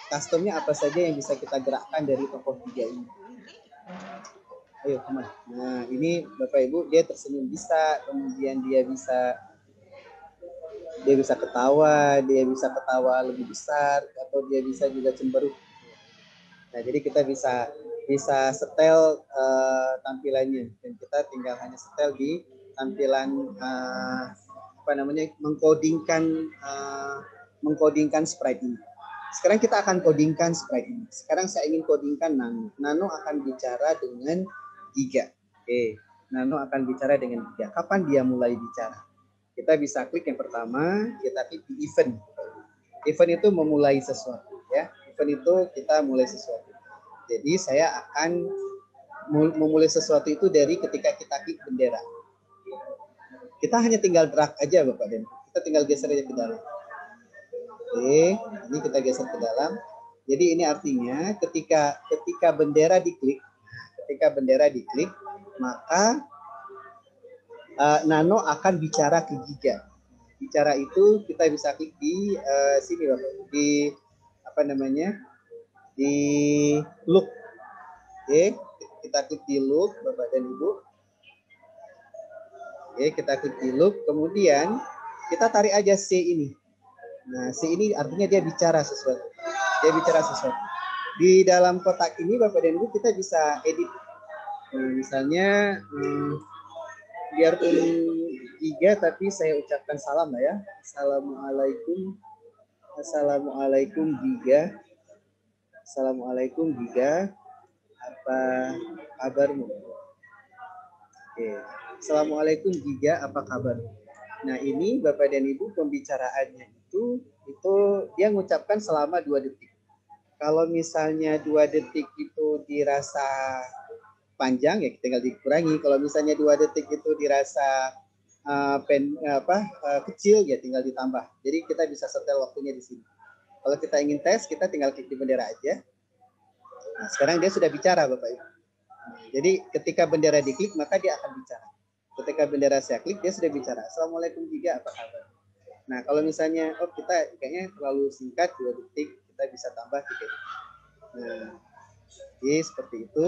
customnya apa saja yang bisa kita gerakkan dari toko giga ini. Ayo, teman. Nah, ini Bapak Ibu, dia tersenyum bisa, kemudian dia bisa dia bisa ketawa, dia bisa ketawa lebih besar atau dia bisa juga cemberut. Nah, jadi kita bisa bisa setel uh, tampilannya dan kita tinggal hanya setel di tampilan uh, apa namanya mengkodingkan uh, mengkodingkan sprite ini. Sekarang kita akan kodingkan sprite ini. Sekarang saya ingin kodingkan Nano. Nano akan bicara dengan Giga. Oke, Nano akan bicara dengan Giga. Kapan dia mulai bicara? kita bisa klik yang pertama, kita klik di event. Event itu memulai sesuatu, ya. Event itu kita mulai sesuatu. Jadi saya akan memulai sesuatu itu dari ketika kita klik bendera. Kita hanya tinggal drag aja Bapak dan kita tinggal geser aja ke dalam. Oke, ini kita geser ke dalam. Jadi ini artinya ketika ketika bendera diklik, ketika bendera diklik, maka uh, Nano akan bicara ke Giga. Bicara itu kita bisa klik di uh, sini Bapak, di apa namanya? di look. Oke, kita klik di look Bapak dan Ibu. Oke, kita klik di look, kemudian kita tarik aja C ini. Nah, C ini artinya dia bicara sesuatu. Dia bicara sesuatu. Di dalam kotak ini Bapak dan Ibu kita bisa edit. Nah, misalnya hmm, biarpun tiga tapi saya ucapkan salam ya. Assalamualaikum. Assalamualaikum Giga. Assalamualaikum Giga. Apa kabarmu? Oke. Assalamualaikum Giga, apa kabar? Nah ini Bapak dan Ibu pembicaraannya itu itu dia mengucapkan selama dua detik. Kalau misalnya dua detik itu dirasa panjang ya tinggal dikurangi. Kalau misalnya dua detik itu dirasa uh, pen apa uh, kecil ya tinggal ditambah. Jadi kita bisa setel waktunya di sini. Kalau kita ingin tes kita tinggal klik di bendera aja. Nah, sekarang dia sudah bicara Bapak Ibu. Jadi ketika bendera diklik maka dia akan bicara. Ketika bendera saya klik dia sudah bicara. Assalamualaikum juga apa kabar? Nah kalau misalnya oh kita kayaknya terlalu singkat dua detik kita bisa tambah tiga detik. Nah, jadi seperti itu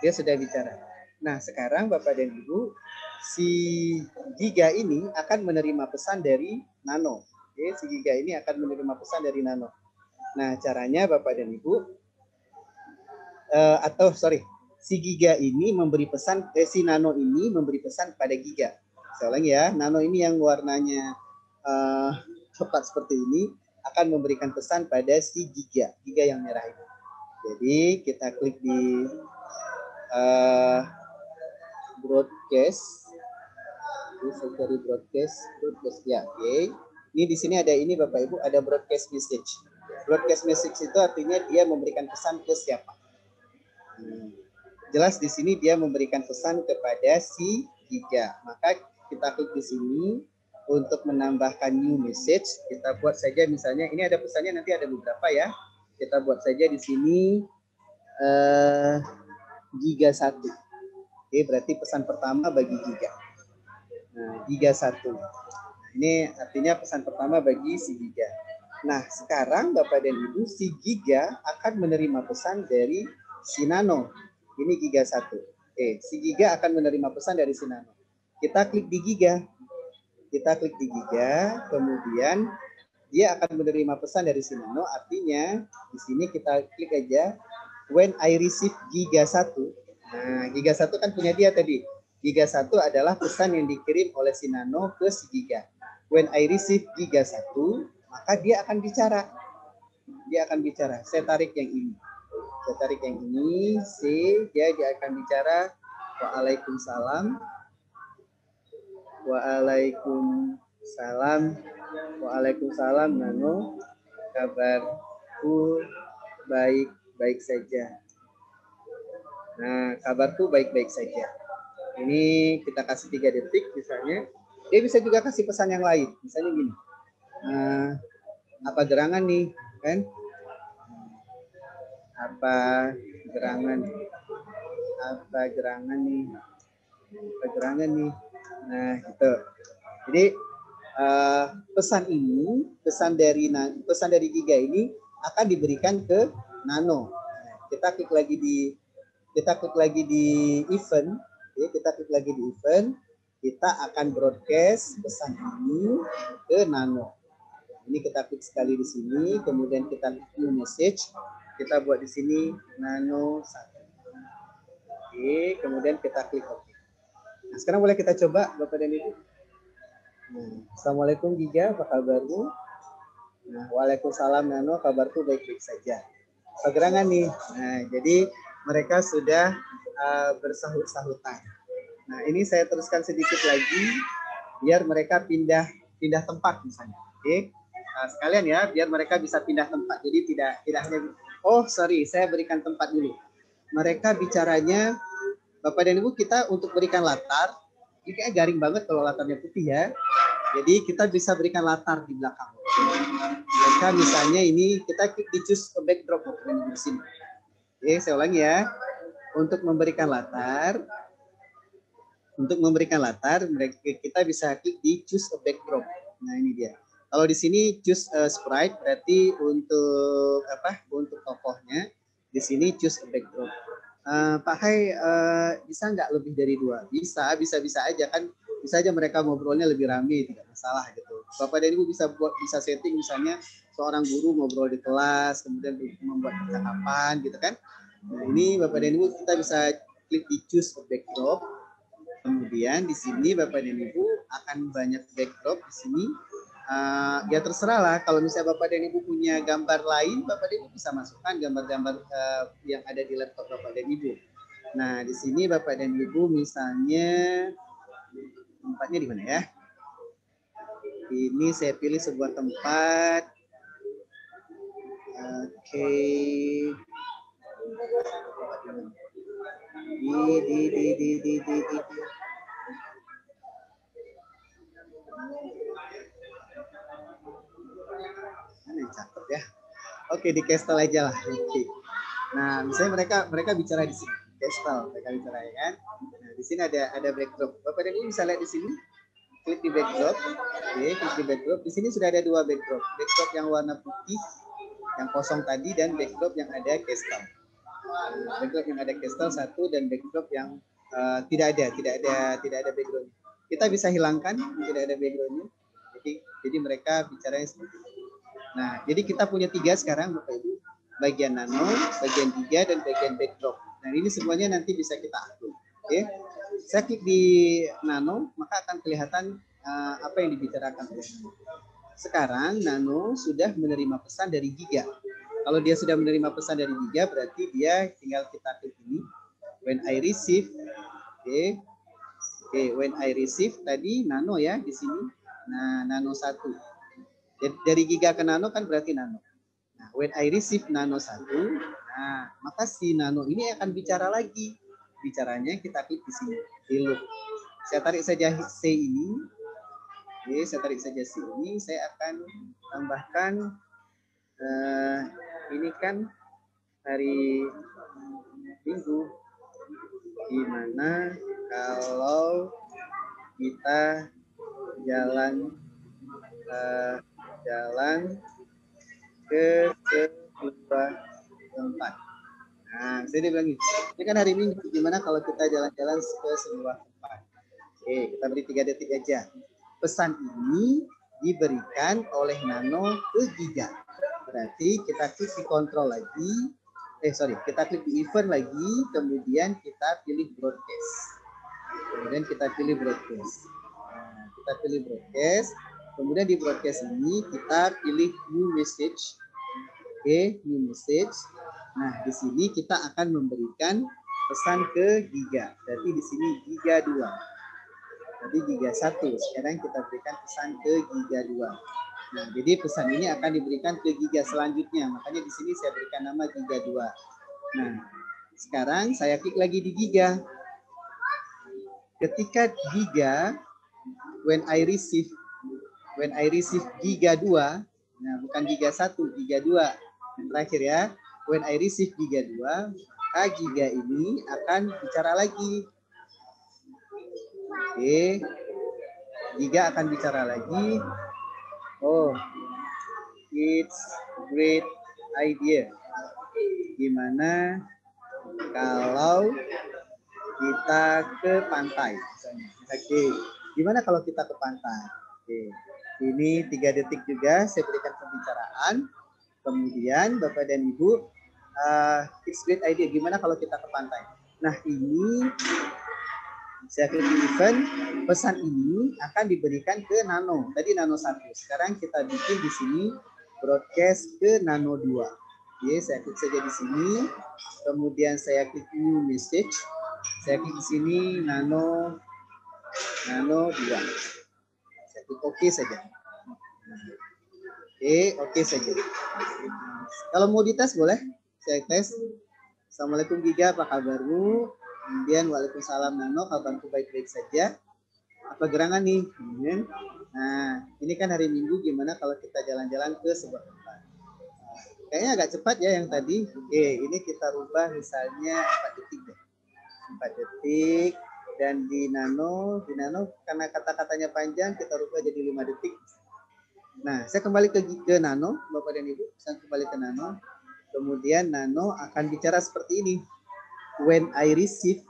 dia sudah bicara. Nah, sekarang Bapak dan Ibu, si Giga ini akan menerima pesan dari Nano. Oke, si Giga ini akan menerima pesan dari Nano. Nah, caranya Bapak dan Ibu, uh, atau sorry, si Giga ini memberi pesan, eh, si Nano ini memberi pesan pada Giga. Ulangi ya, Nano ini yang warnanya uh, coklat seperti ini akan memberikan pesan pada si Giga, Giga yang merah ini. Jadi kita klik di uh, broadcast cari broadcast broadcast ya oke okay. ini di sini ada ini bapak ibu ada broadcast message broadcast message itu artinya dia memberikan pesan ke siapa hmm. jelas di sini dia memberikan pesan kepada si Giga maka kita klik di sini untuk menambahkan new message kita buat saja misalnya ini ada pesannya nanti ada beberapa ya kita buat saja di sini uh, giga satu. Oke, berarti pesan pertama bagi giga. Nah, giga satu. Ini artinya pesan pertama bagi si giga. Nah, sekarang Bapak dan Ibu, si giga akan menerima pesan dari si nano. Ini giga satu. Oke, si giga akan menerima pesan dari si nano. Kita klik di giga. Kita klik di giga, kemudian dia akan menerima pesan dari si nano. Artinya di sini kita klik aja when I receive giga 1, nah giga 1 kan punya dia tadi. Giga 1 adalah pesan yang dikirim oleh si Nano ke si giga. When I receive giga 1, maka dia akan bicara. Dia akan bicara. Saya tarik yang ini. Saya tarik yang ini, C, dia dia akan bicara Waalaikumsalam. Waalaikumsalam. Waalaikumsalam Nano. Kabarku baik-baik saja. Nah, kabarku baik-baik saja. Ini kita kasih tiga detik misalnya. Dia bisa juga kasih pesan yang lain. Misalnya gini. Nah, apa gerangan nih? Kan? Apa gerangan? Apa gerangan nih? Apa gerangan nih? Nah, gitu. Jadi uh, pesan ini, pesan dari pesan dari Giga ini akan diberikan ke Nano. Nah, kita klik lagi di kita klik lagi di event, ya, kita klik lagi di event, kita akan broadcast pesan ini ke Nano. Ini kita klik sekali di sini, kemudian kita new message, kita buat di sini Nano satu. Oke, kemudian kita klik OK. Nah, sekarang boleh kita coba Bapak dan Ibu. Nah, Assalamualaikum Giga, apa kabarmu? Nah, Waalaikumsalam Nano, kabarku baik-baik saja. Pegerangan nih. Nah, jadi mereka sudah uh, bersahut-sahutan. Nah, ini saya teruskan sedikit lagi biar mereka pindah pindah tempat misalnya. Oke. Nah, sekalian ya, biar mereka bisa pindah tempat. Jadi tidak tidak hanya Oh, sorry, saya berikan tempat dulu. Mereka bicaranya Bapak dan Ibu kita untuk berikan latar. Ini kayak garing banget kalau latarnya putih ya. Jadi kita bisa berikan latar di belakang. Mereka misalnya ini kita klik di choose a backdrop di sini. Oke, saya ulangi ya. Untuk memberikan latar, untuk memberikan latar, kita bisa klik di choose a backdrop. Nah ini dia. Kalau di sini choose a sprite berarti untuk apa? Untuk tokohnya. Di sini choose a backdrop. Uh, Pak Hai uh, bisa nggak lebih dari dua? Bisa, bisa bisa aja kan. Bisa aja mereka ngobrolnya lebih ramai, tidak masalah gitu. Bapak dan Ibu bisa buat bisa setting misalnya seorang guru ngobrol di kelas, kemudian membuat percakapan gitu kan. Nah ini Bapak dan Ibu kita bisa klik di choose backdrop. Kemudian di sini Bapak dan Ibu akan banyak backdrop di sini. Uh, ya terserah lah kalau misalnya Bapak dan Ibu punya gambar lain, Bapak dan Ibu bisa masukkan gambar-gambar uh, yang ada di laptop Bapak dan Ibu. Nah di sini Bapak dan Ibu misalnya tempatnya di mana ya? Ini saya pilih sebuah tempat Oke. Di di di di di di di. Yang cakep ya? Oke di Castle aja lah. Oke. Nah misalnya mereka mereka bicara di sini. Castle mereka bicara ya kan. Nah di sini ada ada backdrop. Bapak dan ibu bisa lihat di sini. Klik di backdrop. Oke, klik di backdrop. Di sini sudah ada dua backdrop. Backdrop yang warna putih yang kosong tadi dan backdrop yang ada castle. Backdrop yang ada castle satu dan backdrop yang uh, tidak ada, tidak ada, tidak ada background. Kita bisa hilangkan tidak ada backgroundnya. Jadi, jadi mereka bicaranya seperti itu. Nah, jadi kita punya tiga sekarang, Bapak Ibu. Bagian nano, bagian tiga, dan bagian backdrop. Nah, ini semuanya nanti bisa kita atur. Oke. Okay? Saya klik di nano, maka akan kelihatan uh, apa yang dibicarakan. Sekarang Nano sudah menerima pesan dari Giga. Kalau dia sudah menerima pesan dari Giga, berarti dia tinggal kita klik ini. When I receive, oke, okay. oke, okay, when I receive tadi Nano ya di sini. Nah, Nano satu. Dari Giga ke Nano kan berarti Nano. Nah, when I receive Nano satu, nah maka si Nano ini akan bicara lagi. Bicaranya kita klik di sini, di loop. Saya tarik saja C ini, Oke, saya tarik saja sini. Saya akan tambahkan uh, ini kan hari Minggu. Gimana kalau kita jalan uh, jalan ke sebuah tempat. Nah, saya bilang ini. Ini kan hari Minggu. Gimana kalau kita jalan-jalan ke sebuah tempat? Oke, kita beri tiga detik aja pesan ini diberikan oleh Nano ke Giga. Berarti kita klik di kontrol lagi. Eh sorry, kita klik di event lagi, kemudian kita pilih broadcast. Kemudian kita pilih broadcast. Nah, kita pilih broadcast. Kemudian di broadcast ini kita pilih new message. Oke, okay, new message. Nah, di sini kita akan memberikan pesan ke Giga. Berarti di sini Giga 2. Tadi giga 1. Sekarang kita berikan pesan ke giga 2. Nah, jadi pesan ini akan diberikan ke giga selanjutnya. Makanya di sini saya berikan nama giga 2. Nah, sekarang saya klik lagi di giga. Ketika giga, when I receive when I receive giga 2, nah bukan giga 1, giga 2. Yang terakhir ya, when I receive giga 2, maka giga ini akan bicara lagi. Oke, giga akan bicara lagi Oh, it's great idea. Gimana kalau kita ke pantai. Oke, gimana kalau kita ke pantai? Oke, ini tiga detik juga saya berikan pembicaraan. Kemudian Bapak dan Ibu, uh, it's great idea. Gimana kalau kita ke pantai? Nah ini saya klik di event, pesan ini akan diberikan ke Nano. Tadi Nano 1. Sekarang kita bikin di sini broadcast ke Nano 2. Oke, saya klik saja di sini. Kemudian saya klik new message. Saya klik di sini Nano Nano 2. Oke OK saja. Oke, oke okay saja. Kalau mau dites boleh? Saya tes. Assalamualaikum Giga, apa kabarmu? Kemudian Waalaikumsalam Nano, kabarku baik-baik saja. Apa gerangan nih? Kemudian, nah ini kan hari Minggu gimana kalau kita jalan-jalan ke sebuah tempat. Nah, kayaknya agak cepat ya yang tadi. Oke, ini kita rubah misalnya 4 detik deh. 4 detik dan di nano, di nano karena kata-katanya panjang kita rubah jadi 5 detik. Nah, saya kembali ke, ke nano, Bapak dan Ibu, saya kembali ke nano. Kemudian nano akan bicara seperti ini. When I receive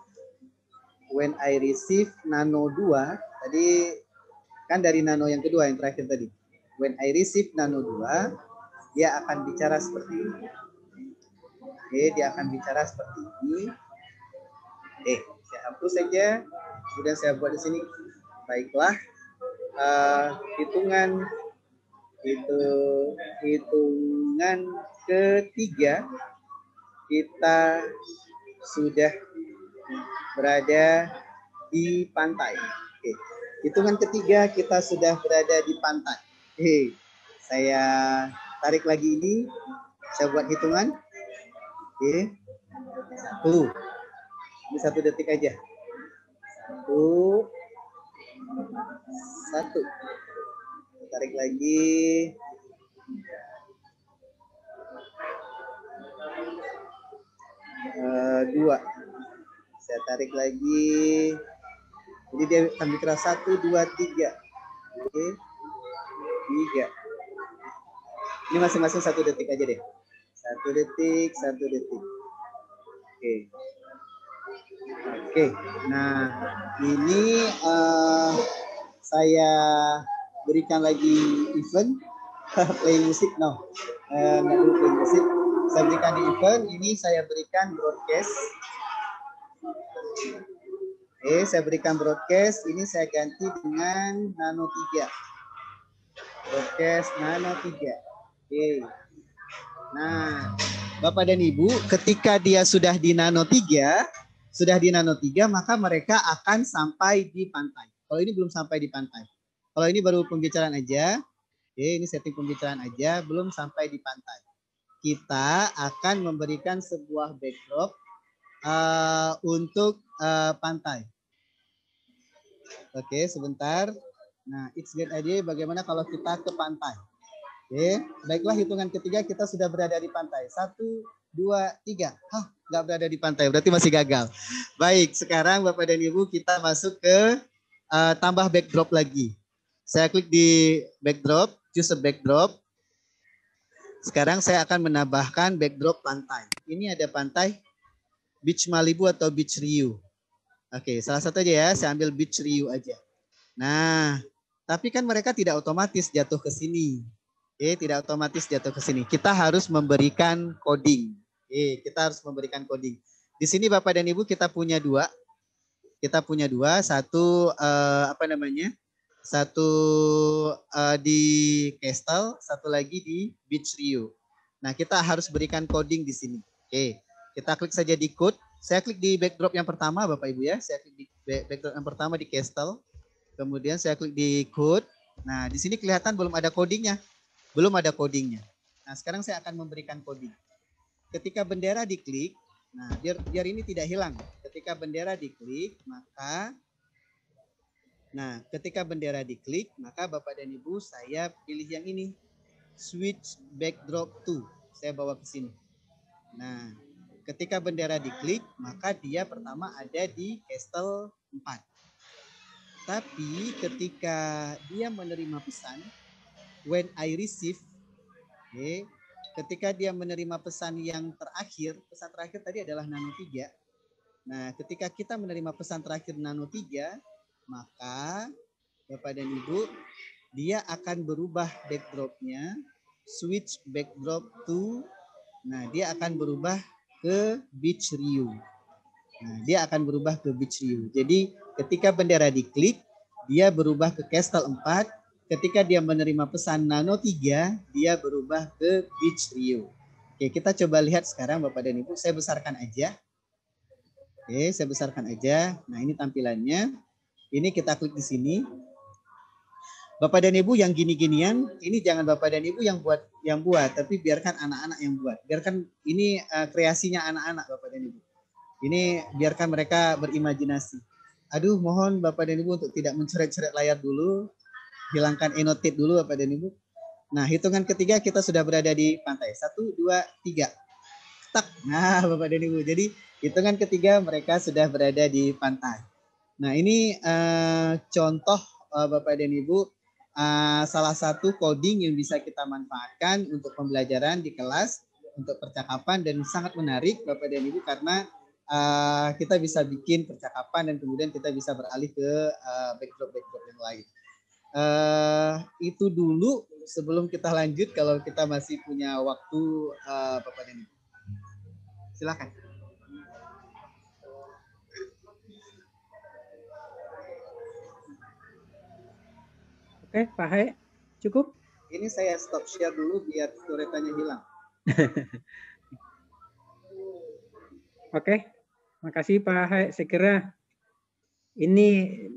when I receive nano 2 tadi kan dari nano yang kedua yang terakhir tadi. When I receive nano 2 dia akan bicara seperti ini. Oke dia akan bicara seperti ini. Oke saya hapus saja kemudian saya buat di sini baiklah uh, hitungan itu hitungan ketiga kita sudah berada di pantai. Oke. Hitungan ketiga kita sudah berada di pantai. Oke. Saya tarik lagi ini. Saya buat hitungan. Oke. Satu. Ini satu detik aja. Satu. Satu. Tarik lagi. uh, dua. Saya tarik lagi. Jadi dia akan bicara satu dua tiga. Oke. Tiga. Ini masing-masing satu detik aja deh. Satu detik satu detik. Oke oke nah ini uh, saya berikan lagi event play musik no uh, nggak dulu play musik saya berikan di event, ini saya berikan broadcast. Oke, saya berikan broadcast, ini saya ganti dengan Nano 3. Broadcast Nano 3. Oke. Nah, Bapak dan Ibu, ketika dia sudah di Nano 3, sudah di Nano 3, maka mereka akan sampai di pantai. Kalau ini belum sampai di pantai. Kalau ini baru pembicaraan aja, oke, ini setting pembicaraan aja, belum sampai di pantai kita akan memberikan sebuah backdrop uh, untuk uh, pantai. Oke, sebentar. Nah, it's good idea bagaimana kalau kita ke pantai. Oke, baiklah hitungan ketiga kita sudah berada di pantai. Satu, dua, tiga. Hah, nggak berada di pantai, berarti masih gagal. Baik, sekarang Bapak dan Ibu kita masuk ke uh, tambah backdrop lagi. Saya klik di backdrop, choose a backdrop. Sekarang saya akan menambahkan backdrop pantai. Ini ada pantai Beach Malibu atau Beach Rio. Oke, salah satu aja ya, saya ambil Beach Rio aja. Nah, tapi kan mereka tidak otomatis jatuh ke sini. Oke, tidak otomatis jatuh ke sini. Kita harus memberikan coding. Oke, kita harus memberikan coding. Di sini Bapak dan Ibu kita punya dua. Kita punya dua, satu uh, apa namanya? satu uh, di Castle, satu lagi di Beach Rio. Nah, kita harus berikan coding di sini. Oke, kita klik saja di code. Saya klik di backdrop yang pertama, Bapak Ibu ya. Saya klik di backdrop yang pertama di Castle. Kemudian saya klik di code. Nah, di sini kelihatan belum ada codingnya. Belum ada codingnya. Nah, sekarang saya akan memberikan coding. Ketika bendera diklik, nah biar biar ini tidak hilang. Ketika bendera diklik, maka Nah, ketika bendera diklik, maka Bapak dan Ibu saya pilih yang ini. Switch backdrop to. Saya bawa ke sini. Nah, ketika bendera diklik, maka dia pertama ada di Castle 4. Tapi ketika dia menerima pesan, when I receive, okay, ketika dia menerima pesan yang terakhir, pesan terakhir tadi adalah Nano 3. Nah, ketika kita menerima pesan terakhir Nano 3, maka Bapak dan Ibu dia akan berubah backdropnya switch backdrop to nah dia akan berubah ke beach Rio. Nah, dia akan berubah ke beach Rio. Jadi ketika bendera diklik dia berubah ke Castle 4, ketika dia menerima pesan Nano 3 dia berubah ke beach Rio. Oke, kita coba lihat sekarang Bapak dan Ibu, saya besarkan aja. Oke, saya besarkan aja. Nah, ini tampilannya. Ini kita klik di sini. Bapak dan Ibu yang gini-ginian, ini jangan Bapak dan Ibu yang buat yang buat, tapi biarkan anak-anak yang buat. Biarkan ini uh, kreasinya anak-anak Bapak dan Ibu. Ini biarkan mereka berimajinasi. Aduh, mohon Bapak dan Ibu untuk tidak mencoret-coret layar dulu. Hilangkan annotate dulu Bapak dan Ibu. Nah, hitungan ketiga kita sudah berada di pantai. Satu, dua, tiga. Tak. Nah, Bapak dan Ibu. Jadi hitungan ketiga mereka sudah berada di pantai. Nah ini uh, contoh uh, Bapak dan Ibu uh, salah satu coding yang bisa kita manfaatkan untuk pembelajaran di kelas untuk percakapan dan sangat menarik Bapak dan Ibu karena uh, kita bisa bikin percakapan dan kemudian kita bisa beralih ke uh, backdrop backdrop yang lain. Uh, itu dulu sebelum kita lanjut kalau kita masih punya waktu uh, Bapak Ibu. Silakan. Oke, Pak Hai, cukup? Ini saya stop share dulu biar coretannya hilang. Oke, makasih Pak Hai. Saya kira ini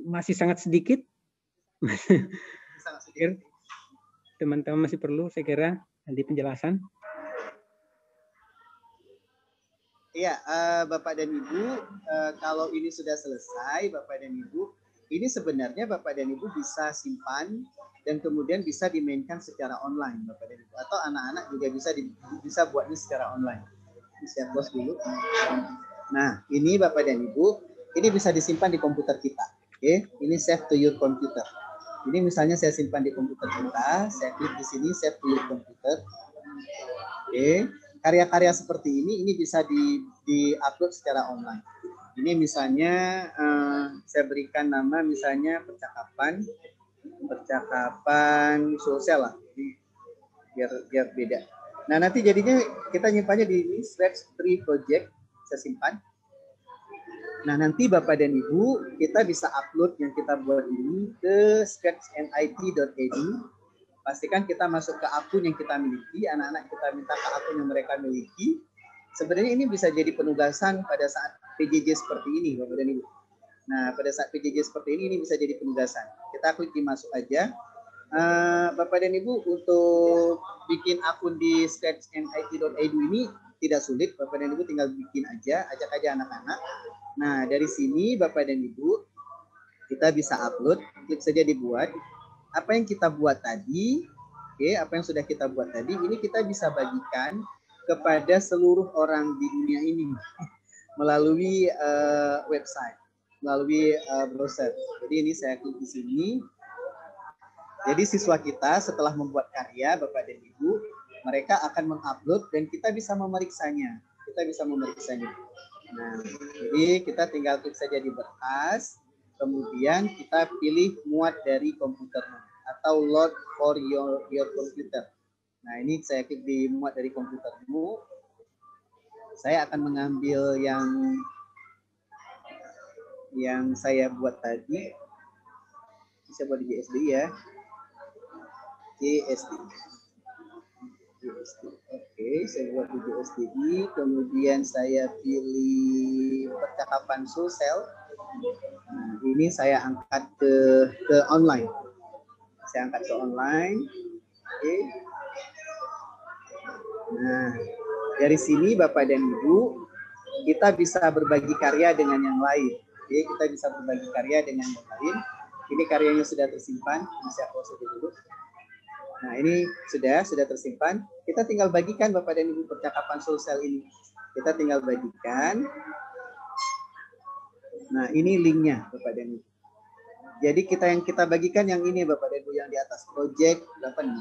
masih sangat sedikit. Teman-teman masih perlu, saya kira, nanti penjelasan. Iya, uh, Bapak dan Ibu, uh, kalau ini sudah selesai, Bapak dan Ibu, ini sebenarnya Bapak dan Ibu bisa simpan dan kemudian bisa dimainkan secara online Bapak dan Ibu atau anak-anak juga bisa di, bisa buatnya secara online. Saya close dulu. Nah, ini Bapak dan Ibu, ini bisa disimpan di komputer kita. Oke, ini save to your computer. Ini misalnya saya simpan di komputer kita, saya klik di sini save to your computer. Oke, karya-karya seperti ini ini bisa di di-upload secara online. Ini misalnya uh, saya berikan nama misalnya percakapan percakapan sosial lah. Biar biar beda. Nah, nanti jadinya kita nyimpannya di ini Scratch Tree Project saya simpan. Nah, nanti Bapak dan Ibu kita bisa upload yang kita buat ini ke scratchnit.edu. Pastikan kita masuk ke akun yang kita miliki, anak-anak kita minta ke akun yang mereka miliki sebenarnya ini bisa jadi penugasan pada saat PJJ seperti ini, Bapak dan Ibu. Nah, pada saat PJJ seperti ini, ini bisa jadi penugasan. Kita klik di masuk aja. Uh, Bapak dan Ibu, untuk bikin akun di sketchnit.edu ini tidak sulit. Bapak dan Ibu tinggal bikin aja, ajak aja anak-anak. Nah, dari sini Bapak dan Ibu, kita bisa upload, klik saja dibuat. Apa yang kita buat tadi, oke, okay, apa yang sudah kita buat tadi, ini kita bisa bagikan kepada seluruh orang di dunia ini melalui uh, website, melalui uh, browser. Jadi ini saya klik di sini. Jadi siswa kita setelah membuat karya, Bapak dan Ibu, mereka akan mengupload dan kita bisa memeriksanya. Kita bisa memeriksanya. Nah, jadi kita tinggal klik saja di berkas, kemudian kita pilih muat dari komputer atau load for your your computer. Nah, ini saya klik di muat dari komputermu. Saya akan mengambil yang yang saya buat tadi. Bisa buat di JSD ya. JSD. Oke, saya buat di JSDI. Kemudian saya pilih percakapan sosial. Nah, ini saya angkat ke ke online. Saya angkat ke online. Oke. Nah, dari sini Bapak dan Ibu kita bisa berbagi karya dengan yang lain. Oke, kita bisa berbagi karya dengan yang lain. Ini karyanya sudah tersimpan, bisa pause dulu. Nah, ini sudah sudah tersimpan. Kita tinggal bagikan Bapak dan Ibu percakapan sosial ini. Kita tinggal bagikan. Nah, ini linknya Bapak dan Ibu. Jadi kita yang kita bagikan yang ini Bapak dan Ibu yang di atas project berapa nih?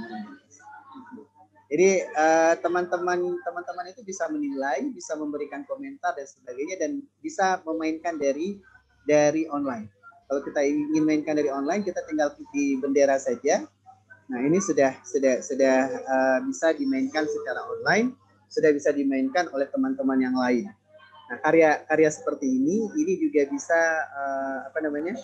Jadi eh, teman-teman uh, teman-teman itu bisa menilai, bisa memberikan komentar dan sebagainya dan bisa memainkan dari dari online. Kalau kita ingin mainkan dari online, kita tinggal di bendera saja. Nah ini sudah sudah sudah uh, bisa dimainkan secara online, sudah bisa dimainkan oleh teman-teman yang lain. Nah karya karya seperti ini ini juga bisa uh, apa namanya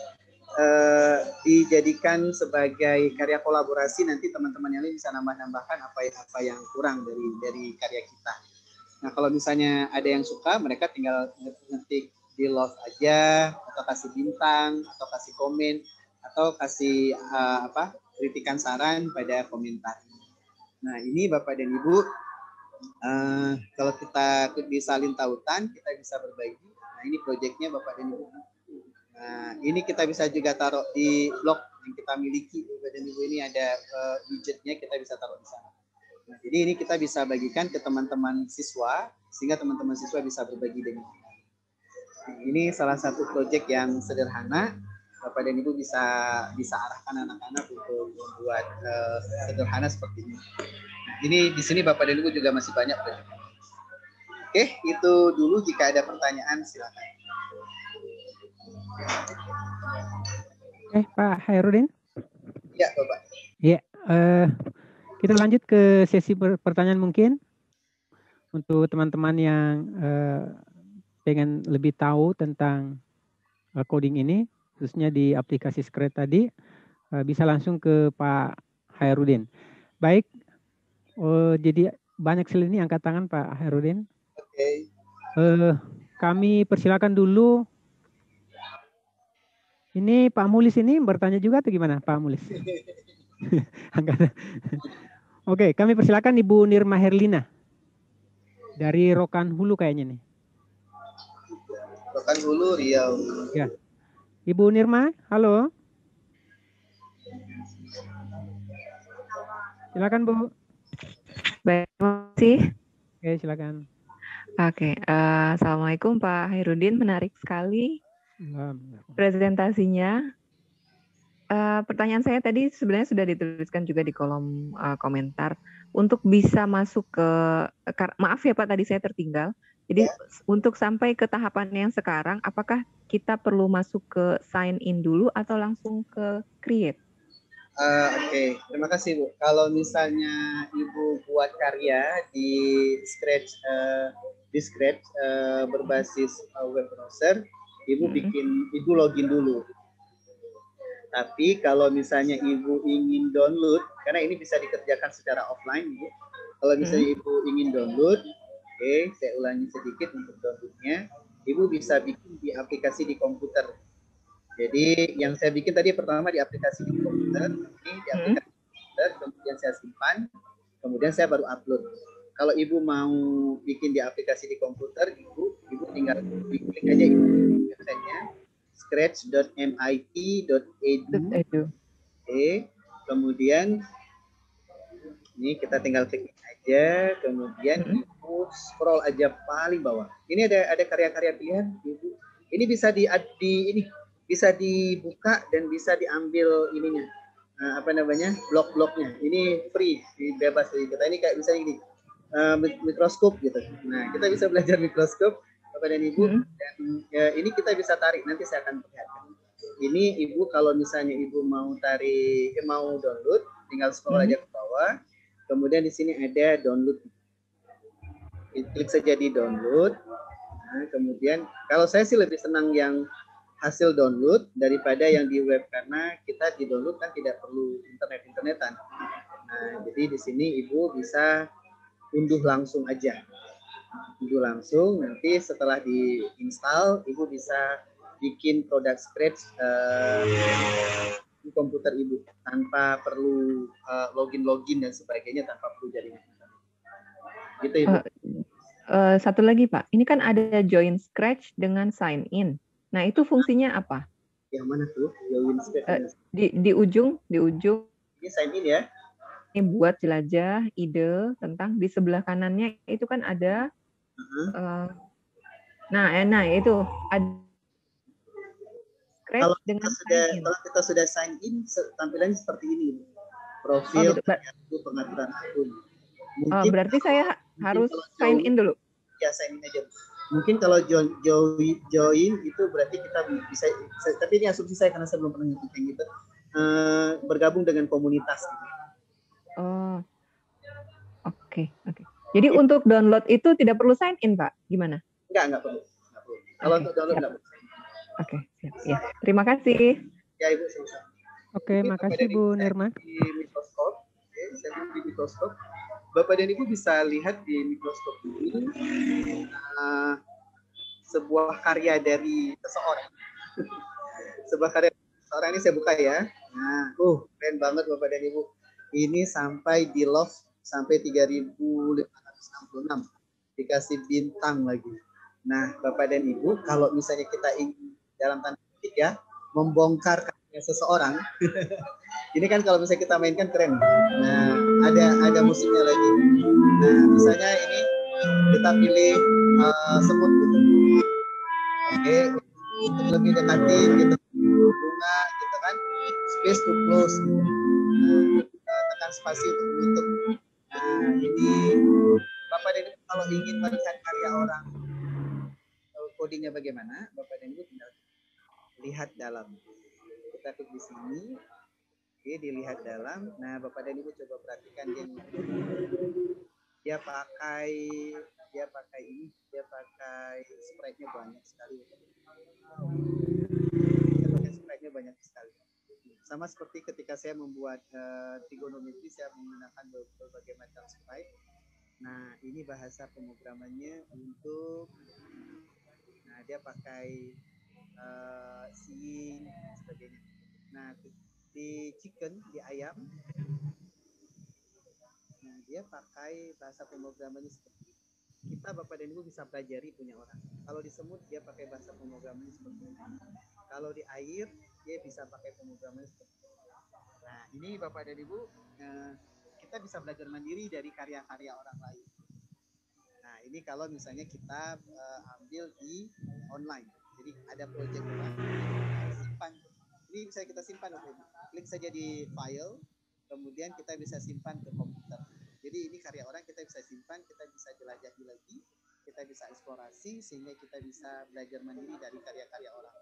uh, dijadikan sebagai karya kolaborasi nanti teman-teman yang lain bisa nambah-nambahkan apa apa yang kurang dari dari karya kita. Nah kalau misalnya ada yang suka mereka tinggal ngetik di love aja atau kasih bintang atau kasih komen atau kasih uh, apa kritikan saran pada komentar. Nah ini Bapak dan Ibu uh, kalau kita disalin tautan kita bisa berbagi. Nah ini proyeknya Bapak dan Ibu Nah, ini kita bisa juga taruh di blog yang kita miliki. Dan Ibu ini ada uh, widgetnya kita bisa taruh di sana. Nah, jadi ini kita bisa bagikan ke teman-teman siswa sehingga teman-teman siswa bisa berbagi dengan kita. Ini salah satu proyek yang sederhana. Bapak dan Ibu bisa bisa arahkan anak-anak untuk membuat uh, sederhana seperti ini. Nah, ini di sini Bapak dan Ibu juga masih banyak proyek. Oke, itu dulu jika ada pertanyaan silakan. Eh, Pak Hairudin? Ya, Bapak. Ya, uh, kita lanjut ke sesi pertanyaan mungkin untuk teman-teman yang uh, pengen lebih tahu tentang uh, coding ini, khususnya di aplikasi Scratch tadi, uh, bisa langsung ke Pak Hairudin. Baik, uh, jadi banyak sekali ini angkat tangan Pak Hairudin. Oke. Okay. Uh, kami persilakan dulu ini Pak Mulis ini bertanya juga atau gimana Pak Mulis? Oke, kami persilakan Ibu Nirma Herlina dari Rokan Hulu kayaknya nih. Rokan Hulu Riau. Ya. Ibu Nirma, halo. Silakan Bu. Baik, terima kasih. Oke, silakan. Oke, uh, Assalamualaikum Pak Hairudin, menarik sekali presentasinya. Uh, pertanyaan saya tadi sebenarnya sudah dituliskan juga di kolom uh, komentar untuk bisa masuk ke maaf ya Pak tadi saya tertinggal. Jadi ya. untuk sampai ke tahapan yang sekarang apakah kita perlu masuk ke sign in dulu atau langsung ke create? Uh, Oke, okay. terima kasih Bu. Kalau misalnya Ibu buat karya di Scratch uh, di Scratch uh, berbasis uh, web browser, ibu hmm. bikin ibu login dulu tapi kalau misalnya ibu ingin download karena ini bisa dikerjakan secara offline ibu kalau misalnya hmm. ibu ingin download oke okay, saya ulangi sedikit untuk downloadnya ibu bisa bikin di aplikasi di komputer. Jadi yang saya bikin tadi pertama di aplikasi di komputer ini di hmm. aplikasi di komputer kemudian saya simpan kemudian saya baru upload. Kalau ibu mau bikin di aplikasi di komputer ibu ibu tinggal klik aja ibu websitenya scratch.mit.edu. Oke, kemudian ini kita tinggal klik aja, kemudian hmm. ibu scroll aja paling bawah. Ini ada ada karya-karya pilihan, ibu. Ini bisa di, di ini bisa dibuka dan bisa diambil ininya uh, apa namanya blok-bloknya. Ini free, bebas dari kita. Ini kayak misalnya ini uh, mikroskop gitu. Nah kita bisa belajar mikroskop Bapak dan Ibu. Hmm. Dan ya, ini kita bisa tarik nanti saya akan perlihatkan. Ini Ibu kalau misalnya Ibu mau tarik eh, mau download, tinggal scroll hmm. aja ke bawah. Kemudian di sini ada download. Klik saja di download. Nah, kemudian kalau saya sih lebih senang yang hasil download daripada yang di web karena kita di download kan tidak perlu internet internetan. Nah, jadi di sini ibu bisa unduh langsung aja ibu langsung nanti setelah diinstal ibu bisa bikin produk scratch uh, di komputer ibu tanpa perlu uh, login login dan sebagainya tanpa perlu jaringan gitu ibu. Uh, uh, satu lagi pak. Ini kan ada join scratch dengan sign in. Nah itu fungsinya apa? Yang mana tuh? Join scratch uh, di di ujung di ujung. Ini sign in ya. Ini buat jelajah ide tentang di sebelah kanannya itu kan ada uh -huh. uh, nah nah itu ada kalau dengan kita sudah sign in. kalau kita sudah sign in tampilannya seperti ini profil oh, gitu. pengaturan akun oh, berarti saya harus sign in dulu ya sign in aja mungkin kalau join, join, join itu berarti kita bisa tapi ini asumsi saya karena saya belum pernah ngikutin yang gitu uh, bergabung dengan komunitas gitu. oh oke okay, oke okay. jadi okay. untuk download itu tidak perlu sign in pak gimana enggak enggak perlu, enggak perlu. kalau okay. untuk download enggak perlu Oke, siap. Ya, terima kasih. Ya, Ibu, sama Oke, makasih Bu Nirma. Di mikroskop, oke, saya di mikroskop. Bapak dan Ibu bisa lihat di mikroskop ini uh, sebuah karya dari seseorang. sebuah karya seseorang ini saya buka ya. Nah, uh, keren banget Bapak dan Ibu. Ini sampai di love sampai 3566. Dikasih bintang lagi. Nah, Bapak dan Ibu, kalau misalnya kita ingin dalam tanda petik ya membongkar karya seseorang. ini kan kalau misalnya kita mainkan keren. Nah, ada ada musiknya lagi. Nah, misalnya ini kita pilih uh, semut gitu. Oke, untuk lebih dekatin gitu. Bunga gitu kan. Space to close gitu. Nah, kita tekan spasi untuk menutup. Nah, ini Bapak dan Ibu kalau ingin melihat karya orang codingnya bagaimana, Bapak dan Ibu tinggal lihat dalam. Kita klik di sini. Oke, dilihat dalam. Nah, Bapak dan Ibu coba perhatikan dia dia pakai dia pakai ini, dia pakai sprite-nya banyak sekali. Dia pakai sprite-nya banyak sekali. Sama seperti ketika saya membuat uh, trigonometri, saya menggunakan berbagai macam sprite. Nah, ini bahasa pemrogramannya untuk nah dia pakai uh, dan sebagainya. Nah di chicken di ayam, nah dia pakai bahasa pemrogramannya seperti kita bapak dan ibu bisa pelajari punya orang. Kalau di semut dia pakai bahasa pemrogramannya seperti ini. Kalau di air dia bisa pakai pemrogramannya seperti ini. Nah ini bapak dan ibu uh, kita bisa belajar mandiri dari karya-karya orang lain. Nah ini kalau misalnya kita uh, ambil di online. Jadi ada project simpan. Ini bisa kita simpan. Klik saja di file, kemudian kita bisa simpan ke komputer. Jadi ini karya orang kita bisa simpan, kita bisa jelajahi lagi, kita bisa eksplorasi sehingga kita bisa belajar mandiri dari karya-karya orang.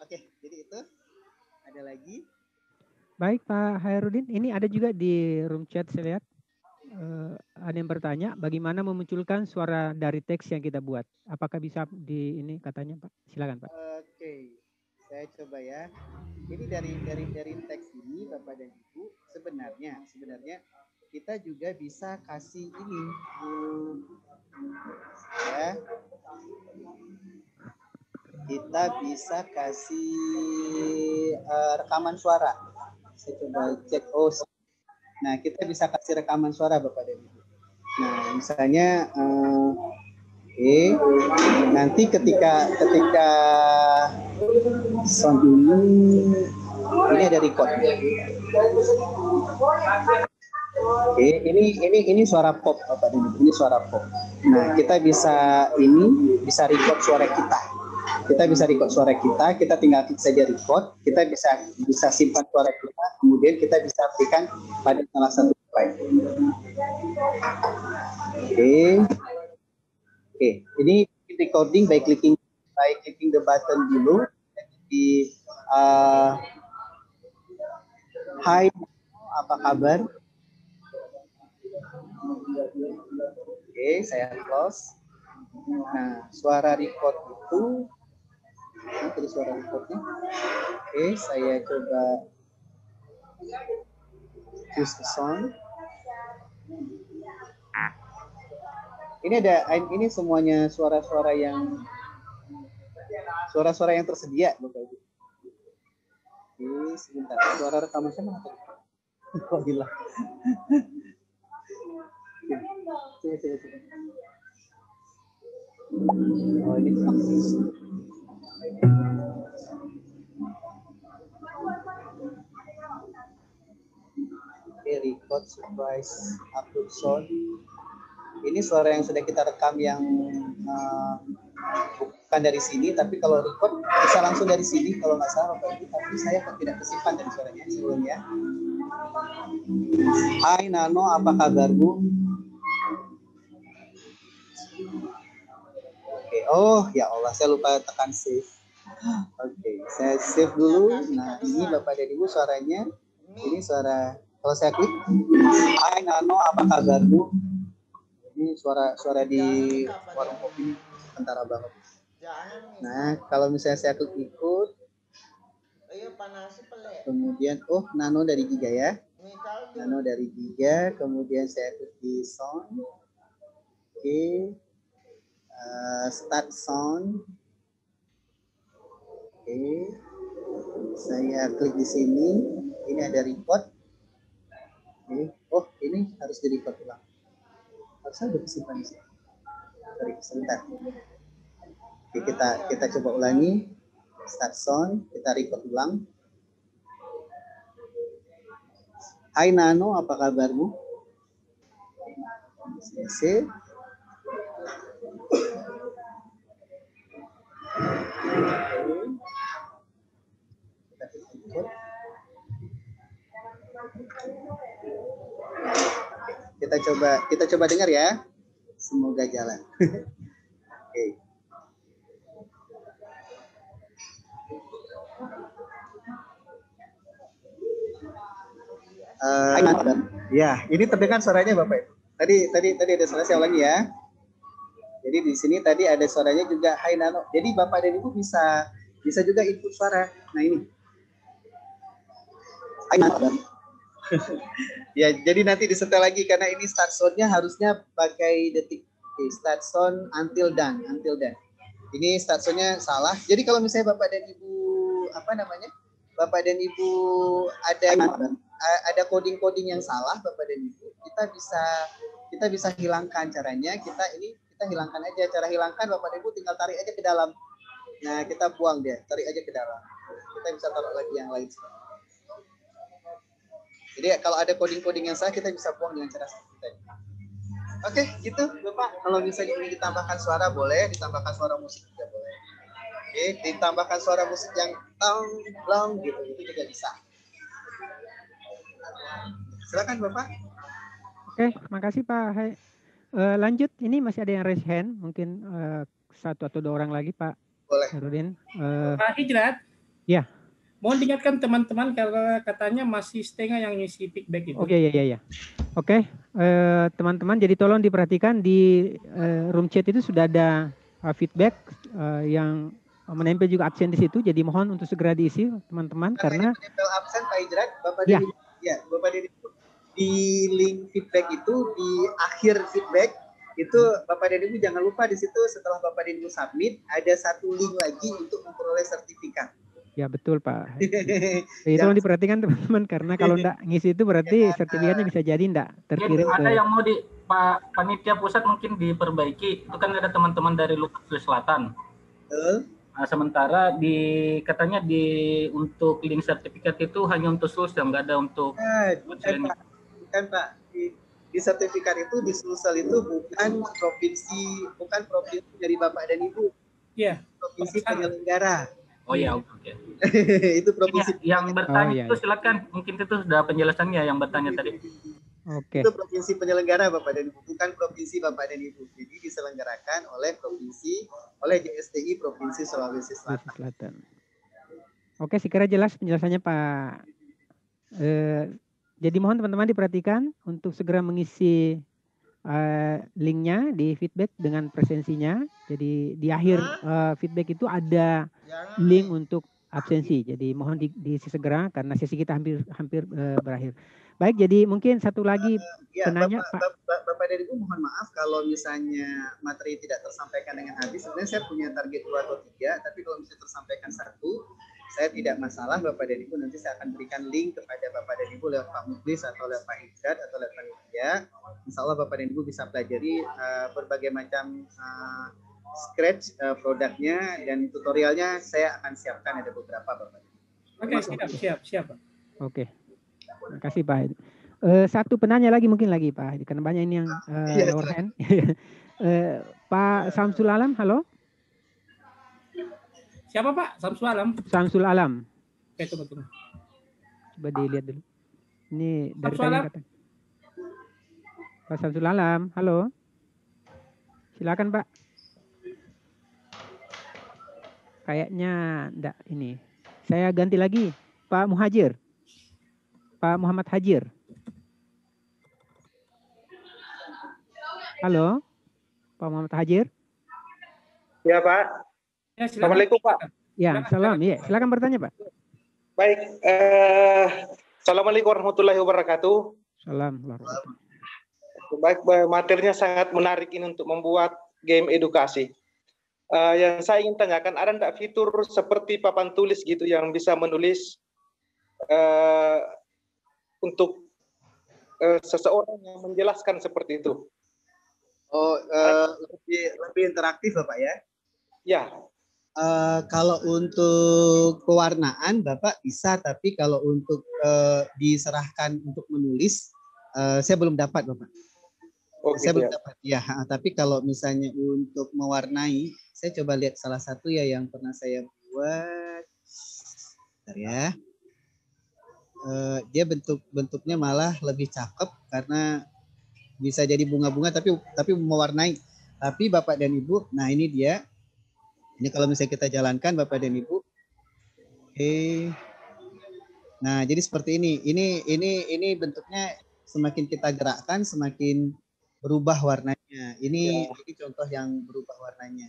Oke, jadi itu ada lagi. Baik Pak Hairudin, ini ada juga di room chat saya lihat uh, ada yang bertanya bagaimana memunculkan suara dari teks yang kita buat. Apakah bisa di ini katanya Pak? Silakan Pak. Oke, okay. saya coba ya. Ini dari dari dari teks ini Bapak dan Ibu sebenarnya sebenarnya kita juga bisa kasih ini ya kita bisa kasih uh, rekaman suara saya coba cek oh Nah, kita bisa kasih rekaman suara Bapak dan Ibu. Nah, misalnya uh, oke, okay. nanti ketika ketika sound ini ini ada record. Oke, okay. ini ini ini suara pop Bapak dan Ibu. Ini suara pop. Nah, kita bisa ini bisa record suara kita kita bisa record suara kita, kita tinggal klik saja record, kita bisa bisa simpan suara kita, kemudian kita bisa berikan pada salah satu file. Oke, okay. oke, okay. ini recording by clicking by clicking the button below di uh, Hai, apa kabar? Oke, okay, saya close. Nah, suara record itu tadi suara recordnya. Oke, saya coba choose the song. Ini ada ini semuanya suara-suara yang suara-suara yang tersedia Bapak Ibu. Oke, sebentar. Suara rekaman saya mana? Oh, gila. Coba, coba, coba. Oh, ini Oke, record surprise upload sound. Ini suara yang sudah kita rekam yang uh, bukan dari sini, tapi kalau record bisa langsung dari sini kalau nggak salah tapi saya kok tidak kesimpan dari suaranya sebelumnya. Hai Nano, apa kabarmu? Oh ya Allah, saya lupa tekan save. Oke, saya save dulu. Nah, ini Bapak dan Ibu suaranya. Ini suara kalau saya klik, Hai Nano, apa kabarmu? Ini suara suara di warung kopi antara banget. Nah, kalau misalnya saya klik ikut, kemudian oh Nano dari Giga ya. Nano dari Giga, kemudian saya klik di sound. Oke. Uh, start sound. Oke. Saya klik di sini. Ini ada record. Oke. Oh, ini harus di record ulang. Harusnya udah disimpan di sini. Sorry, sebentar. Oke, kita kita coba ulangi. Start sound, kita record ulang. Hai Nano, apa kabarmu? Sisi. Kita coba kita coba dengar ya. Semoga jalan. Oke. Uh, ya, ini terdengar suaranya Bapak. Tadi tadi tadi ada suara saya ulangi ya. Jadi di sini tadi ada suaranya juga Hai Nano. Jadi Bapak dan Ibu bisa bisa juga input suara. Nah ini. Hai Nano. ya, jadi nanti disetel lagi karena ini start sound-nya harusnya pakai detik. Oke, start sound until done, until done. Ini start sound-nya salah. Jadi kalau misalnya Bapak dan Ibu apa namanya? Bapak dan Ibu ada ada coding-coding yang salah Bapak dan Ibu, kita bisa kita bisa hilangkan caranya. Kita ini kita hilangkan aja cara hilangkan Bapak Ibu tinggal tarik aja ke dalam. Nah, kita buang dia, tarik aja ke dalam. Kita bisa taruh lagi yang lain. Jadi kalau ada coding-coding yang salah kita bisa buang dengan cara seperti itu. Oke, gitu Bapak. Kalau misalnya ini ditambahkan suara boleh, ditambahkan suara musik juga boleh. Oke, ditambahkan suara musik yang long long gitu itu juga bisa. Silakan Bapak. Oke, makasih Pak. Hai. Uh, lanjut, ini masih ada yang raise hand, mungkin uh, satu atau dua orang lagi Pak. Boleh. Herudin. Uh, Pak Hijrat. Ya. Mohon diingatkan teman-teman karena katanya masih setengah yang ngisi feedback itu. Oke, okay, ya, ya, ya. Oke, okay. teman-teman, jadi tolong diperhatikan di uh, room chat itu sudah ada uh, feedback uh, yang menempel juga absen di situ. Jadi mohon untuk segera diisi, teman-teman, karena. Menempel absen Pak Hijrat, Bapak ya. Didi, ya, Bapak Didi di link feedback itu di akhir feedback itu Bapak dan Ibu jangan lupa di situ setelah Bapak dan Ibu submit ada satu link lagi untuk memperoleh sertifikat. Ya betul Pak. Jadi tolong diperhatikan teman-teman karena kalau enggak ngisi itu berarti ya, sertifikatnya bisa jadi enggak terkirim ada ke... yang mau di Pak Panitia Pusat mungkin diperbaiki. Itu kan ada teman-teman dari Lukas Selatan. Uh. Nah, sementara di katanya di untuk link sertifikat itu hanya untuk sulus yang enggak ada untuk nah, bukan, Pak. Di, di sertifikat itu di Sulsel itu bukan provinsi bukan provinsi dari Bapak dan Ibu. Iya. Yeah. Provinsi penyelenggara. Oh ya, oke. Okay. itu provinsi. Ya, yang bertanya oh, iya, itu silakan, mungkin itu sudah penjelasannya yang bertanya tadi. Oke. Okay. Itu provinsi penyelenggara Bapak dan Ibu, bukan provinsi Bapak dan Ibu. Jadi diselenggarakan oleh provinsi, oleh JSTI Provinsi Sulawesi Selatan. Selatan. Oke, sekira jelas penjelasannya Pak. Eh, jadi mohon teman-teman diperhatikan untuk segera mengisi uh, linknya di feedback dengan presensinya. Jadi di akhir uh, feedback itu ada link untuk absensi. Jadi mohon di, diisi segera karena sesi kita hampir hampir uh, berakhir. Baik, jadi mungkin satu lagi uh, ya, penanya Bapak, Pak. Bapak, Bapak dan Ibu mohon maaf kalau misalnya materi tidak tersampaikan dengan habis. Sebenarnya saya punya target dua atau tiga, tapi kalau misalnya tersampaikan satu, saya tidak masalah Bapak dan Ibu. Nanti saya akan berikan link kepada Bapak dan Ibu lewat Pak Muklis atau lewat Pak Hidrat atau lewat Pak Hidrat. Insya Allah Bapak dan Ibu bisa pelajari uh, berbagai macam uh, scratch uh, produknya dan tutorialnya saya akan siapkan ada beberapa Bapak. Oke, okay, siap, siap, siap. Oke. Okay. Terima kasih Pak. Uh, satu penanya lagi mungkin lagi Pak, karena banyak ini yang uh, ya, lower hand. uh, Pak Samsul Alam, halo. Siapa Pak? Samsul Alam. Samsul Alam. Oke, tunggu, tunggu. Coba dilihat dulu. Ini dari Samsul Alam. Kata. Pak Samsul Alam, halo. Silakan Pak. Kayaknya enggak ini. Saya ganti lagi. Pak Muhajir. Pak Muhammad Hajir. Halo, Pak Muhammad Hajir. Ya Pak. Ya, Assalamualaikum Pak. Ya, salam. Ya, silakan bertanya Pak. Baik. Eh, Assalamualaikum warahmatullahi wabarakatuh. Salam. Baik, materinya sangat menarik ini untuk membuat game edukasi. Uh, yang saya ingin tanyakan, ada tidak fitur seperti papan tulis gitu yang bisa menulis uh, untuk uh, seseorang yang menjelaskan seperti itu. Oh, uh, lebih lebih interaktif Bapak ya? Ya. Uh, kalau untuk pewarnaan Bapak bisa, tapi kalau untuk uh, diserahkan untuk menulis, uh, saya belum dapat Bapak. Oh, saya gitu belum ya? dapat. Ya, tapi kalau misalnya untuk mewarnai, saya coba lihat salah satu ya yang pernah saya buat. Bentar ya uh, dia bentuk bentuknya malah lebih cakep karena bisa jadi bunga-bunga tapi tapi mewarnai. Tapi Bapak dan Ibu, nah ini dia. Ini kalau misalnya kita jalankan Bapak dan Ibu. Oke. Nah, jadi seperti ini. Ini ini ini bentuknya semakin kita gerakkan semakin berubah warnanya. Ini ya. ini contoh yang berubah warnanya.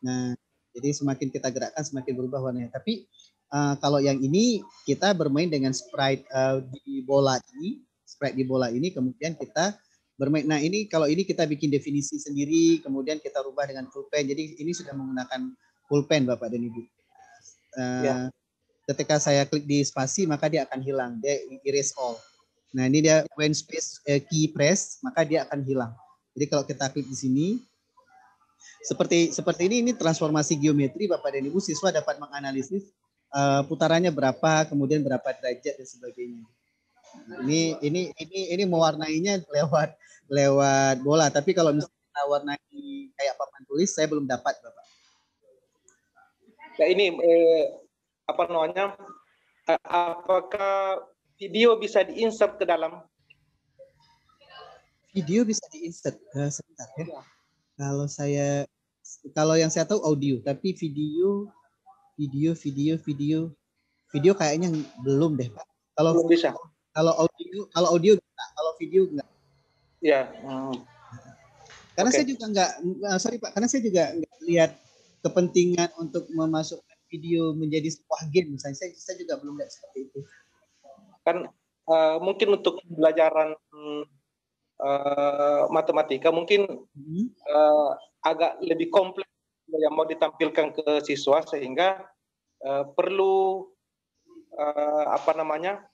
Nah, jadi semakin kita gerakkan semakin berubah warnanya. Tapi uh, kalau yang ini kita bermain dengan sprite uh, di bola ini, sprite di bola ini, kemudian kita bermain. Nah ini kalau ini kita bikin definisi sendiri, kemudian kita rubah dengan pulpen. Jadi ini sudah menggunakan pulpen Bapak dan Ibu. Uh, ya. Ketika saya klik di spasi maka dia akan hilang, dia erase all. Nah ini dia when space uh, key press maka dia akan hilang. Jadi kalau kita klik di sini, seperti seperti ini ini transformasi geometri Bapak dan Ibu siswa dapat menganalisis uh, putarannya berapa, kemudian berapa derajat dan sebagainya. Ini ini ini ini mewarnainya lewat lewat bola, tapi kalau misalnya warnai kayak papan tulis, saya belum dapat, Bapak. Nah ini eh, apa namanya? Apakah video bisa diinsert ke dalam? Video bisa diinsert. Uh, sebentar ya. ya. Kalau saya kalau yang saya tahu audio, tapi video video video video video kayaknya belum deh pak kalau belum bisa kalau audio kalau audio enggak kalau video enggak ya hmm. karena okay. saya juga enggak sorry pak karena saya juga enggak lihat kepentingan untuk memasukkan video menjadi sebuah game misalnya saya, saya juga belum lihat seperti itu kan uh, mungkin untuk pembelajaran uh, matematika mungkin hmm. uh, agak lebih kompleks yang mau ditampilkan ke siswa sehingga uh, perlu uh, apa namanya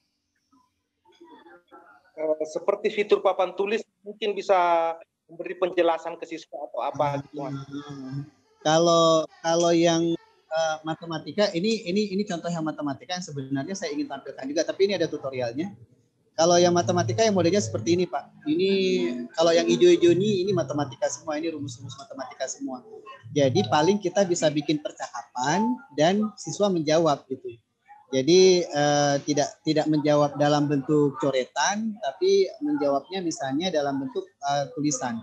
seperti fitur papan tulis mungkin bisa memberi penjelasan ke siswa atau apa gitu Kalau kalau yang uh, matematika ini ini ini contoh yang matematika yang sebenarnya saya ingin tampilkan juga tapi ini ada tutorialnya. Kalau yang matematika yang modelnya seperti ini Pak. Ini kalau yang hijau-hijau ini ini matematika semua, ini rumus-rumus matematika semua. Jadi paling kita bisa bikin percakapan dan siswa menjawab gitu. Jadi eh, tidak tidak menjawab dalam bentuk coretan, tapi menjawabnya misalnya dalam bentuk eh, tulisan.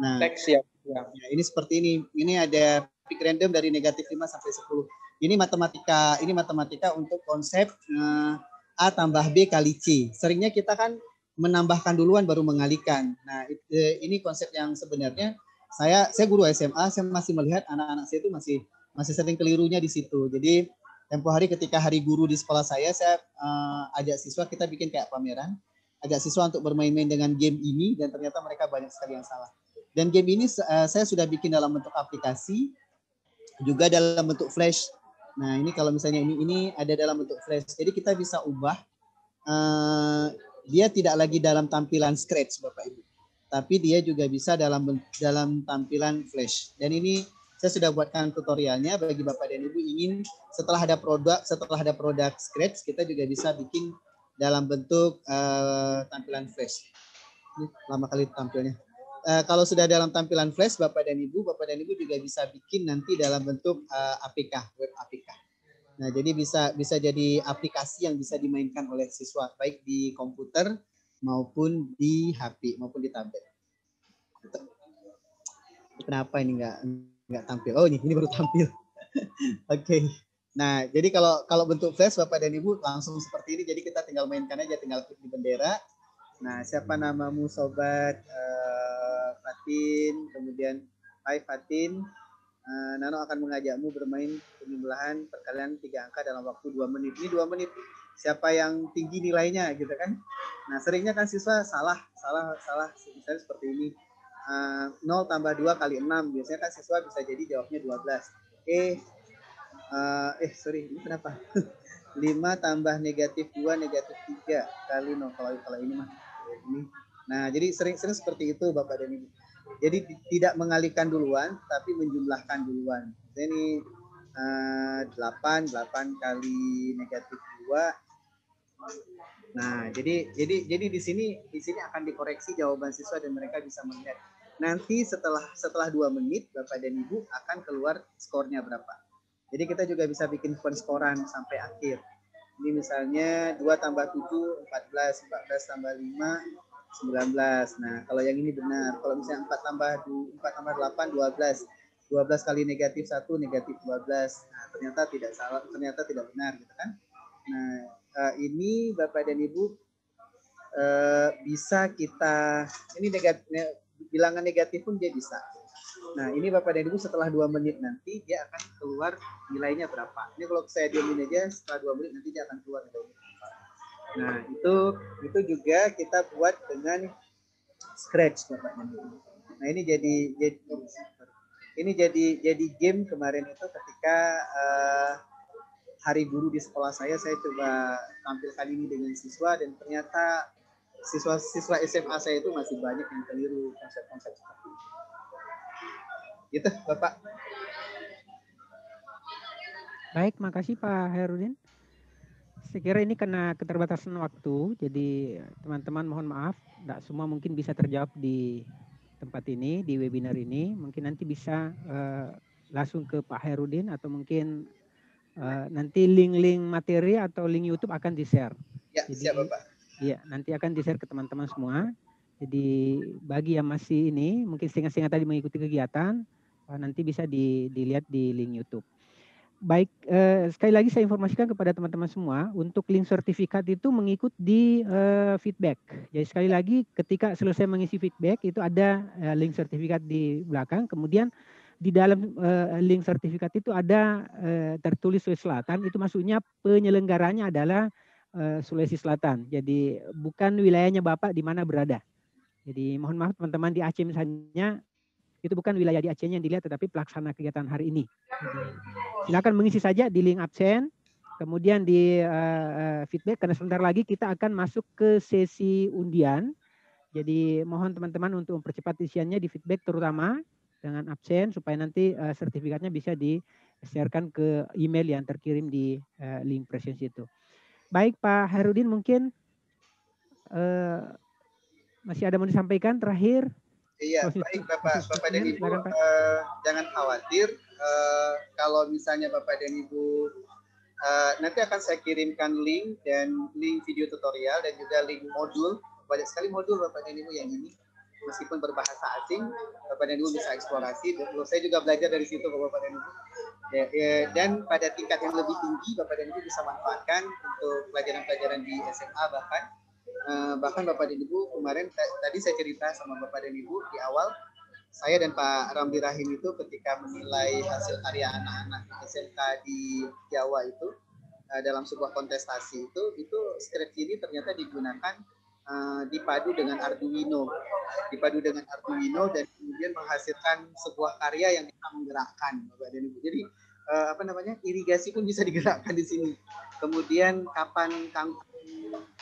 Nah, teks ya. ya. Ini seperti ini. Ini ada pick random dari negatif 5 sampai 10. Ini matematika, ini matematika untuk konsep eh, A tambah B kali C. Seringnya kita kan menambahkan duluan baru mengalikan. Nah, ini konsep yang sebenarnya saya saya guru SMA, saya masih melihat anak-anak saya itu masih masih sering kelirunya di situ. Jadi tempo hari ketika hari guru di sekolah saya, saya uh, ajak siswa kita bikin kayak pameran, ajak siswa untuk bermain-main dengan game ini dan ternyata mereka banyak sekali yang salah. Dan game ini uh, saya sudah bikin dalam bentuk aplikasi, juga dalam bentuk flash. Nah ini kalau misalnya ini ini ada dalam bentuk flash, jadi kita bisa ubah. Uh, dia tidak lagi dalam tampilan scratch, Bapak Ibu, tapi dia juga bisa dalam dalam tampilan flash. Dan ini saya sudah buatkan tutorialnya bagi Bapak dan Ibu ingin setelah ada produk setelah ada produk Scratch kita juga bisa bikin dalam bentuk uh, tampilan flash. Ini lama kali tampilnya. Uh, kalau sudah dalam tampilan flash Bapak dan Ibu, Bapak dan Ibu juga bisa bikin nanti dalam bentuk uh, eh, APK, web APK. Nah, jadi bisa bisa jadi aplikasi yang bisa dimainkan oleh siswa baik di komputer maupun di HP maupun di tablet. Kenapa ini enggak nggak tampil. Oh ini ini baru tampil. Oke. okay. Nah, jadi kalau kalau bentuk flash Bapak dan Ibu langsung seperti ini. Jadi kita tinggal mainkan aja, tinggal klik di bendera. Nah, siapa namamu sobat uh, Fatin, kemudian Hai Fatin, uh, Nano akan mengajakmu bermain penjumlahan perkalian tiga angka dalam waktu dua menit. Ini dua menit. Siapa yang tinggi nilainya gitu kan? Nah, seringnya kan siswa salah, salah, salah. Misalnya seperti ini 0 tambah 2 kali 6. Biasanya kan siswa bisa jadi jawabnya 12. Eh, uh, eh sorry, ini kenapa? 5 tambah negatif 2 negatif 3 kali 0. Kalau, kalau ini mah. Ini. Nah, jadi sering-sering seperti itu Bapak dan Ibu. Jadi tidak mengalihkan duluan, tapi menjumlahkan duluan. Ini uh, 8, 8 kali negatif 2. Nah, jadi jadi jadi di sini di sini akan dikoreksi jawaban siswa dan mereka bisa melihat Nanti setelah setelah dua menit Bapak dan Ibu akan keluar skornya berapa. Jadi kita juga bisa bikin penskoran sampai akhir. Ini misalnya 2 tambah 7, 14, 14 tambah 5, 19. Nah, kalau yang ini benar. Kalau misalnya 4 tambah 2, 4 tambah 8, 12. 12 kali negatif 1, negatif 12. Nah, ternyata tidak salah, ternyata tidak benar gitu kan. Nah, eh, ini Bapak dan Ibu eh, bisa kita ini negatif bilangan negatif pun dia bisa. Nah ini Bapak dan Ibu setelah dua menit nanti dia akan keluar nilainya berapa. Ini kalau saya diamin aja setelah dua menit nanti dia akan keluar nilainya berapa. Nah itu itu juga kita buat dengan scratch Bapak dan Ibu. Nah ini jadi jadi ini jadi jadi game kemarin itu ketika uh, hari guru di sekolah saya saya coba tampilkan ini dengan siswa dan ternyata siswa-siswa SMA saya itu masih banyak yang keliru konsep-konsep seperti itu. Gitu, Bapak. Baik, makasih Pak Herudin. Saya kira ini karena keterbatasan waktu, jadi teman-teman mohon maaf, tidak semua mungkin bisa terjawab di tempat ini, di webinar ini. Mungkin nanti bisa uh, langsung ke Pak Herudin atau mungkin uh, nanti link-link materi atau link YouTube akan di-share. Ya, jadi, siap Bapak Iya, nanti akan di-share ke teman-teman semua. Jadi bagi yang masih ini, mungkin setengah-setengah tadi mengikuti kegiatan, eh, nanti bisa di, dilihat di link YouTube. Baik, eh, sekali lagi saya informasikan kepada teman-teman semua, untuk link sertifikat itu mengikut di eh, feedback. Jadi sekali lagi ketika selesai mengisi feedback itu ada eh, link sertifikat di belakang, kemudian di dalam eh, link sertifikat itu ada eh, tertulis Sulawesi Selatan, itu maksudnya penyelenggaranya adalah Sulawesi Selatan. Jadi bukan wilayahnya Bapak di mana berada. Jadi mohon maaf teman-teman di Aceh misalnya itu bukan wilayah di Acehnya yang dilihat tetapi pelaksana kegiatan hari ini. Silakan mengisi saja di link absen, kemudian di uh, feedback karena sebentar lagi kita akan masuk ke sesi undian. Jadi mohon teman-teman untuk mempercepat isiannya di feedback terutama dengan absen supaya nanti uh, sertifikatnya bisa di-sharekan ke email yang terkirim di uh, link presensi itu. Baik Pak Harudin mungkin uh, masih ada mau disampaikan terakhir? Iya, baik Bapak, Bapak dan Ibu, uh, jangan khawatir uh, kalau misalnya Bapak dan Ibu uh, nanti akan saya kirimkan link dan link video tutorial dan juga link modul banyak sekali modul Bapak dan Ibu yang ini meskipun berbahasa asing Bapak dan Ibu bisa eksplorasi. Saya juga belajar dari situ Bapak dan Ibu. Ya, ya, dan pada tingkat yang lebih tinggi Bapak dan Ibu bisa manfaatkan untuk pelajaran-pelajaran di SMA bahkan uh, bahkan Bapak dan Ibu kemarin tadi saya cerita sama Bapak dan Ibu di awal saya dan Pak Ramli Rahim itu ketika menilai hasil karya anak-anak SMK di Jawa itu uh, dalam sebuah kontestasi itu itu Scratch ini ternyata digunakan uh, dipadu dengan Arduino, dipadu dengan Arduino dan kemudian menghasilkan sebuah karya yang bisa menggerakkan, Bapak dan Ibu. Jadi uh, apa namanya irigasi pun bisa digerakkan di sini. Kemudian kapan kangkung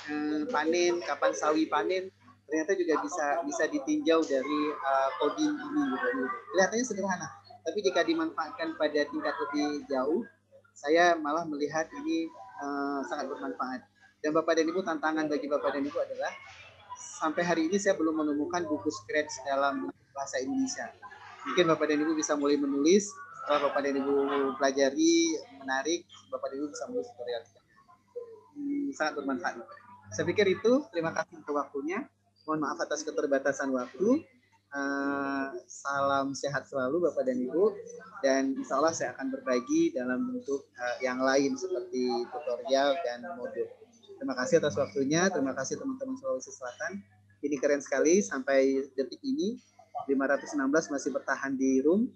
uh, panen, kapan sawi panen, ternyata juga bisa bisa ditinjau dari uh, coding ini. Gitu. Kelihatannya sederhana, tapi jika dimanfaatkan pada tingkat lebih jauh, saya malah melihat ini uh, sangat bermanfaat. Dan Bapak dan Ibu tantangan bagi Bapak dan Ibu adalah sampai hari ini saya belum menemukan buku scratch dalam bahasa Indonesia. Mungkin Bapak dan Ibu bisa mulai menulis, setelah Bapak dan Ibu pelajari, menarik, Bapak dan Ibu bisa menulis tutorial. Hmm, sangat bermanfaat. Saya pikir itu, terima kasih untuk waktunya. Mohon maaf atas keterbatasan waktu. Uh, salam sehat selalu Bapak dan Ibu dan insya Allah saya akan berbagi dalam bentuk uh, yang lain seperti tutorial dan modul. Terima kasih atas waktunya, terima kasih teman-teman Sulawesi Selatan. Ini keren sekali sampai detik ini 516 masih bertahan di room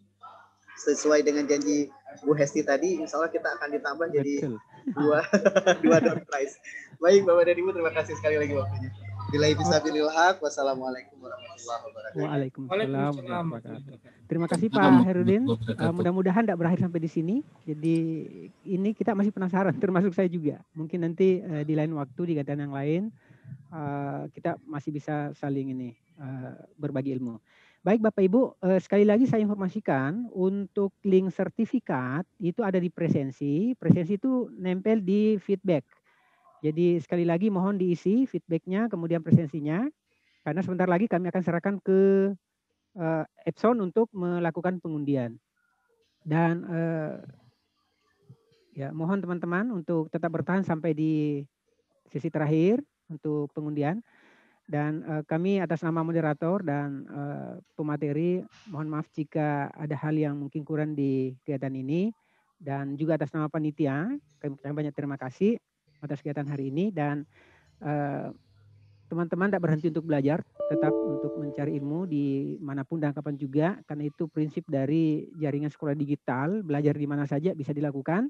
sesuai dengan janji Bu Hesti tadi, insya Allah kita akan ditambah jadi dua dua door prize. Baik Bapak dan Ibu, terima kasih sekali lagi waktunya. Bila bisa haq. Wassalamualaikum warahmatullahi wabarakatuh. Waalaikumsalam Terima kasih Pak Herudin. Uh, mudah-mudahan tidak berakhir sampai di sini. Jadi ini kita masih penasaran, termasuk saya juga. Mungkin nanti uh, di lain waktu di kegiatan yang lain uh, kita masih bisa saling ini uh, berbagi ilmu. Baik Bapak Ibu, uh, sekali lagi saya informasikan untuk link sertifikat itu ada di presensi. Presensi itu nempel di feedback. Jadi sekali lagi mohon diisi feedbacknya, kemudian presensinya, karena sebentar lagi kami akan serahkan ke uh, Epson untuk melakukan pengundian. Dan uh, ya mohon teman-teman untuk tetap bertahan sampai di sesi terakhir untuk pengundian. Dan uh, kami atas nama moderator dan uh, pemateri, mohon maaf jika ada hal yang mungkin kurang di kegiatan ini. Dan juga atas nama panitia, kami banyak terima kasih atas kegiatan hari ini dan eh, teman-teman tidak berhenti untuk belajar, tetap untuk mencari ilmu di mana pun dan kapan juga, karena itu prinsip dari jaringan sekolah digital, belajar di mana saja bisa dilakukan.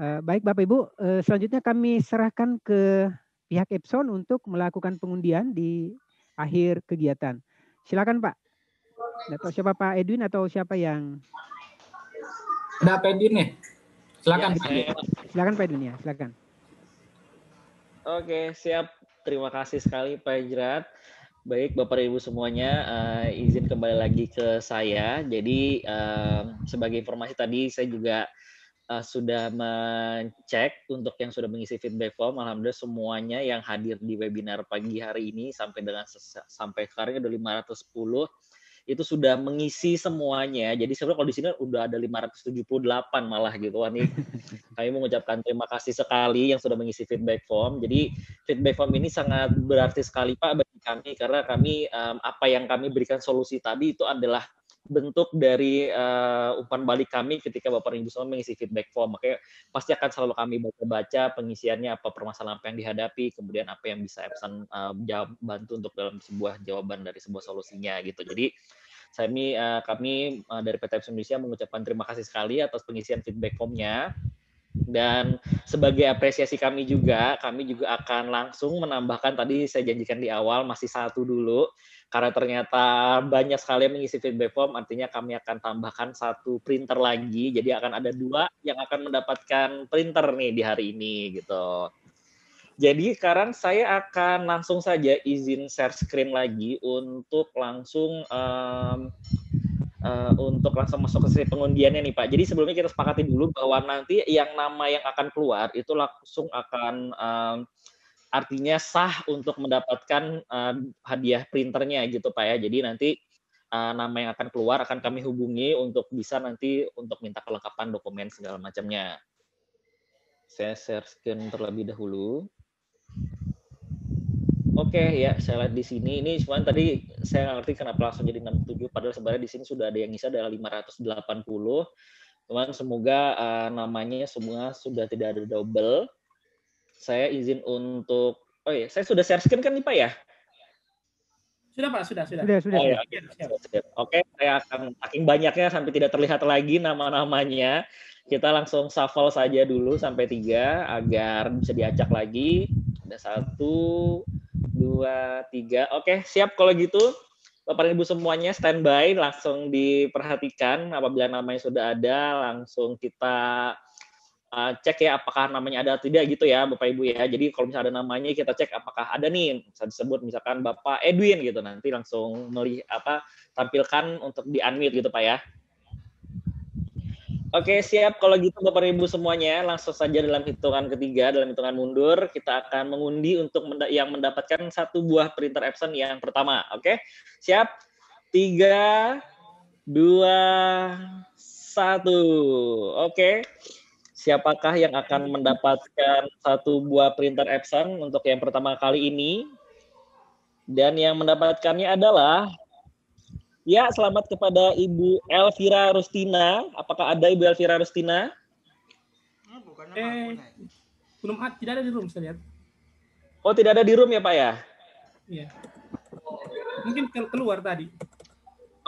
Uh, baik Bapak Ibu, uh, selanjutnya kami serahkan ke pihak Epson untuk melakukan pengundian di akhir kegiatan. Silakan Pak. Atau siapa Pak Edwin atau siapa yang? Ada Pak Edwin nih. Silakan ya, Pak. Silakan Pak Edwin ya, silakan. Oke, siap. Terima kasih sekali Pak Ijrat. Baik, Bapak Ibu semuanya, uh, izin kembali lagi ke saya. Jadi uh, sebagai informasi tadi saya juga uh, sudah mengecek untuk yang sudah mengisi feedback form. Alhamdulillah semuanya yang hadir di webinar pagi hari ini sampai dengan sampai sekarang ada 510 itu sudah mengisi semuanya. Jadi sebenarnya kalau di sini udah ada 578 malah gitu. Wah nih kami mengucapkan terima kasih sekali yang sudah mengisi feedback form. Jadi feedback form ini sangat berarti sekali Pak bagi kami karena kami um, apa yang kami berikan solusi tadi itu adalah bentuk dari uh, umpan balik kami ketika Bapak Ibu semua mengisi feedback form. Makanya pasti akan selalu kami baca-baca pengisiannya apa permasalahan apa yang dihadapi, kemudian apa yang bisa Epson uh, bantu untuk dalam sebuah jawaban dari sebuah solusinya gitu. Jadi kami uh, kami uh, dari PT Epson Indonesia mengucapkan terima kasih sekali atas pengisian feedback formnya dan sebagai apresiasi kami juga, kami juga akan langsung menambahkan tadi saya janjikan di awal masih satu dulu karena ternyata banyak sekali yang mengisi feedback form, artinya kami akan tambahkan satu printer lagi, jadi akan ada dua yang akan mendapatkan printer nih di hari ini gitu. Jadi sekarang saya akan langsung saja izin share screen lagi untuk langsung um, uh, untuk langsung masuk ke sesi pengundiannya nih Pak. Jadi sebelumnya kita sepakati dulu bahwa nanti yang nama yang akan keluar itu langsung akan um, artinya sah untuk mendapatkan uh, hadiah printernya gitu Pak ya. Jadi nanti uh, nama yang akan keluar akan kami hubungi untuk bisa nanti untuk minta kelengkapan dokumen segala macamnya. Saya share screen terlebih dahulu. Oke okay, ya, saya lihat di sini ini cuma tadi saya ngerti kenapa langsung jadi 67 padahal sebenarnya di sini sudah ada yang bisa adalah 580. Cuman semoga uh, namanya semua sudah tidak ada double saya izin untuk oh ya saya sudah share screen kan nih Pak ya? Sudah Pak, sudah, sudah. Sudah, sudah. Oh, ya. Oke, saya akan saking banyaknya sampai tidak terlihat lagi nama-namanya. Kita langsung shuffle saja dulu sampai tiga agar bisa diacak lagi. Ada satu, dua, tiga. Oke, siap kalau gitu. Bapak Ibu semuanya standby, langsung diperhatikan apabila namanya sudah ada, langsung kita uh, cek ya apakah namanya ada atau tidak gitu ya Bapak Ibu ya. Jadi kalau misalnya ada namanya kita cek apakah ada nih, bisa disebut misalkan Bapak Edwin gitu, nanti langsung melihat apa tampilkan untuk di unmute gitu Pak ya. Oke, siap. Kalau gitu Bapak Ibu semuanya, langsung saja dalam hitungan ketiga, dalam hitungan mundur, kita akan mengundi untuk yang mendapatkan satu buah printer Epson yang pertama. Oke, siap? Tiga, dua, satu. Oke. Siapakah yang akan mendapatkan satu buah printer Epson untuk yang pertama kali ini? Dan yang mendapatkannya adalah Ya, selamat kepada Ibu Elvira Rustina. Apakah ada Ibu Elvira Rustina? Eh, belum ada, tidak ada di room saya lihat. Oh, tidak ada di room ya, Pak ya? Iya. Mungkin keluar tadi.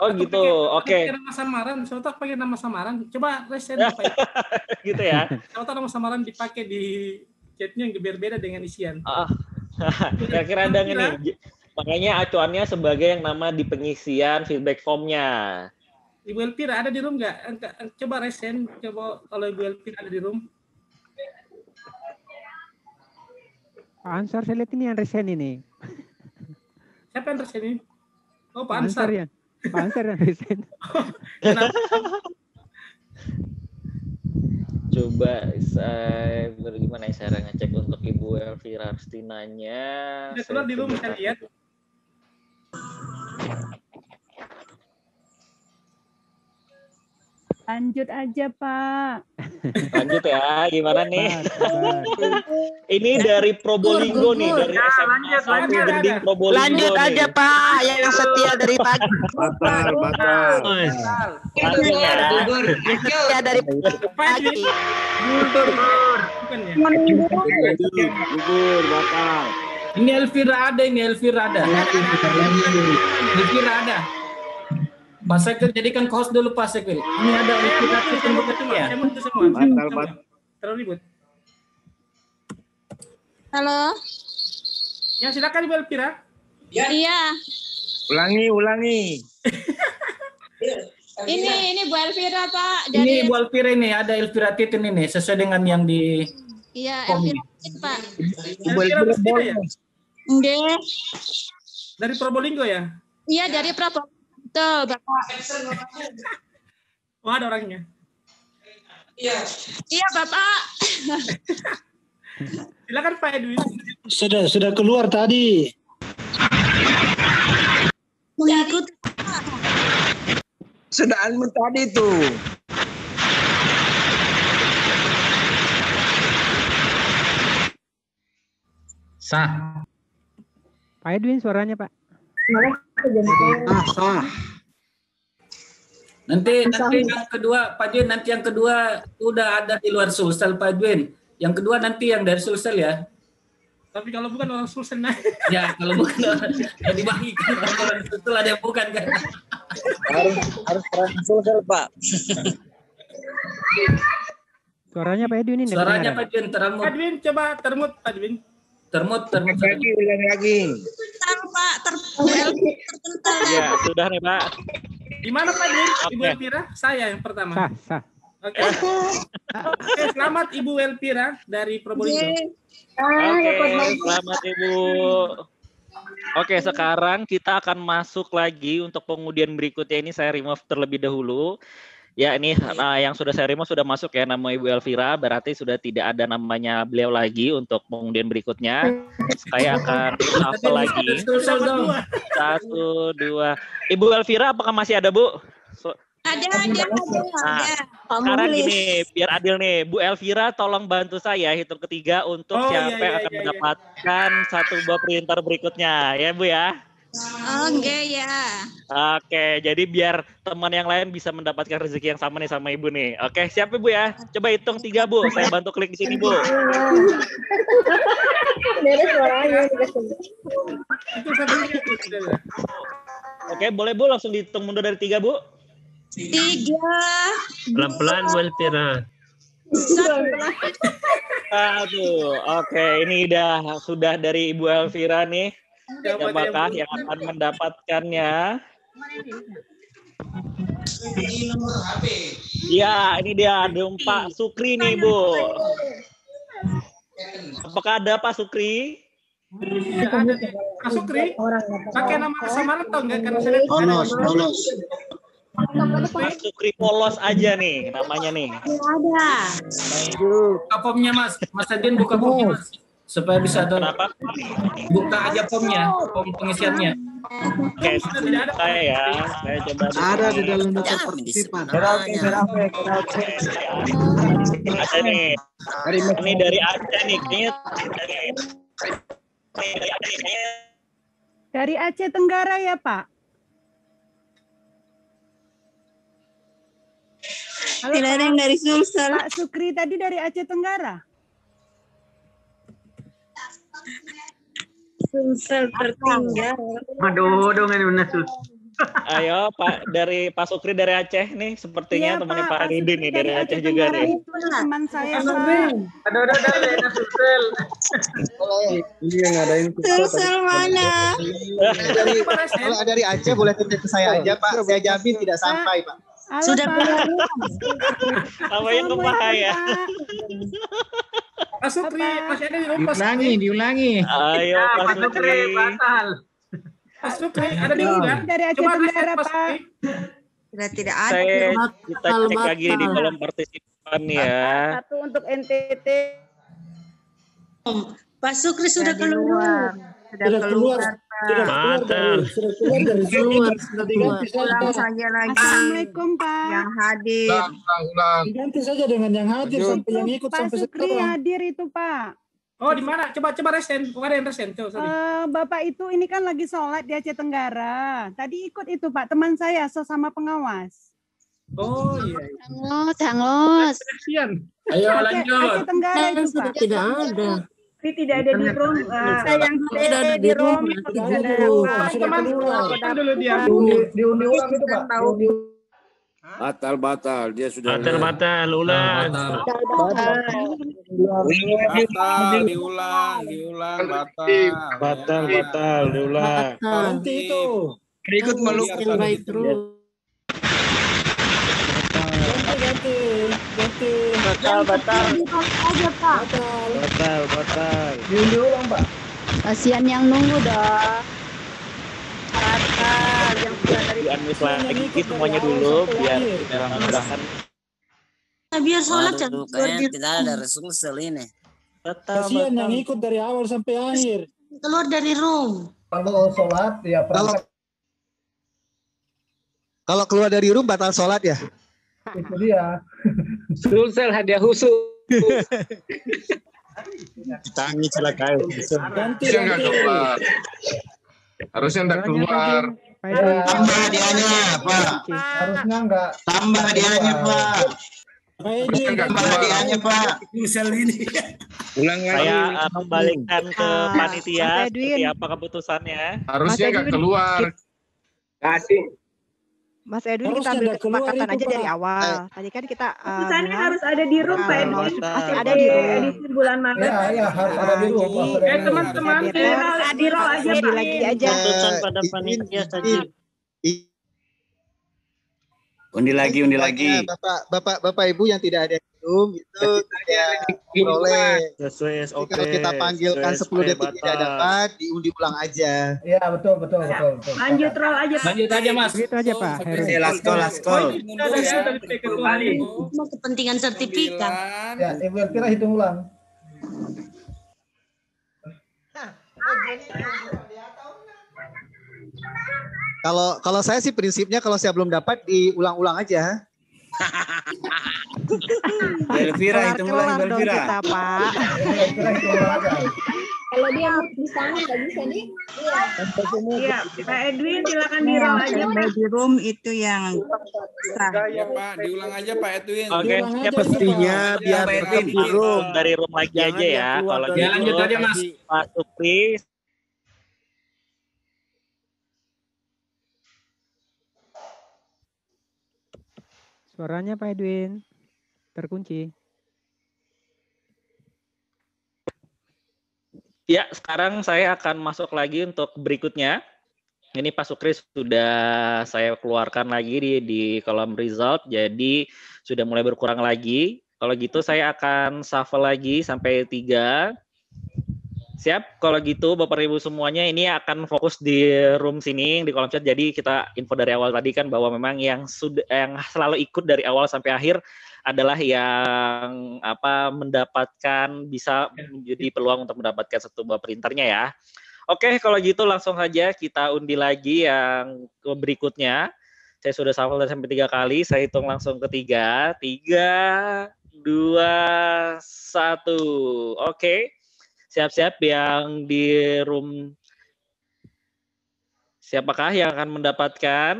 Oh Atau gitu, oke. Okay. nama samaran, tahu pakai nama samaran. Coba resen Pak. gitu ya. Tahu nama samaran dipakai di chatnya yang berbeda dengan isian. Ah, kira-kira ada nih Makanya acuannya sebagai yang nama di pengisian feedback formnya. Ibu Elvira ada di room nggak? Coba resen, coba kalau Ibu Elvira ada di room. Pak Ansar, saya lihat ini yang resen ini. Siapa yang resen ini? Oh, Pak Ansar. ya. Pak Ansar yang resen. Coba saya bagaimana ya saya ngecek untuk Ibu Elvira Rustinanya. Sudah keluar di room saya lihat. Lanjut aja, Pak. Lanjut ya, gimana nih? Ini dari Probolinggo nih, dari SMA satu Gending Probolinggo. Lanjut aja, Pak, yang setia dari pagi. Batal, batal. Lanjut ya. Ya dari pagi. Gugur, batal. Ini Elvira ada, ini Elvira ada. Elvira ada. Pak Sekil jadikan host dulu Pak Sekil. Ini ada Elvira Titin ya. Batal, batal. Terlalu ribut. Halo. Ya silakan Ibu Elvira. Ya. Iya. Ulangi, ulangi. ini ini Bu Elvira Pak. Dari... Ini Bu Elvira ini ada Elvira Titin ini sesuai dengan yang di Iya, Elvira Titin Pak. Elvira Titin ya? Enggak. Dari Probolinggo ya? Iya, dari Probolinggo. Betul, Bapak. Oh, ada orangnya. Iya. Iya, Bapak. Silakan Pak Edwin. Sudah sudah keluar tadi. Mengikut. Sudah almu tadi tuh. Sah. Pak Edwin suaranya Pak. Ah, sah. Nanti nanti yang kedua Pak Edwin nanti yang kedua udah ada di luar Sulsel Pak Edwin. Yang kedua nanti yang dari Sulsel ya. Tapi kalau bukan orang Sulsel nah. Ya kalau bukan orang yang dibagikan orang Sulsel ada yang bukan kan. Harus harus orang Sulsel Pak. Suaranya Pak Edwin ini. Suaranya Pak Edwin termut. Pak Edwin coba termut Pak Edwin. Termut, termut. Lagi, ulang lagi. Tentang Pak, tertental. Ya, sudah nih Pak. Di mana Pak Edwin? Ibu Elvira? Saya yang pertama. Sah, sah. Oke. Oke, selamat Ibu Elvira dari Probolinggo. Oke, selamat Ibu. Oke, sekarang kita akan masuk lagi untuk pengundian berikutnya ini saya remove terlebih dahulu. Ya ini nah, yang sudah saya terima sudah masuk ya nama Ibu Elvira, berarti sudah tidak ada namanya beliau lagi untuk pengundian berikutnya. Saya akan apa lagi. Satu, dua. Ibu Elvira apakah masih ada Bu? So, ada, ada, ada. Nah, sekarang gini, biar adil nih, Bu Elvira tolong bantu saya hitung ketiga untuk Oh, siapa iya, yang iya, akan iya, iya. mendapatkan satu buah printer berikutnya, ya Bu ya. Oh, enggak ya. Oke, jadi biar teman yang lain bisa mendapatkan rezeki yang sama nih sama ibu nih. Oke, siap ibu ya? Coba hitung tiga bu. Saya bantu klik di sini bu. Oke, boleh bu langsung dihitung mundur dari tiga bu. Tiga. Pelan-pelan Bu Elvira. Aduh, oke ini udah sudah dari Ibu Elvira nih. Siapakah yang akan mendapatkannya? Ya, ini dia ada Pak Sukri nih, Bu. Apakah ada Pak Sukri? Ya, ada. Pak Sukri, pakai nama samaran atau enggak? Karena saya lihat Polos, polos. Pak Sukri Polos aja nih namanya nih. Ada. Buka formnya Mas. Mas Adin buka formnya Mas. Supaya bisa. Kenapa? Buka aja formnya, form pengisiannya. Oke, saya ya. Saya coba. Ada di dalam daftar partisipan. Ada nih. Ini dari Aceh nih. Kayaknya dari dari Aceh nih, kayaknya Dari Aceh Tenggara ya, Pak? Halo, Tidak ada yang dari Sulsel. Pak Sukri tadi dari Aceh Tenggara. Sulsel tertinggal. Aduh, dong ini benar sus. Ayo Pak dari Pak Sukri dari Aceh nih sepertinya Iya, temannya Pak. Pak Ridin nih dari Aceh juga nih. teman saya, Aduh, Pak. aduh, aduh, aduh, enak susel. Ini yang ngadain Sulsel mana? dari, kalau ada dari Aceh boleh titip ke saya aja Pak. Saya jamin tidak sampai Pak. Halo, Sudah Pak. keluar. Namanya ke bahaya. Pak Sukri, masih ada di rumah. Diulangi, diulangi. Ayo Ya, Sukri. batal. Pak Sukri, ada di rumah. Dari Aceh Coba Tenggara, Pak. Sudah tidak ada. Saya kita cek lagi di kolom partisipan ya. Satu untuk NTT. Pak Sukri sudah keluar. Sudah keluar. Keluar, sudah keluar. Ulang saja lagi Assalamualaikum, Pak. yang hadir. Diganti saja dengan yang hadir sampai yang ikut Pak sampai Sukri sekarang. hadir itu, Pak. Oh, di mana? Coba coba resen. Yang resen? Coba, sorry. Eh, Bapak itu ini kan lagi sholat di Aceh Tenggara. Tadi ikut itu Pak, teman saya sesama pengawas. Oh, iya. iya. Hangus, hangus. Kasihan. Ayo Aceh, lanjut. Aceh Tenggara itu sudah Pak. tidak ada. Tapi tidak ada di room. eh, Saya yang tidak ada di. Sudah Teman, dulu dia. Diundi, ulang itu Pak. Batal, batal. Dia sudah Batal batal ulang. batal, diulang, diulang, batal. Batal batal diulang. Berhenti itu. Berikut melukis. Ganti, ganti. Batal batal. Batal. batal batal. Diundi ulang Pak. Kasihan yang nunggu dah. Batal yang sudah dari Di unmute lagi semuanya dulu biar tidak menggunakan biar sholat kayaknya di- tidak ada resumsel ini. batal Kasihan yang ikut dari awal sampai akhir. keluar dari room. Kalau sholat ya Kalau kalau keluar dari room batal sholat ya. Itu dia. Sulsel hadiah khusus. Tangi celakai. Ganti, ganti. keluar. Harusnya nggak keluar. Tambah hadiahnya, Pak. Harusnya enggak. Tambah hadiahnya, Pak. Harusnya Edi, nggak Tambah keluar. hadiahnya, Pak. Ini. Ulang lagi. Saya uh, kembalikan ke Ah, panitia seperti apa keputusannya. Harusnya nggak keluar. Kasih. Mas Edwin Harusnya kita ambil kesepakatan aja dari Pak. awal. Tadi kan kita uh, Putusannya bilang harus ada di room, Pak kalau Edwin. pasti ada di room. Edisi bulan Maret. Ya, ya harus ada di room. Harus Eh, room. teman-teman, eh, Di roll aja, Pak. lagi aja. Keputusan pada panitia saja. Undi lagi, undi lagi. Bapak, bapak, bapak, ibu yang tidak ada room itu tidak boleh. Sesuai Jadi SOP. kalau kita panggilkan sesuai 10 detik tidak batal. dapat, diundi ulang aja. Ya betul betul betul. betul. Lanjut roll aja, Pak. Lanjut aja, Mas. Begitu aja Pak. Oke, last call, ya. Mau kepentingan sertifikat. Ya, Ibu Elvira hitung ulang. Kalau kalau saya sih prinsipnya kalau saya belum dapat diulang-ulang aja. Elvira, Kelar dong Elvira. kita, Pak. Kalau dia di sana nggak bisa nih. Iya, Pak Edwin silakan di roll aja, Yang Pak. di room itu yang sah. Ya Pak, diulang aja Pak Edwin. Oke, itu, Pastinya biar Pak tetap Edwin. di room. dari room lagi aja ya. Kalau Ya, gitu lanjut aja, Mas. Pak Supri Suaranya Pak Edwin terkunci. Ya, sekarang saya akan masuk lagi untuk berikutnya. Ini Pak Sukri sudah saya keluarkan lagi di, di kolom result, jadi sudah mulai berkurang lagi. Kalau gitu saya akan shuffle lagi sampai tiga Siap, kalau gitu Bapak Ibu semuanya ini akan fokus di room sini di kolom chat. Jadi kita info dari awal tadi kan bahwa memang yang sudah yang selalu ikut dari awal sampai akhir adalah yang apa mendapatkan bisa menjadi peluang untuk mendapatkan satu buah printernya ya. Oke, kalau gitu langsung saja kita undi lagi yang berikutnya. Saya sudah shuffle sampai tiga kali, saya hitung langsung ketiga. Tiga, dua, satu. Oke, siap-siap yang di room. Siapakah yang akan mendapatkan?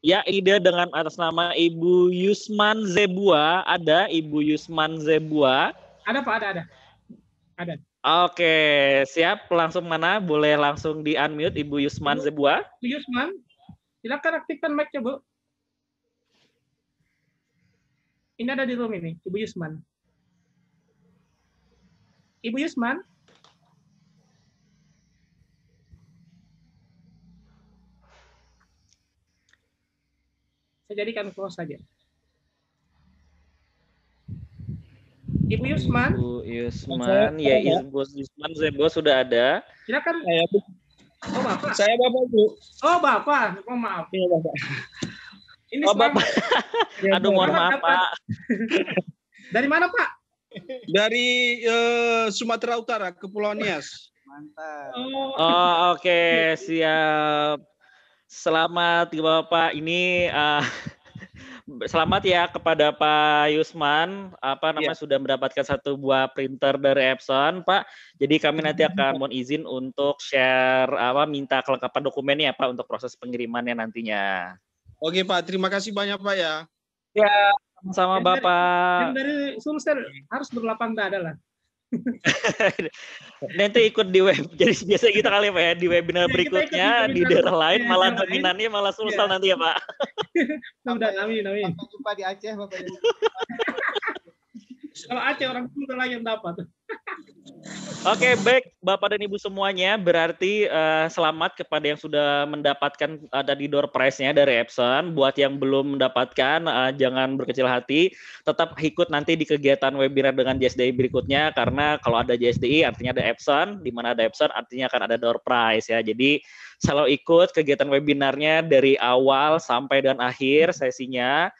Ya, ide dengan atas nama Ibu Yusman Zebua. Ada Ibu Yusman Zebua. Ada Pak, ada, ada. Ada. Oke, siap. Langsung mana? Boleh langsung di unmute Ibu Yusman Zebua. Bu Yusman, silakan aktifkan mic-nya, Bu. Ini ada di room ini, Ibu Yusman. Ibu Yusman. Saya jadikan close saja. Ibu Yusman. Ibu Yusman, ya Ibu Yusman Zebo sudah ada. Silakan. Saya, Oh, Bapak. saya Bapak Bu. Oh, Bapak. Oh, maaf. Iya, Bapak. Ini Oh, Bapak. Aduh, mohon maaf, Pak. Dari mana, Pak? Dari eh, Sumatera Utara, Kepulauan Nias. Mantap. Oh, oke, siap. Selamat Bapak. Ini eh, selamat ya kepada Pak Yusman. Apa namanya sudah mendapatkan satu buah printer dari Epson, Pak. Jadi kami nanti akan mohon izin untuk share apa minta kelengkapan dokumennya Pak untuk proses pengirimannya nantinya. Oke Pak, terima kasih banyak Pak ya. Ya, sama Yang dari- Bapak. Yang dari Sulsel harus berlapang dada lah. Nanti ikut di web. Jadi biasa kita kali ya Pak ya di webinar Ya, ikut berikutnya di daerah lain malah dominannya malah Sulsel Iya. nanti ya Pak. Mudah, amin, amin. Sampai jumpa di Aceh, Bapak. Kalau Aceh orang Sulsel lagi yang dapat. Oke, baik Bapak dan Ibu semuanya, berarti eh, selamat kepada yang sudah mendapatkan ada di door prize-nya dari Epson. Buat yang belum mendapatkan, eh, jangan berkecil hati, tetap ikut nanti di kegiatan webinar dengan JSDI berikutnya, karena kalau ada JSDI artinya ada Epson, di mana ada Epson artinya akan ada door prize ya. Jadi selalu ikut kegiatan webinarnya dari awal sampai dan akhir sesinya.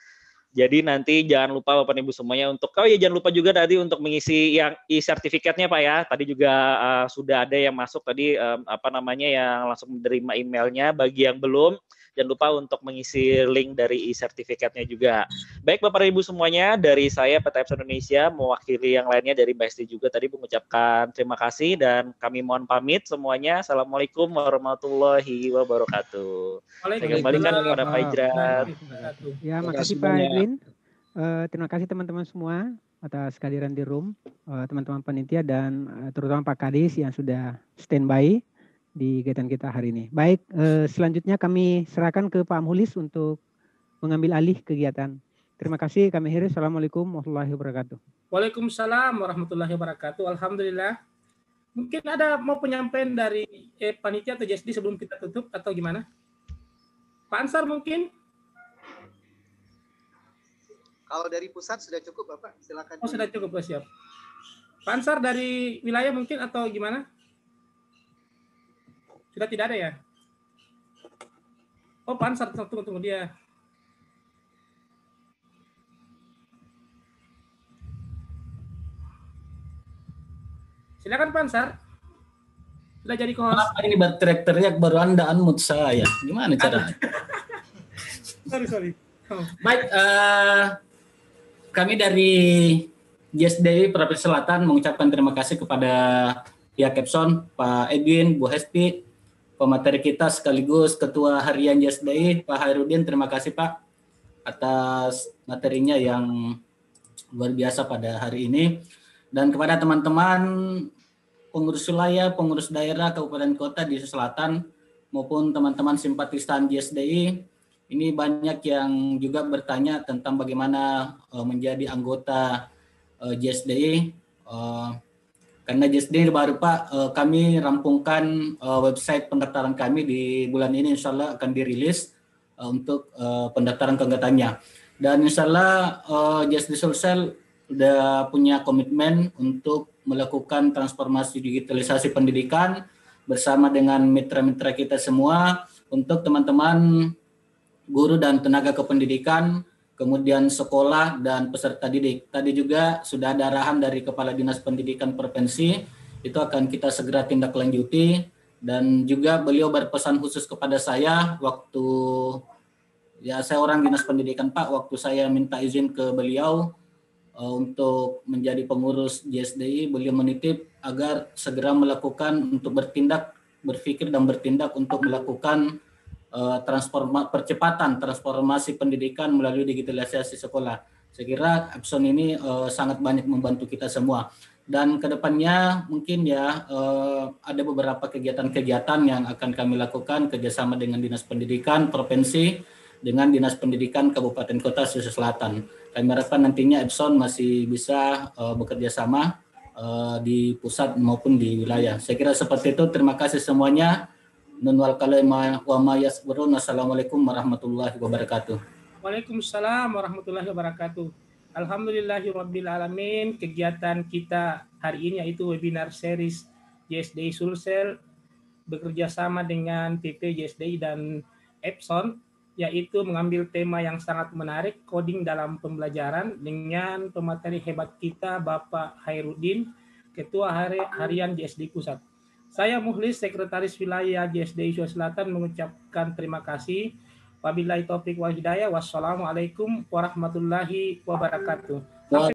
Jadi nanti jangan lupa Bapak Ibu semuanya untuk oh ya jangan lupa juga tadi untuk mengisi yang e-sertifikatnya Pak ya. Tadi juga uh, sudah ada yang masuk tadi um, apa namanya yang langsung menerima emailnya. Bagi yang belum jangan lupa untuk mengisi link dari e-sertifikatnya juga. Baik Bapak dan Ibu semuanya dari saya PT Epson Indonesia mewakili yang lainnya dari BSD juga tadi mengucapkan terima kasih dan kami mohon pamit semuanya. Assalamualaikum warahmatullahi wabarakatuh. Saya kembalikan kepada Pak Ijrat. Ya, Terima makasih kasih Pak. Edwin. Eh, terima kasih teman-teman semua atas kehadiran di room, eh, teman-teman panitia dan eh, terutama Pak Kadis yang sudah standby di kegiatan kita hari ini. Baik, eh, selanjutnya kami serahkan ke Pak Mulis untuk mengambil alih kegiatan. Terima kasih. Kami akhiri. Assalamualaikum warahmatullahi wabarakatuh. Waalaikumsalam warahmatullahi wabarakatuh. Alhamdulillah. Mungkin ada mau penyampaian dari eh, panitia atau JSD sebelum kita tutup atau gimana? Pak Ansar mungkin? Kalau dari pusat sudah cukup, Bapak. Silakan. Oh sudah cukup, siap. Pak Ansar dari wilayah mungkin atau gimana? Sudah tidak ada ya? Oh Pak Ansar, tunggu, tunggu dia. Silakan Pak Ansar. Sudah jadi co-host. Kenapa ini teriak-teriak baru Anda unmute saya? Gimana caranya? Sorry, sorry. Oh. Baik, eh, kami dari JSDI Provinsi Selatan mengucapkan terima kasih kepada pihak Epson, Pak Edwin, Bu Hesti, pemateri kita sekaligus Ketua Harian JSDI, Pak Hairudin. Terima kasih Pak atas materinya yang luar biasa pada hari ini. Dan kepada teman-teman pengurus wilayah, pengurus daerah, kabupaten kota di selatan maupun teman-teman simpatisan JSDI, ini banyak yang juga bertanya tentang bagaimana eh, menjadi anggota eh, JSDI. Karena JSD baru Pak, eh, kami rampungkan eh, website pendaftaran kami di bulan ini insya Allah akan dirilis eh, untuk pendaftaran keanggotaannya. Dan insya Allah eh, JSD Sulsel sudah punya komitmen untuk melakukan transformasi digitalisasi pendidikan bersama dengan mitra-mitra kita semua untuk teman-teman guru dan tenaga kependidikan, kemudian sekolah dan peserta didik. Tadi juga sudah ada arahan dari Kepala Dinas Pendidikan Provinsi, itu akan kita segera tindak lanjuti dan juga beliau berpesan khusus kepada saya waktu ya saya orang Dinas Pendidikan Pak, waktu saya minta izin ke beliau uh, untuk menjadi pengurus JSDI, beliau menitip agar segera melakukan untuk bertindak, berpikir dan bertindak untuk melakukan transforma percepatan transformasi pendidikan melalui digitalisasi sekolah. Saya kira Epson ini uh, sangat banyak membantu kita semua. Dan ke depannya mungkin ya uh, ada beberapa kegiatan-kegiatan yang akan kami lakukan kerjasama dengan Dinas Pendidikan Provinsi dengan Dinas Pendidikan Kabupaten Kota Sulawesi Selatan. Kami harapkan nantinya Epson masih bisa uh, bekerja sama uh, di pusat maupun di wilayah. Saya kira seperti itu. Terima kasih semuanya. Nun wal kalima wa ma yasburun. Assalamualaikum warahmatullahi wabarakatuh. Waalaikumsalam warahmatullahi wabarakatuh. Alhamdulillahirabbil alamin. Kegiatan kita hari ini yaitu webinar series JSDI Sulsel bekerja sama dengan PP JSDI dan Epson yaitu mengambil tema yang sangat menarik coding dalam pembelajaran dengan pemateri hebat kita Bapak Hairudin Ketua Hari Harian JSD Pusat. Saya Muhlis Sekretaris Wilayah JSD Sulawesi Selatan mengucapkan terima kasih. Wabillahi taufik wal hidayah. Wassalamualaikum warahmatullahi wabarakatuh.